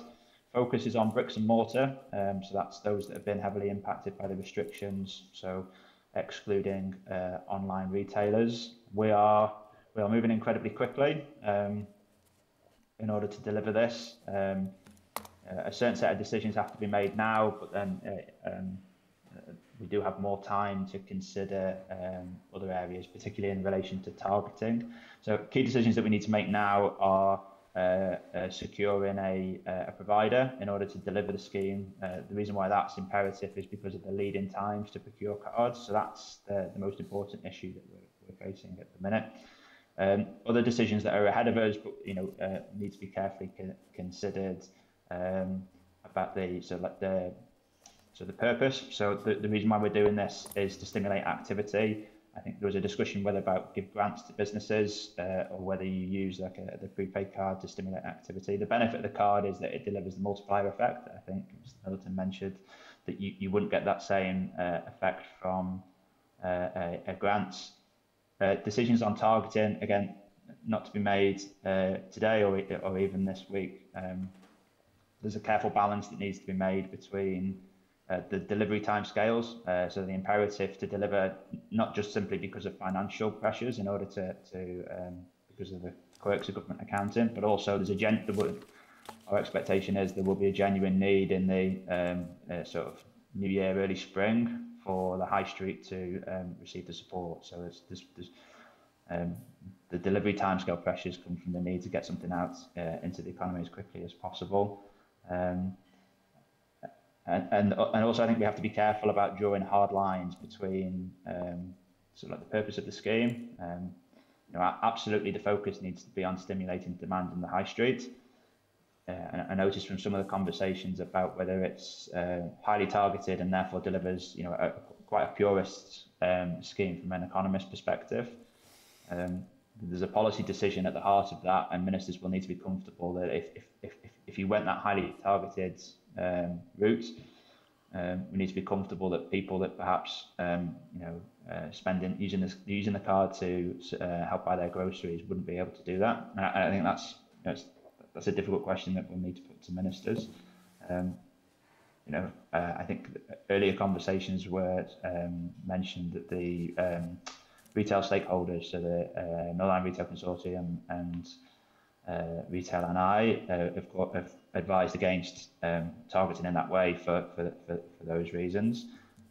Focus is on bricks and mortar, um, so that's those that have been heavily impacted by the restrictions. So excluding uh, online retailers, we are we are moving incredibly quickly. Um, in order to deliver this. Um, uh, a certain set of decisions have to be made now, but then uh, um, we do have more time to consider um, other areas, particularly in relation to targeting. So key decisions that we need to make now are uh, uh, securing a, uh, a provider in order to deliver the scheme. Uh, the reason why that's imperative is because of the lead-in times to procure cards. So that's the, the most important issue that we're, we're facing at the minute. Um, other decisions that are ahead of us, but you know, uh, need to be carefully con considered um, about the so like the so the purpose. So the, the reason why we're doing this is to stimulate activity. I think there was a discussion whether about give grants to businesses uh, or whether you use like a, the prepaid card to stimulate activity. The benefit of the card is that it delivers the multiplier effect. I think Mr. Middleton mentioned that you, you wouldn't get that same uh, effect from uh, a, a grants. Uh, decisions on targeting, again, not to be made uh, today or, or even this week. Um, there's a careful balance that needs to be made between uh, the delivery time scales, uh, so the imperative to deliver not just simply because of financial pressures in order to, to um, because of the quirks of government accounting, but also there's a gen our expectation is there will be a genuine need in the um, uh, sort of new year, early spring for the high street to um, receive the support. So there's um, the delivery timescale pressures come from the need to get something out uh, into the economy as quickly as possible. Um, and, and, and also I think we have to be careful about drawing hard lines between um, sort of like the purpose of the scheme. Um, you know, absolutely the focus needs to be on stimulating demand in the high street. Uh, I noticed from some of the conversations about whether it's uh, highly targeted and therefore delivers, you know, a, quite a purist um, scheme from an economist perspective. Um, there's a policy decision at the heart of that, and ministers will need to be comfortable that if if, if, if you went that highly targeted um, route, um, we need to be comfortable that people that perhaps um, you know uh, spending using this using the card to uh, help buy their groceries wouldn't be able to do that. And I, I think that's you know, that's a difficult question that we'll need to put to ministers. Um, you know, uh, I think earlier conversations were um, mentioned that the um, retail stakeholders, so the uh, Retail Consortium and uh, Retail NI, uh, have, have advised against um, targeting in that way for, for, for, for those reasons.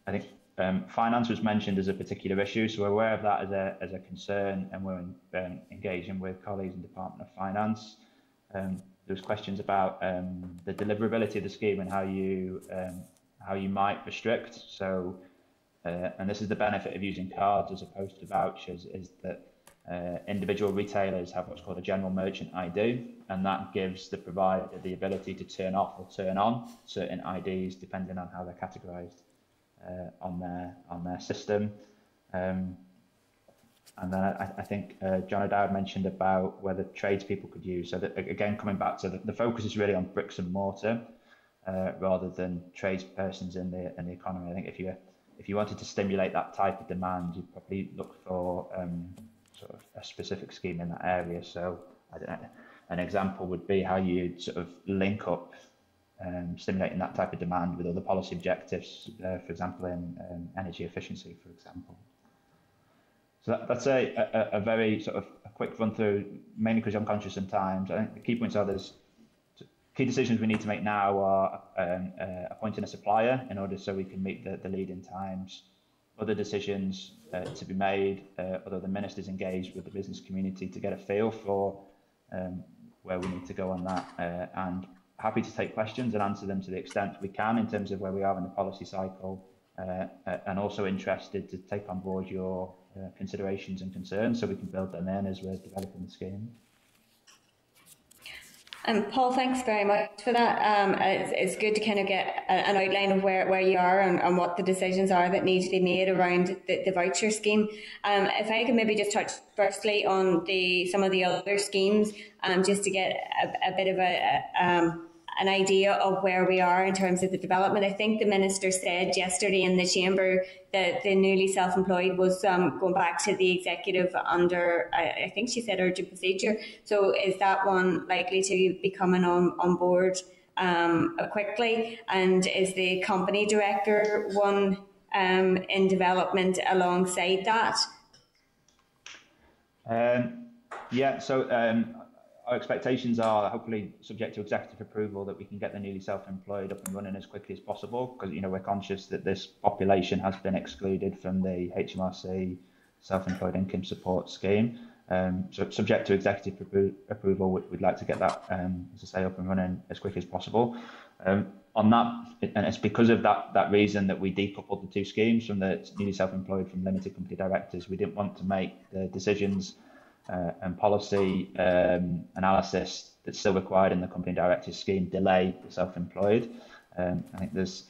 I think um, finance was mentioned as a particular issue, so we're aware of that as a, as a concern and we're in, um, engaging with colleagues in the Department of Finance. Um, there was questions about um, the deliverability of the scheme and how you um, how you might restrict. So, uh, and this is the benefit of using cards as opposed to vouchers, is that uh, individual retailers have what's called a general merchant ID, and that gives the provider the ability to turn off or turn on certain IDs depending on how they're categorized uh, on their on their system. Um, and then I, I think uh, John O'Dowd mentioned about whether tradespeople could use. So that, again, coming back to the, the focus is really on bricks and mortar uh, rather than tradespersons in the in the economy. I think if you if you wanted to stimulate that type of demand, you'd probably look for um, sort of a specific scheme in that area. So know, an example would be how you'd sort of link up um, stimulating that type of demand with other policy objectives, uh, for example, in um, energy efficiency, for example. So that, that's a, a, a, very sort of a quick run through, mainly because I'm conscious sometimes. I think the key points are there's key decisions we need to make now are um, uh, appointing a supplier in order so we can meet the, the lead in times. Other decisions uh, to be made, uh, although the minister's engaged with the business community to get a feel for um, where we need to go on that. Uh, and happy to take questions and answer them to the extent we can in terms of where we are in the policy cycle, uh, uh, and also interested to take on board your uh, considerations and concerns so we can build them in as we're developing the scheme. Um, Paul, thanks very much for that. Um, it's, it's, good to kind of get a, an outline of where, where you are and, and, what the decisions are that need to be made around the, the voucher scheme. Um, if I could maybe just touch firstly on the some of the other schemes, um, just to get a, a bit of a, a um, an idea of where we are in terms of the development. I think the minister said yesterday in the chamber that the newly self-employed was um, going back to the executive under, I, I, think she said urgent procedure. So is that one likely to be coming on, on board um, quickly? And is the company director one um, in development alongside that? Um, yeah, so um, our expectations are hopefully subject to executive approval that we can get the newly self-employed up and running as quickly as possible because you know we're conscious that this population has been excluded from the HMRC self-employed income support scheme. Um, so subject to executive appro approval, we'd like to get that, um, as I say, up and running as quick as possible. Um, on that, and it's because of that that reason that we decoupled the two schemes from the newly self-employed from limited company directors. We didn't want to make the decisions uh, and policy um, analysis that's still required in the company directors scheme delay the self-employed. Um, I think there's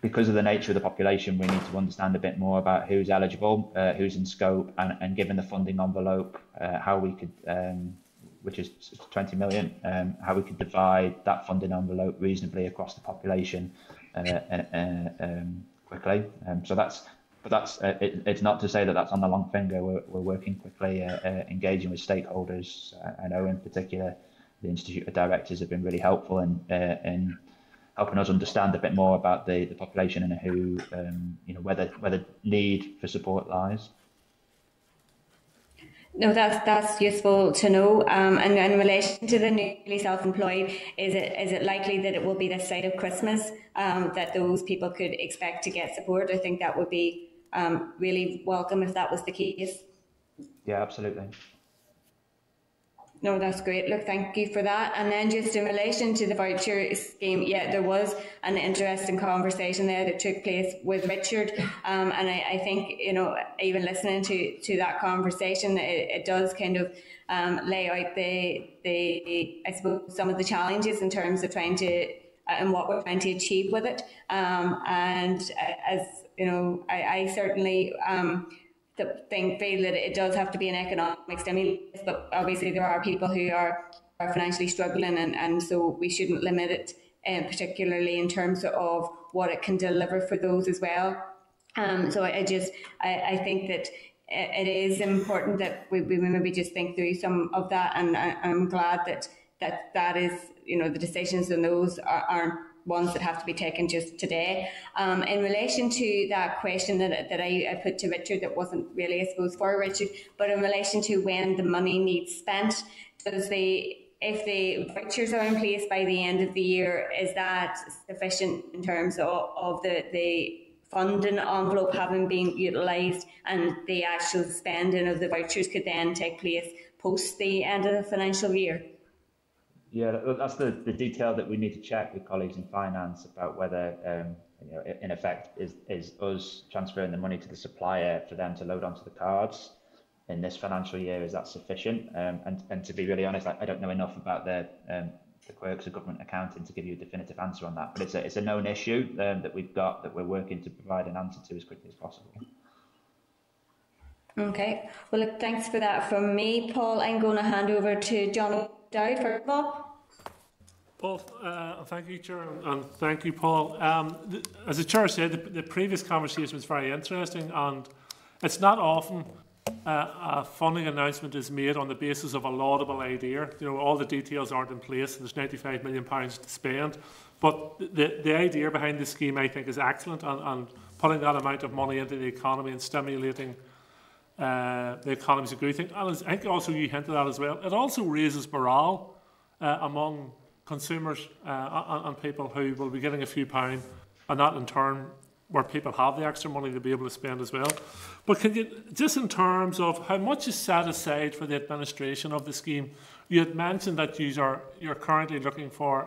because of the nature of the population, we need to understand a bit more about who's eligible, uh, who's in scope, and, and given the funding envelope, uh, how we could, um, which is 20 million, um, how we could divide that funding envelope reasonably across the population uh, uh um, quickly. Um, so that's but that's uh, it, it's not to say that that's on the long finger. We're, we're working quickly, uh, uh, engaging with stakeholders. I know in particular the Institute of Directors have been really helpful in uh, in helping us understand a bit more about the, the population and who um, you know whether whether need for support lies. No, that's that's useful to know. Um, and in relation to the newly self-employed, is it is it likely that it will be this side of Christmas um, that those people could expect to get support? I think that would be um, really welcome if that was the case. Yeah, absolutely. No, that's great. Look, thank you for that. And then just in relation to the voucher scheme, yeah, there was an interesting conversation there that took place with Richard. Um, and I, I, think, you know, even listening to, to that conversation, it, it does kind of um, lay out the, the, I suppose, some of the challenges in terms of trying to, uh, and what we're trying to achieve with it. Um, and uh, as you know, I, I certainly um, think feel that it does have to be an economic stimulus, but obviously there are people who are, are financially struggling, and, and so we shouldn't limit it, um, particularly in terms of what it can deliver for those as well. Um, so I, I just I, I think that it is important that we, we maybe just think through some of that, and I, am glad that that that is you know the decisions and those are, are ones that have to be taken just today. Um, in relation to that question that, that I, I, put to Richard, that wasn't really, I suppose, for Richard, but in relation to when the money needs spent, does the if the vouchers are in place by the end of the year, is that sufficient in terms of, of the, the funding envelope having been utilised and the actual spending of the vouchers could then take place post the end of the financial year? Yeah, that's the, the detail that we need to check with colleagues in finance about whether, um, you know, in effect, is, is us transferring the money to the supplier for them to load onto the cards in this financial year, is that sufficient? Um, and, and to be really honest, I, I don't know enough about the, um, the quirks of government accounting to give you a definitive answer on that. But it's a, it's a known issue um, that we've got that we're working to provide an answer to as quickly as possible. Okay. Well, look, thanks for that from me, Paul. I'm going to hand over to John Dowd first of all. Paul, uh, thank you, Chair, and thank you, Paul. Um, as the Chair said, the, the, previous conversation was very interesting, and it's not often uh, a funding announcement is made on the basis of a laudable idea. You know, all the details aren't in place, and there's 95 million pounds to spend. But the, the idea behind the scheme, I think, is excellent, and, and putting that amount of money into the economy and stimulating uh, the a great thing. And I think also you hinted at as well. It also raises morale uh, among consumers uh, and, people who will be getting a few pounds, and that in turn, where people have the extra money to be able to spend as well. But can you, just in terms of how much is set aside for the administration of the scheme, you had mentioned that you are you're currently looking for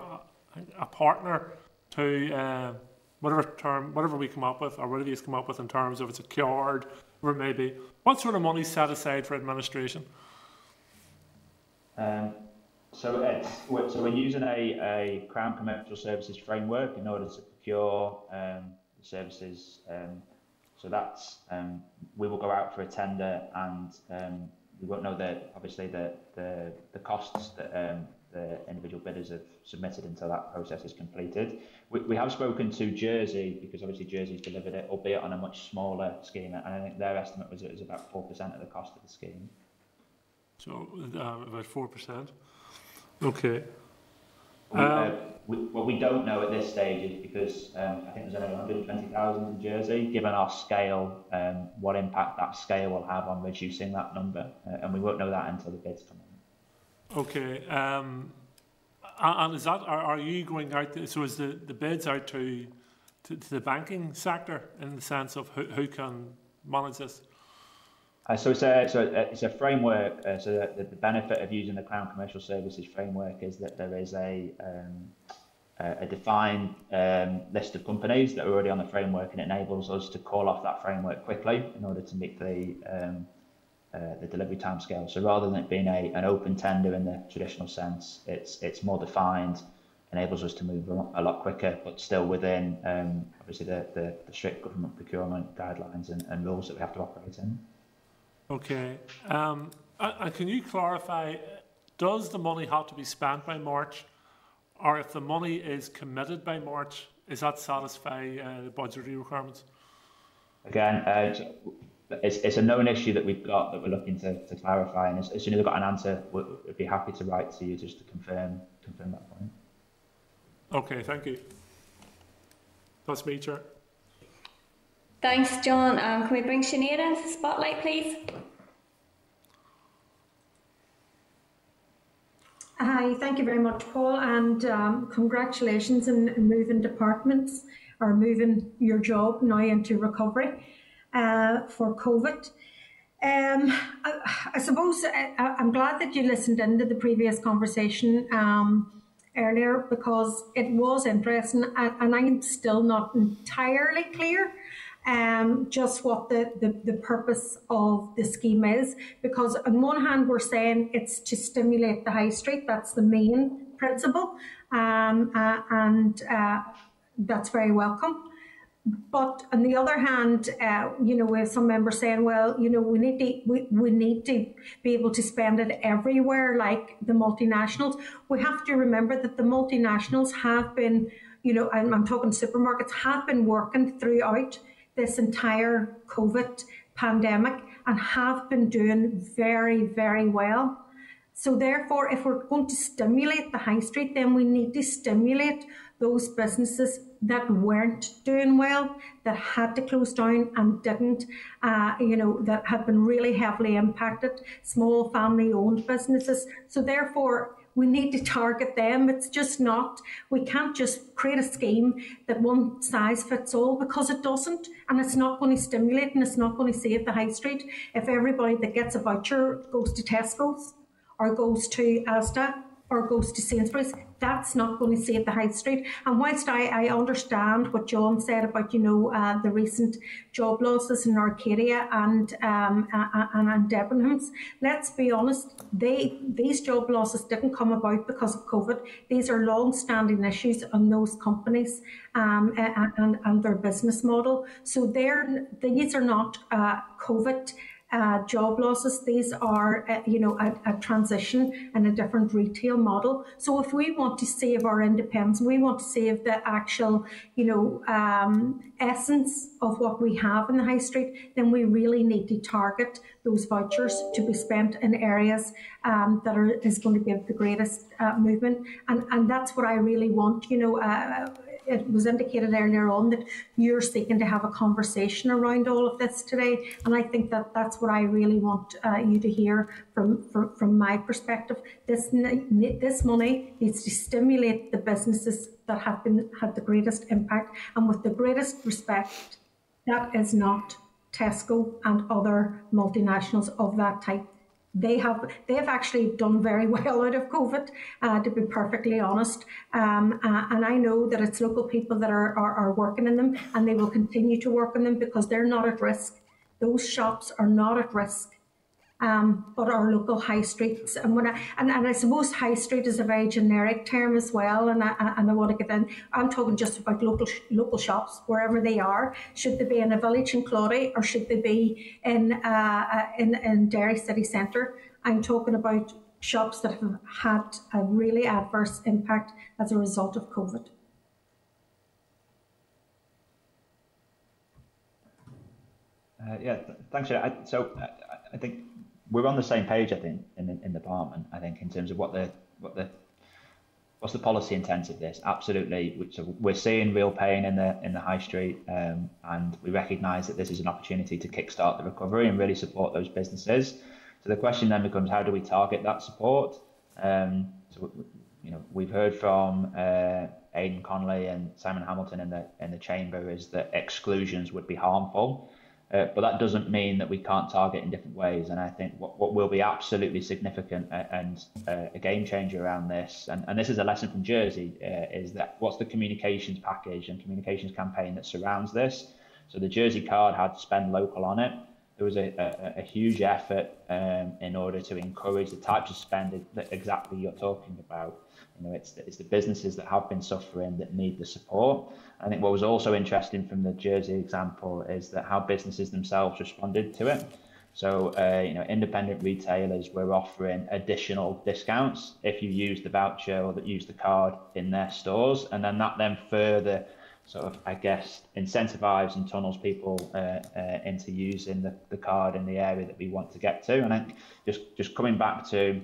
a, a partner to uh, whatever term, whatever we come up with, or whatever you come up with in terms of it's a cured, or maybe. What sort of money set aside for administration? Um, so so we're using a, a Crown Commercial Services framework in order to procure um, the services. Um, so that's um, we will go out for a tender and um, we won't know the obviously the the, the costs that um, the individual bidders have submitted until that process is completed. We, we have spoken to Jersey because obviously Jersey's delivered it, albeit on a much smaller scheme, and I think their estimate was it was about four percent of the cost of the scheme. So uh, about four percent. Okay. We, uh, um, we, what we don't know at this stage is because um, I think there's only 120,000 in Jersey, given our scale, um, what impact that scale will have on reducing that number. Uh, and we won't know that until the bids come in. Okay. Um, and is that, are, are you going out, to, so is the, the bids out to, to, to the banking sector in the sense of who, who can manage this? Uh, so it's a, so it's a framework. Uh, so the, the benefit of using the Crown Commercial Services framework is that there is a um, a defined um, list of companies that are already on the framework, and it enables us to call off that framework quickly in order to meet the um, uh, the delivery timescale. So rather than it being a, an open tender in the traditional sense, it's it's more defined, enables us to move a lot quicker, but still within um, obviously the, the, the strict government procurement guidelines and, and rules that we have to operate in. Okay. Um, and can you clarify, does the money have to be spent by March? Or if the money is committed by March, is that satisfy uh, the budgetary requirements? Again, uh, it's, it's a known issue that we've got that we're looking to, to clarify. And as, as soon as we've got an answer, we'd, we'd be happy to write to you just to confirm, confirm that point. Okay, thank you. That's me, Chair. Thanks, John. Um, can we bring Sinead into the spotlight, please? Hi, thank you very much, Paul, and um, congratulations in, in, moving departments or moving your job now into recovery uh, for COVID. Um, I, I, suppose I, am glad that you listened into the previous conversation um, earlier because it was interesting, and, and I'm still not entirely clear um, just what the, the, the purpose of the scheme is. Because on one hand, we're saying it's to stimulate the high street. That's the main principle. Um, uh, and uh, that's very welcome. But on the other hand, uh, you know, we have some members saying, well, you know, we need to we, we need to be able to spend it everywhere, like the multinationals. We have to remember that the multinationals have been, you know, I'm, I'm talking supermarkets, have been working throughout this entire COVID pandemic and have been doing very, very well. So therefore, if we're going to stimulate the high street, then we need to stimulate those businesses that weren't doing well, that had to close down and didn't, uh, you know, that have been really heavily impacted, small family owned businesses. So therefore, we need to target them. It's just not, we can't just create a scheme that one size fits all because it doesn't. And it's not going to stimulate and it's not going to save the high street if everybody that gets a voucher goes to Tesco's or goes to Asda or goes to Sainsbury's, that's not going to save the high street. And whilst I, I understand what John said about, you know, uh, the recent job losses in Arcadia and um, and, and Debenhams, let's be honest, they these job losses didn't come about because of COVID. These are long-standing issues on those companies um, and, and their business model. So they're, these are not uh, COVID uh, job losses. These are, uh, you know, a, a, transition and a different retail model. So if we want to save our independence, we want to save the actual, you know, um, essence of what we have in the high street, then we really need to target those vouchers to be spent in areas um, that are is going to give the greatest uh, movement. And and that's what I really want. You know, uh, it was indicated earlier on that you're seeking to have a conversation around all of this today, and I think that that's what I really want uh, you to hear from, from from my perspective. This this money needs to stimulate the businesses that have been had the greatest impact, and with the greatest respect, that is not Tesco and other multinationals of that type they have they have actually done very well out of COVID, uh, to be perfectly honest. Um, uh, and I know that it's local people that are, are, are working in them, and they will continue to work in them because they're not at risk. Those shops are not at risk um, but our local high streets. And, when I, and, and I suppose high street is a very generic term as well. And I, and I want to get in, I'm talking just about local local shops, wherever they are. Should they be in a village in Claudy or should they be in, uh, uh, in, in Derry city centre? I'm talking about shops that have had a really adverse impact as a result of COVID. Uh, yeah, th thanks. I, so I think we're on the same page, I think, in the, in the department. I think in terms of what the what the what's the policy intent of this? Absolutely. So we're seeing real pain in the in the high street, um, and we recognise that this is an opportunity to kickstart the recovery and really support those businesses. So the question then becomes, how do we target that support? Um, so you know, we've heard from uh, Aodhán Connolly and Simon Hamilton in the in the chamber is that exclusions would be harmful. Uh, but that doesn't mean that we can't target in different ways. And I think what, what will be absolutely significant and uh, a game changer around this, and, and this is a lesson from Jersey, uh, is that what's the communications package and communications campaign that surrounds this? So the Jersey card had spend local on it. There was a, a, a huge effort um, in order to encourage the types of spend that exactly you're talking about. You know, it's, it's the businesses that have been suffering that need the support. I think what was also interesting from the Jersey example is that how businesses themselves responded to it. So, uh, you know, independent retailers were offering additional discounts if you use the voucher or that use the card in their stores, and then that then further sort of, I guess, incentivize and tunnels people uh, uh, into using the, the card in the area that we want to get to. And I think just just coming back to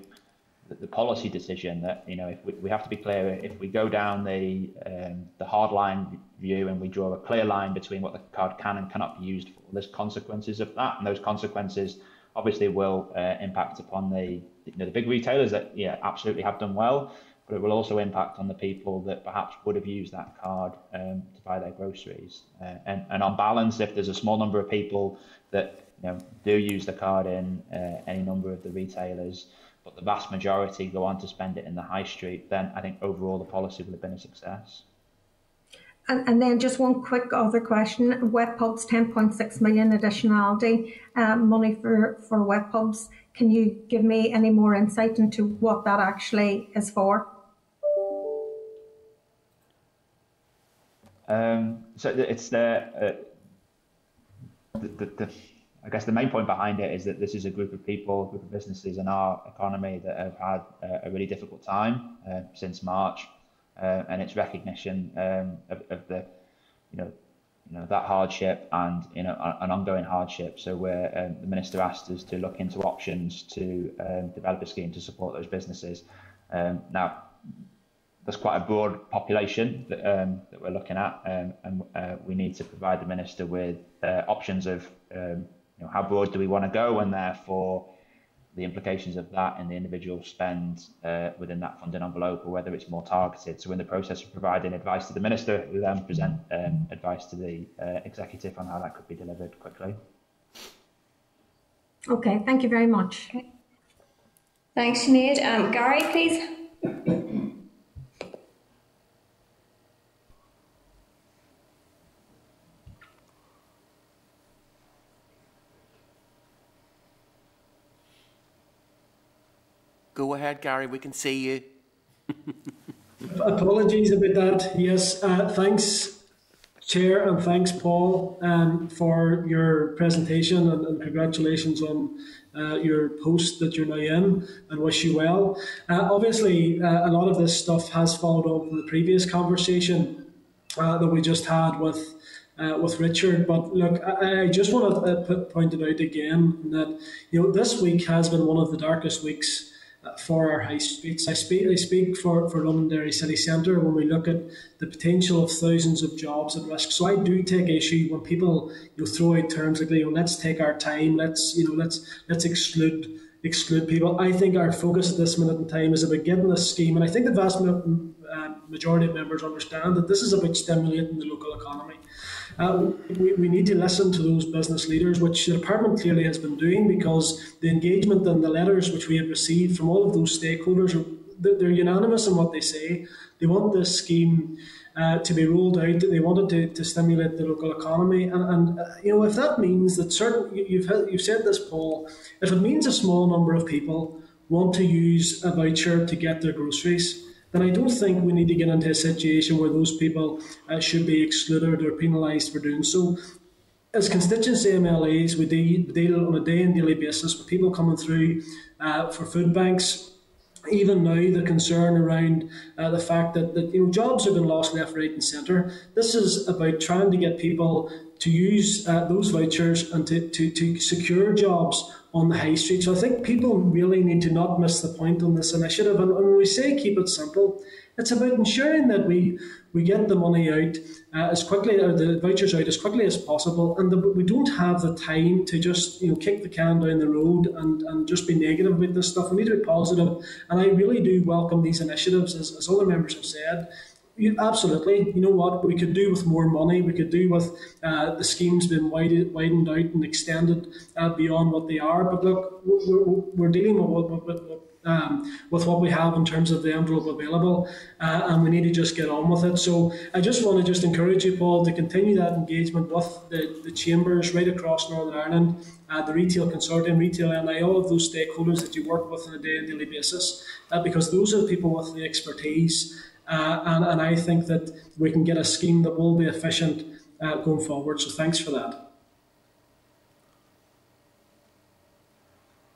the, policy decision that you know if we, we have to be clear if we go down the um, the hard line view and we draw a clear line between what the card can and cannot be used for there's consequences of that. And those consequences obviously will uh, impact upon the you know the big retailers that yeah absolutely have done well but it will also impact on the people that perhaps would have used that card um, to buy their groceries. Uh, and and on balance if there's a small number of people that you know do use the card in uh, any number of the retailers but the vast majority go on to spend it in the high street, then I think overall the policy will have been a success. And, and then just one quick other question: wet pubs, ten point six million additionality uh, money for for wet pubs. Can you give me any more insight into what that actually is for? Um, so it's the, uh, the, the, the I guess the main point behind it is that this is a group of people, a group of businesses in our economy that have had a really difficult time uh, since March, uh, and it's recognition um, of, of, the, you know, you know that hardship and you know an ongoing hardship. So where um, the minister asked us to look into options to um, develop a scheme to support those businesses. Um, now, there's quite a broad population that, um, that we're looking at, and uh, we need to provide the minister with uh, options of you know, how broad do we want to go, and therefore the implications of that and the individual spend uh, within that funding envelope, or whether it's more targeted. So, in the process of providing advice to the minister, we then present um, advice to the uh, executive on how that could be delivered quickly. Okay, thank you very much. Thanks, Sinead. Um, Gary, please. Go ahead, Gary, we can see you. Apologies about that. Yes, uh, thanks, Chair, and thanks, Paul, um, for your presentation and, and congratulations on uh, your post that you're now in and wish you well. Uh, obviously, uh, a lot of this stuff has followed up from the previous conversation uh, that we just had with uh, with Richard. But look, I, I just want to put, point it out again that you know this week has been one of the darkest weeks for our high streets. I speak, I speak for, for Londonderry City Centre when we look at the potential of thousands of jobs at risk. So I do take issue when people you know, throw out terms like, you know, let's take our time, let's you know, let's let's exclude exclude people. I think our focus at this minute in time is about getting this scheme, and I think the vast uh, majority of members understand that this is about stimulating the local economy. Uh, we, we need to listen to those business leaders, which the department clearly has been doing because the engagement and the letters which we have received from all of those stakeholders are they're unanimous in what they say. They want this scheme uh, to be rolled out. They wanted to, to stimulate the local economy, and, and uh, you know if that means that certain you've you've said this, Paul. If it means a small number of people want to use a voucher to get their groceries, then I don't think we need to get into a situation where those people uh, should be excluded or penalised for doing so. As constituency MLAs, we deal, deal on a day and daily basis with people coming through uh, for food banks. Even now, the concern around uh, the fact that, that you know jobs have been lost left, right, and centre. This is about trying to get people to use uh, those vouchers and to, to, to secure jobs on the high street. So I think people really need to not miss the point on this initiative. And, when we say keep it simple, it's about ensuring that we we get the money out uh, as quickly or the vouchers out as quickly as possible, and the, we don't have the time to just you know kick the can down the road and, and just be negative about this stuff. We need to be positive, and I really do welcome these initiatives, as, as other members have said. Absolutely. You know what? We could do with more money. We could do with uh, the schemes being widened, widened out and extended uh, beyond what they are. But look, we're, we're dealing with, with, with, um, with what we have in terms of the envelope available, uh, and we need to just get on with it. So I just want to just encourage you, Paul, to continue that engagement with the, the chambers right across Northern Ireland, uh, the retail consortium, retail NI, all of those stakeholders that you work with on a day and daily basis, uh, because those are the people with the expertise uh, and, and I think that we can get a scheme that will be efficient uh, going forward. So thanks for that.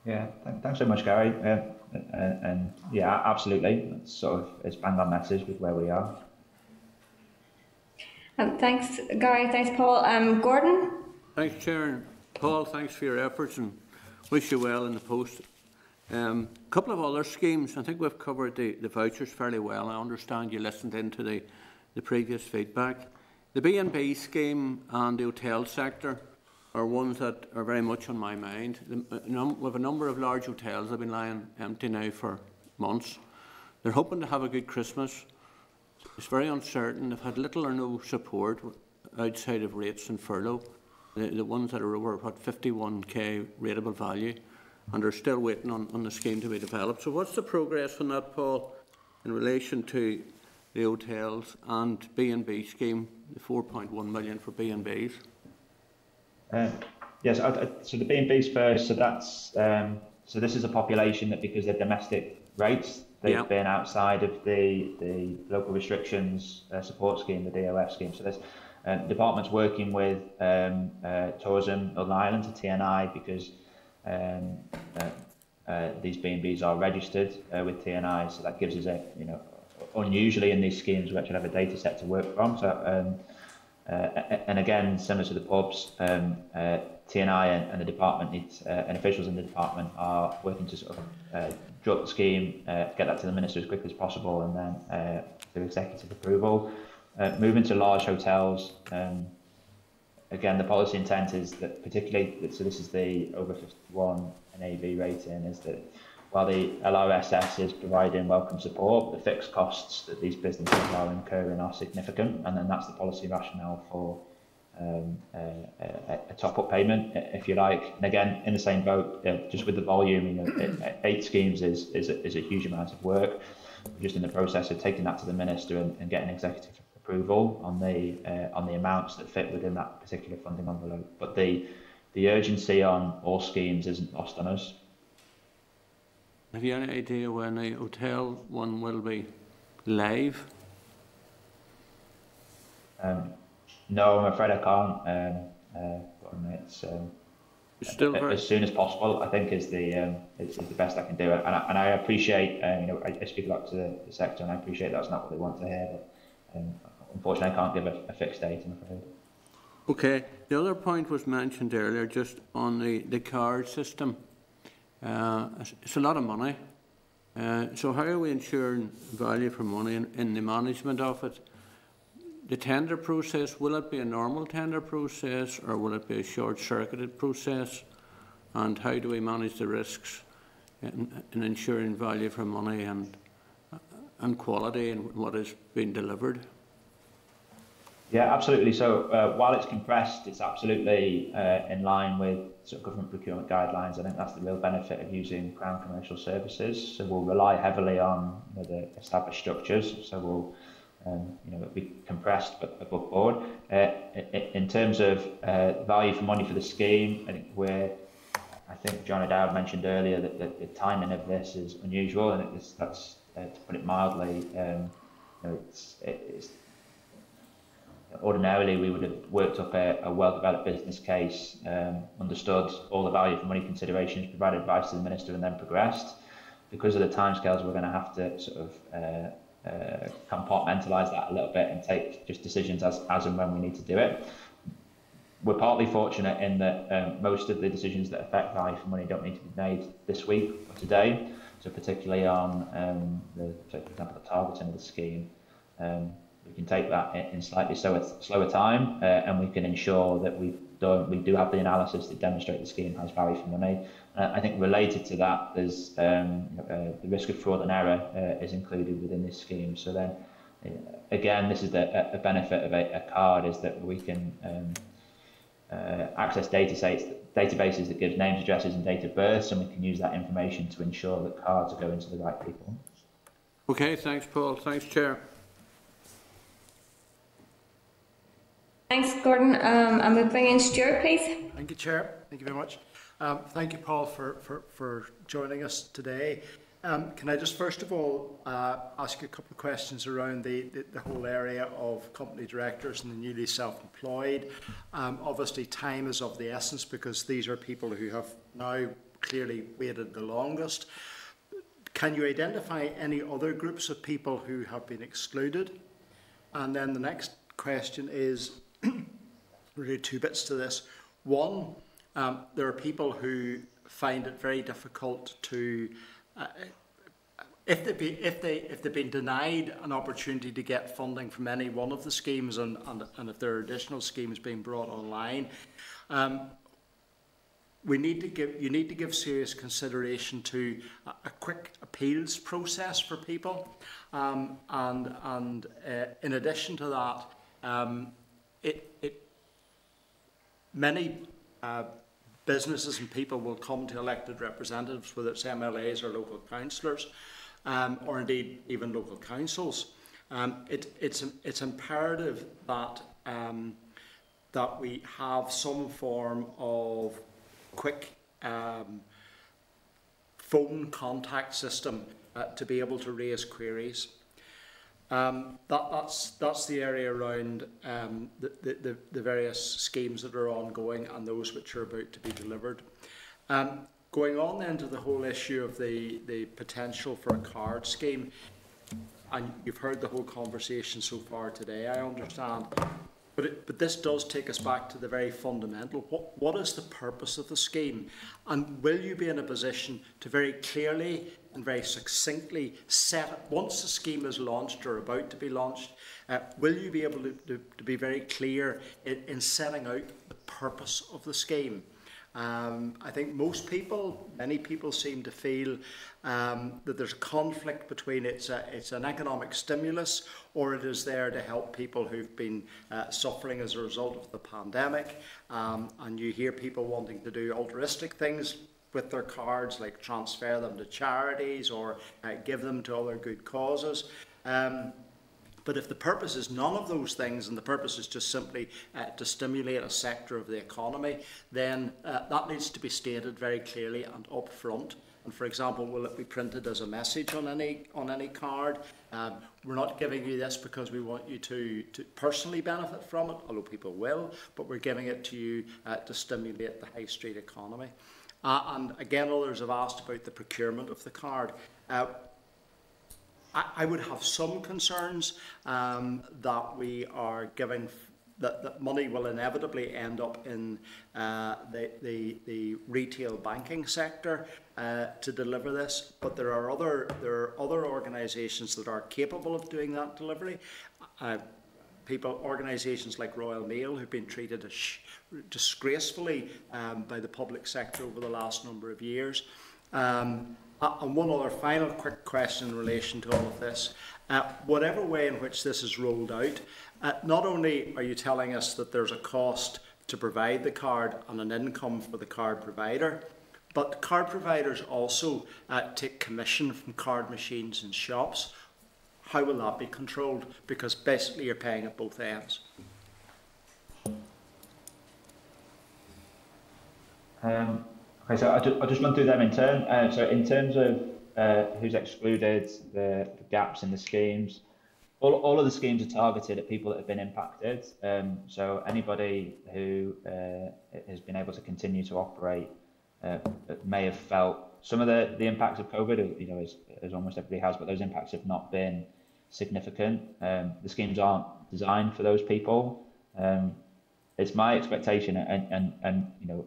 Yeah, thanks so much, Gary. Uh, and, and, yeah, absolutely. It's sort of it's bang on message with where we are. Um, thanks, Gary. Thanks, Paul. Um, Gordon. Thanks, Chair. Paul, thanks for your efforts and wish you well in the post. A um, couple of other schemes. I think we've covered the, the vouchers fairly well. I understand you listened into the, the previous feedback. The B&B scheme and the hotel sector are ones that are very much on my mind. The, uh, we have a number of large hotels that have been lying empty now for months. They're hoping to have a good Christmas. It's very uncertain. They've had little or no support outside of rates and furlough. The, the ones that are over what 51k rateable value and are still waiting on, on the scheme to be developed. So what's the progress on that, Paul, in relation to the hotels and B&B scheme, the 4.1 million for B&Bs? Uh, yes, I, I, so the B&Bs first, so that's, um, so this is a population that because they're domestic rates, they've yeah. been outside of the, the local restrictions uh, support scheme, the DOF scheme. So this uh, department's working with um, uh, Tourism Northern Ireland to TNI because um, uh, uh, these B&Bs are registered uh, with TNI, so that gives us a, you know, unusually in these schemes we actually have a data set to work from. So um, and again, similar to the pubs, um, TNI and, and the department needs, and officials in the department are working to sort of draw up the scheme, get that to the minister as quickly as possible, and then do executive approval. Uh, moving to large hotels, um, again, the policy intent is that particularly, so this is the over 51 and NAV rating, is that while the LRSS is providing welcome support, the fixed costs that these businesses are incurring are significant, and then that's the policy rationale for um, a, a top-up payment, if you like. And again, in the same boat, uh, just with the volume, you know, eight schemes is, is, a, is a huge amount of work. We're just in the process of taking that to the minister and, and getting executive approval on the uh, on the amounts that fit within that particular funding envelope. But the the urgency on all schemes isn't lost on us. Have you any idea when the hotel one will be live? Um, no, I'm afraid I can't. Um, uh, it's um, Still as soon as possible. I think is the um, is, is the best I can do, and I, and I appreciate um, you know I, I speak a lot to the, the, sector, and I appreciate that's not what they want to hear. But um, unfortunately, I can't give a, a fixed date. I'm afraid. Okay. The other point was mentioned earlier, just on the the card system. Uh, it's a lot of money. Uh, so how are we ensuring value for money in, in the management of it? The tender process, will it be a normal tender process or will it be a short-circuited process? And how do we manage the risks in, in ensuring value for money and, and quality and what is being delivered? Yeah, absolutely. So uh, while it's compressed, it's absolutely uh, in line with sort of government procurement guidelines. I think that's the real benefit of using Crown Commercial Services. So we'll rely heavily on you know, the established structures. So we'll um, you know, be compressed but above board. Uh, in terms of uh, value for money for the scheme, I think we're I think John O'Dowd mentioned earlier that, the timing of this is unusual, and it's, that's uh, to put it mildly. Um, you know, it's, it's ordinarily we would have worked up a, a well-developed business case, um, understood all the value for money considerations, provided advice to the minister, and then progressed. Because of the timescales, we're going to have to sort of uh, uh, compartmentalise that a little bit and take just decisions as, as and when we need to do it. We're partly fortunate in that um, most of the decisions that affect value for money don't need to be made this week or today. So particularly on um, the, for example, the targeting of the scheme, um, we can take that in slightly slower, slower time uh, and we can ensure that we do, we do have the analysis that demonstrate the scheme has value for money. Uh, I think related to that, there's um, uh, the risk of fraud and error uh, is included within this scheme. So then, uh, again, this is the a benefit of a, a, card is that we can um, uh, access data sets, databases that give names, addresses, and date of birth, and we can use that information to ensure that cards are going to the right people. Okay, thanks, Paul. Thanks, Chair. Thanks, Gordon. Um, I'm moving in Stuart, please. Thank you, Chair. Thank you very much. Um, thank you, Paul, for, for, for joining us today. Um, can I just first of all uh, ask you a couple of questions around the, the, the, whole area of company directors and the newly self-employed? Um, obviously, time is of the essence because these are people who have now clearly waited the longest. Can you identify any other groups of people who have been excluded? And then the next question is, really two bits to this. One, um, there are people who find it very difficult to, uh, if they be, if they if they've been denied an opportunity to get funding from any one of the schemes, and and, and if there are additional schemes being brought online. Um, we need to give you need to give serious consideration to a, a quick appeals process for people, um, and and uh, in addition to that, um, it, it, many uh, businesses and people will come to elected representatives, whether it's MLAs or local councillors, um, or indeed even local councils. Um, it, it's, it's imperative that, um, that we have some form of quick um, phone contact system uh, to be able to raise queries. Um, that, that's, that's the area around um, the, the, the various schemes that are ongoing and those which are about to be delivered. Um, going on then to the whole issue of the, the potential for a card scheme, and you've heard the whole conversation so far today, I understand. But, it, but this does take us back to the very fundamental. What, what is the purpose of the scheme? And will you be in a position to very clearly and very succinctly set, up, once the scheme is launched or about to be launched, uh, will you be able to, to, to be very clear in, in setting out the purpose of the scheme? Um, I think most people, many people seem to feel um, that there's a conflict between it's, a, it's an economic stimulus or it is there to help people who've been uh, suffering as a result of the pandemic. Um, and you hear people wanting to do altruistic things with their cards, like transfer them to charities or uh, give them to other good causes. Um, but if the purpose is none of those things and the purpose is just simply uh, to stimulate a sector of the economy, then uh, that needs to be stated very clearly and upfront. And for example, will it be printed as a message on any on any card? Um, we're not giving you this because we want you to, to personally benefit from it, although people will, but we're giving it to you uh, to stimulate the high street economy. Uh, and again, others have asked about the procurement of the card. Uh, I, I would have some concerns um, that we are giving that, that money will inevitably end up in uh, the, the, the retail banking sector uh, to deliver this, but there are other there are other organisations that are capable of doing that delivery. Uh, people, organisations like Royal Mail, who've been treated disgracefully um, by the public sector over the last number of years. Um, uh, and one other final quick question in relation to all of this. Uh, whatever way in which this is rolled out, uh, not only are you telling us that there's a cost to provide the card and an income for the card provider, but card providers also uh, take commission from card machines and shops. How will that be controlled? Because basically you're paying at both ends. Um, Okay, so I just, I just run through them in turn. Uh, so in terms of uh, who's excluded, the, the, gaps in the schemes, all, all of the schemes are targeted at people that have been impacted. Um, so anybody who uh, has been able to continue to operate uh, may have felt some of the, the impacts of COVID, you know, as, as almost everybody has, but those impacts have not been significant. Um, the schemes aren't designed for those people. Um, it's my expectation, and, and, and you know,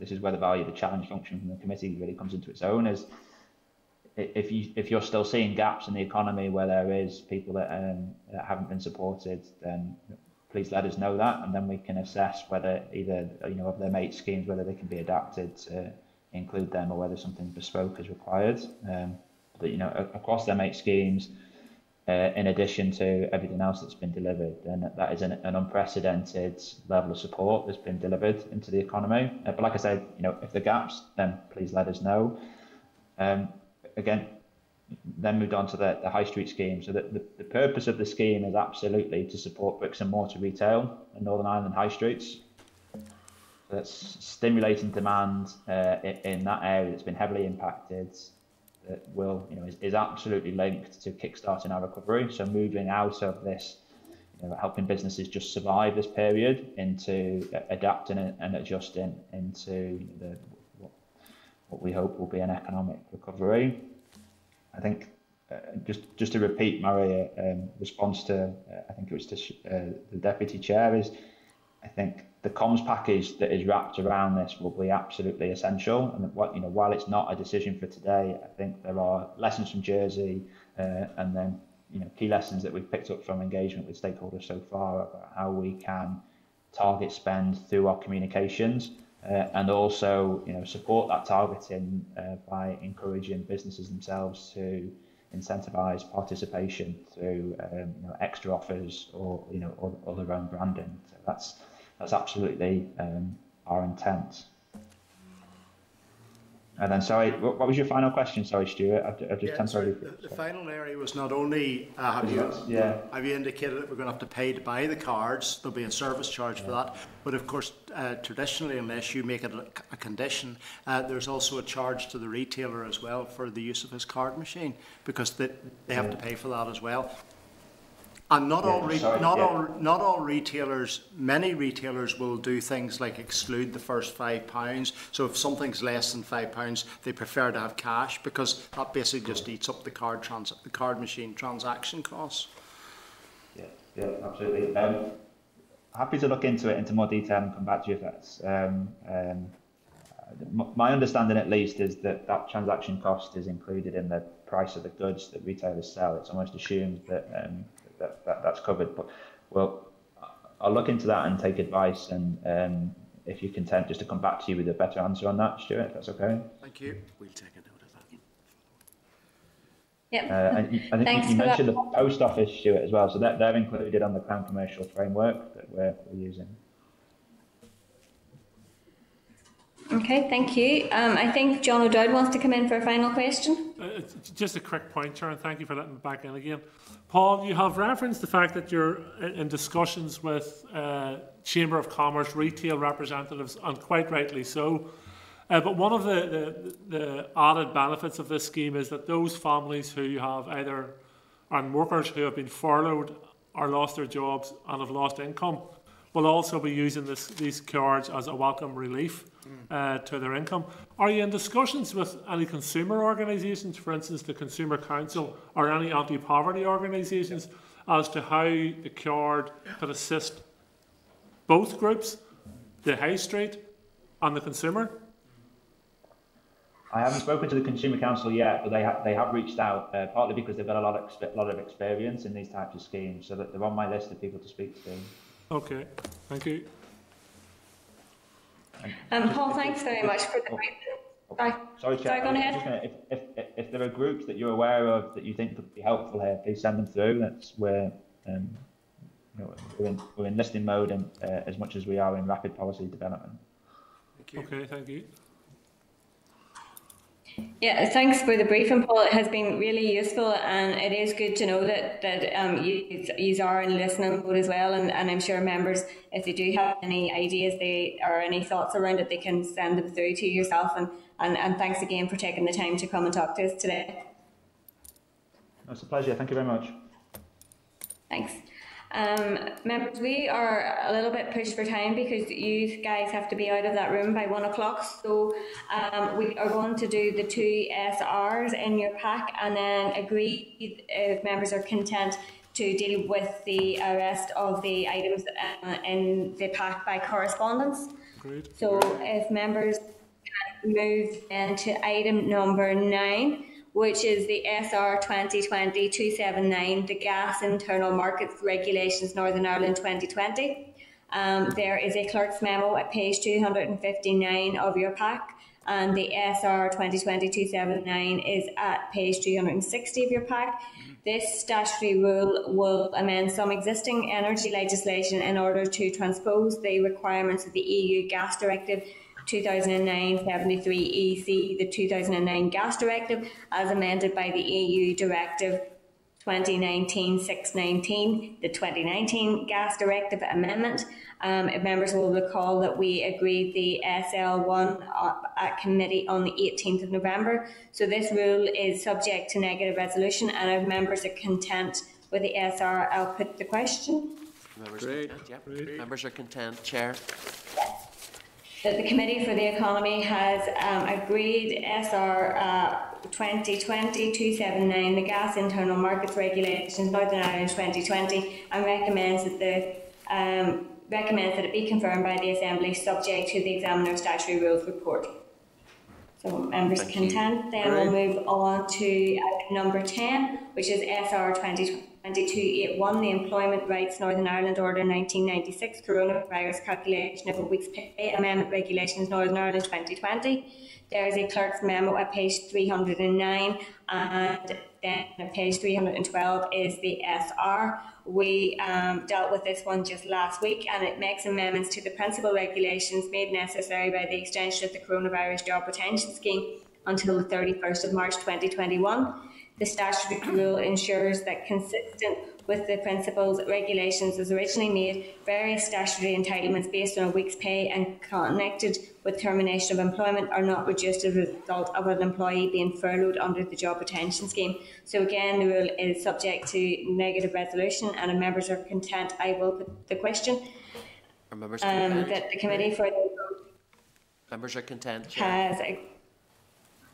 this is where the value of the challenge function from the committee really comes into its own. Is if you if you're still seeing gaps in the economy where there is people that, um, that haven't been supported, then please let us know that, and then we can assess whether either you know of their mate schemes whether they can be adapted to include them or whether something bespoke is required. Um, but you know across their mate schemes uh, in addition to everything else that's been delivered. And that is an, an unprecedented level of support that's been delivered into the economy. Uh, but like I said, you know, if there are gaps, then please let us know. Um, again, then moved on to the, the high street scheme. So the, the, the purpose of the scheme is absolutely to support bricks and mortar retail in Northern Ireland high streets. That's stimulating demand uh, in, in that area that's been heavily impacted that will, you know, is, is absolutely linked to kickstarting our recovery. So moving out of this, you know, helping businesses just survive this period into adapting and, adjusting into the what, what we hope will be an economic recovery. I think uh, just just to repeat Maria um, response to uh, I think it was to uh, the deputy chair is I think the comms package that is wrapped around this will be absolutely essential. And what you know, while it's not a decision for today, I think there are lessons from Jersey, uh, and then you know key lessons that we've picked up from engagement with stakeholders so far about how we can target spend through our communications. Uh, and also, you know, support that targeting uh, by encouraging businesses themselves to incentivize participation through um, you know, extra offers or you know other own branding. So that's that's absolutely um, our intent. And then, sorry, what, was your final question? Sorry, Stuart, I've, I've just yeah, temporarily. The, the, final area was not only uh, have you yeah. have you indicated that we're going to have to pay to buy the cards. There'll be a service charge yeah. for that, but of course, uh, traditionally, unless you make it a, a condition, uh, there's also a charge to the retailer as well for the use of his card machine because they, they have to pay for that as well. And not yeah, all re- sorry, not yeah. all not all retailers. Many retailers will do things like exclude the first five pounds. So if something's less than five pounds, they prefer to have cash because that basically just eats up the card trans- the card machine transaction costs. Yeah, yeah, absolutely. Um, happy to look into it into more detail and come back to you if that's. Um, um, my understanding, at least, is that that transaction cost is included in the price of the goods that retailers sell. It's almost assumed that um, that, that, that's covered. But well, I'll look into that and take advice. And um, if you're content, just to come back to you with a better answer on that, Stuart, if that's okay. Thank you. We'll take a note of that. Yep. Uh, and I think Thanks you mentioned that. the post office, Stuart, as well. So that they're included on the Crown Commercial Framework that we're, we're using. Okay, thank you. Um, I think John O'Dowd wants to come in for a final question. Uh, just a quick point, Chair, and thank you for letting me back in again. Paul, you have referenced the fact that you're in in discussions with uh, Chamber of Commerce retail representatives, and quite rightly so. Uh, but one of the, the, the added benefits of this scheme is that those families who have either and workers who have been furloughed or lost their jobs and have lost income will also be using this, these cards as a welcome relief uh, to their income. Are you in discussions with any consumer organisations, for instance, the Consumer Council or any anti-poverty organisations, as to how the card could assist both groups, the high street and the consumer? I haven't spoken to the Consumer Council yet, but they ha- they have reached out uh, partly because they've got a lot of lot of experience in these types of schemes, so that they're on my list of people to speak to. Okay, thank you. Um, Paul, thanks very much for the. Sorry, Sorry, Chair. Sorry, go ahead. gonna- if, if, if, if there are groups that you're aware of that you think could be helpful here, please send them through. That's where um, you know, we're, in, we're in listing mode and, uh, as much as we are in rapid policy development. Okay, thank you. Yeah, thanks for the briefing, Paul. It has been really useful, and it is good to know that that um, you, you are in listening mode as well. And, and I'm sure members, if they do have any ideas, they or any thoughts around it, they can send them through to yourself. And, and, and thanks again for taking the time to come and talk to us today. It's a pleasure. Thank you very much. Thanks. Um, members, we are a little bit pushed for time because you guys have to be out of that room by one o'clock. So um, we are going to do the two SRs in your pack and then agree if members are content to deal with the rest of the items uh, in the pack by correspondence. Great. So if members can move then to item number nine, which is the SR 2020-279, the Gas Internal Markets Regulations Northern Ireland 2020. Um, there is a clerk's memo at page 259 of your pack, and the SR 2020-279 is at page 260 of your pack. This statutory rule will amend some existing energy legislation in order to transpose the requirements of the EU Gas Directive 2009-73 EC, the 2009 Gas Directive, as amended by the EU Directive 2019-619, the 2019 Gas Directive Amendment. Um, if members will recall that we agreed the SL1 uh, at committee on the 18th of November. So this rule is subject to negative resolution, and if members are content with the SR, I'll put the question. Members are content, yep. Members are content, Chair. That the Committee for the Economy has um, agreed SR uh, 2020-279, the Gas Internal Markets Regulations Northern Ireland 2020, and recommends that the um, recommends that it be confirmed by the Assembly, subject to the Examiner's Statutory Rules report. So members Thank content. Then we'll move on to number 10, which is SR 2022-81, the Employment Rights Northern Ireland Order 1996, Coronavirus Calculation of a Week's Pay Amendment Regulations Northern Ireland 2020. There is a clerk's memo at page 309, and then at page 312 is the SR. We um, dealt with this one just last week, and it makes amendments to the principal regulations made necessary by the extension of the Coronavirus Job Retention Scheme until the 31st of March 2021. The statutory rule ensures that consistent with the principles regulations as originally made, various statutory entitlements based on a week's pay and connected with termination of employment are not reduced as a result of an employee being furloughed under the job retention scheme. So again, the rule is subject to negative resolution and if members are content, I will put the question. Are members Um, content? that the committee for the Members are content, has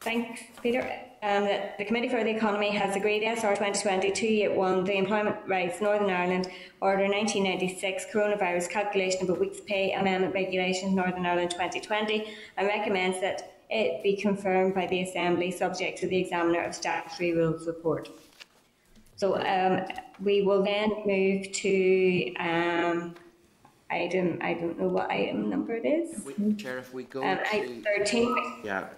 Thanks, Peter. Um, that the Committee for the Economy has agreed SR 2020-281, the Employment Rights Northern Ireland Order 1996 Coronavirus Calculation of a Week's Pay Amendment Regulations Northern Ireland 2020 and recommends that it be confirmed by the Assembly subject to the Examiner of Statutory Rules report. So um, we will then move to um, item, I don't know what item number it is. We, Chair, if we go Um, to... item 13, Yeah,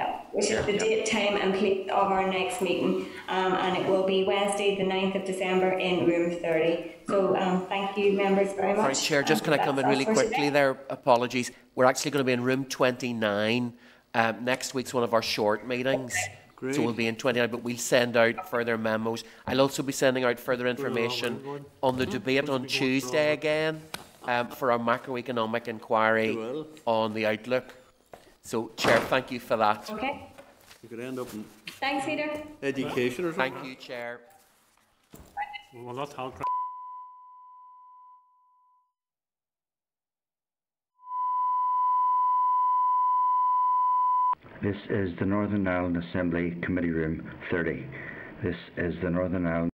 yeah, which is the date, time and place of our next meeting. Um, and it will be Wednesday, the 9th of December in room 30. So um, thank you, members, very much. Sorry, Chair, just Um, can I come in really quickly today. there? Apologies. We're actually going to be in room 29. Um, next week's one of our short meetings. Great. So we'll be in 29, but we'll send out further memos. I'll also be sending out further information on the debate on Tuesday again um, for our macroeconomic inquiry on the outlook. So, Chair, thank you for that. Okay, You could end up in thanks, Peter. education or something. Thank you, Chair. Well, not how This is the Northern Ireland Assembly Committee Room 30. This is the Northern Ireland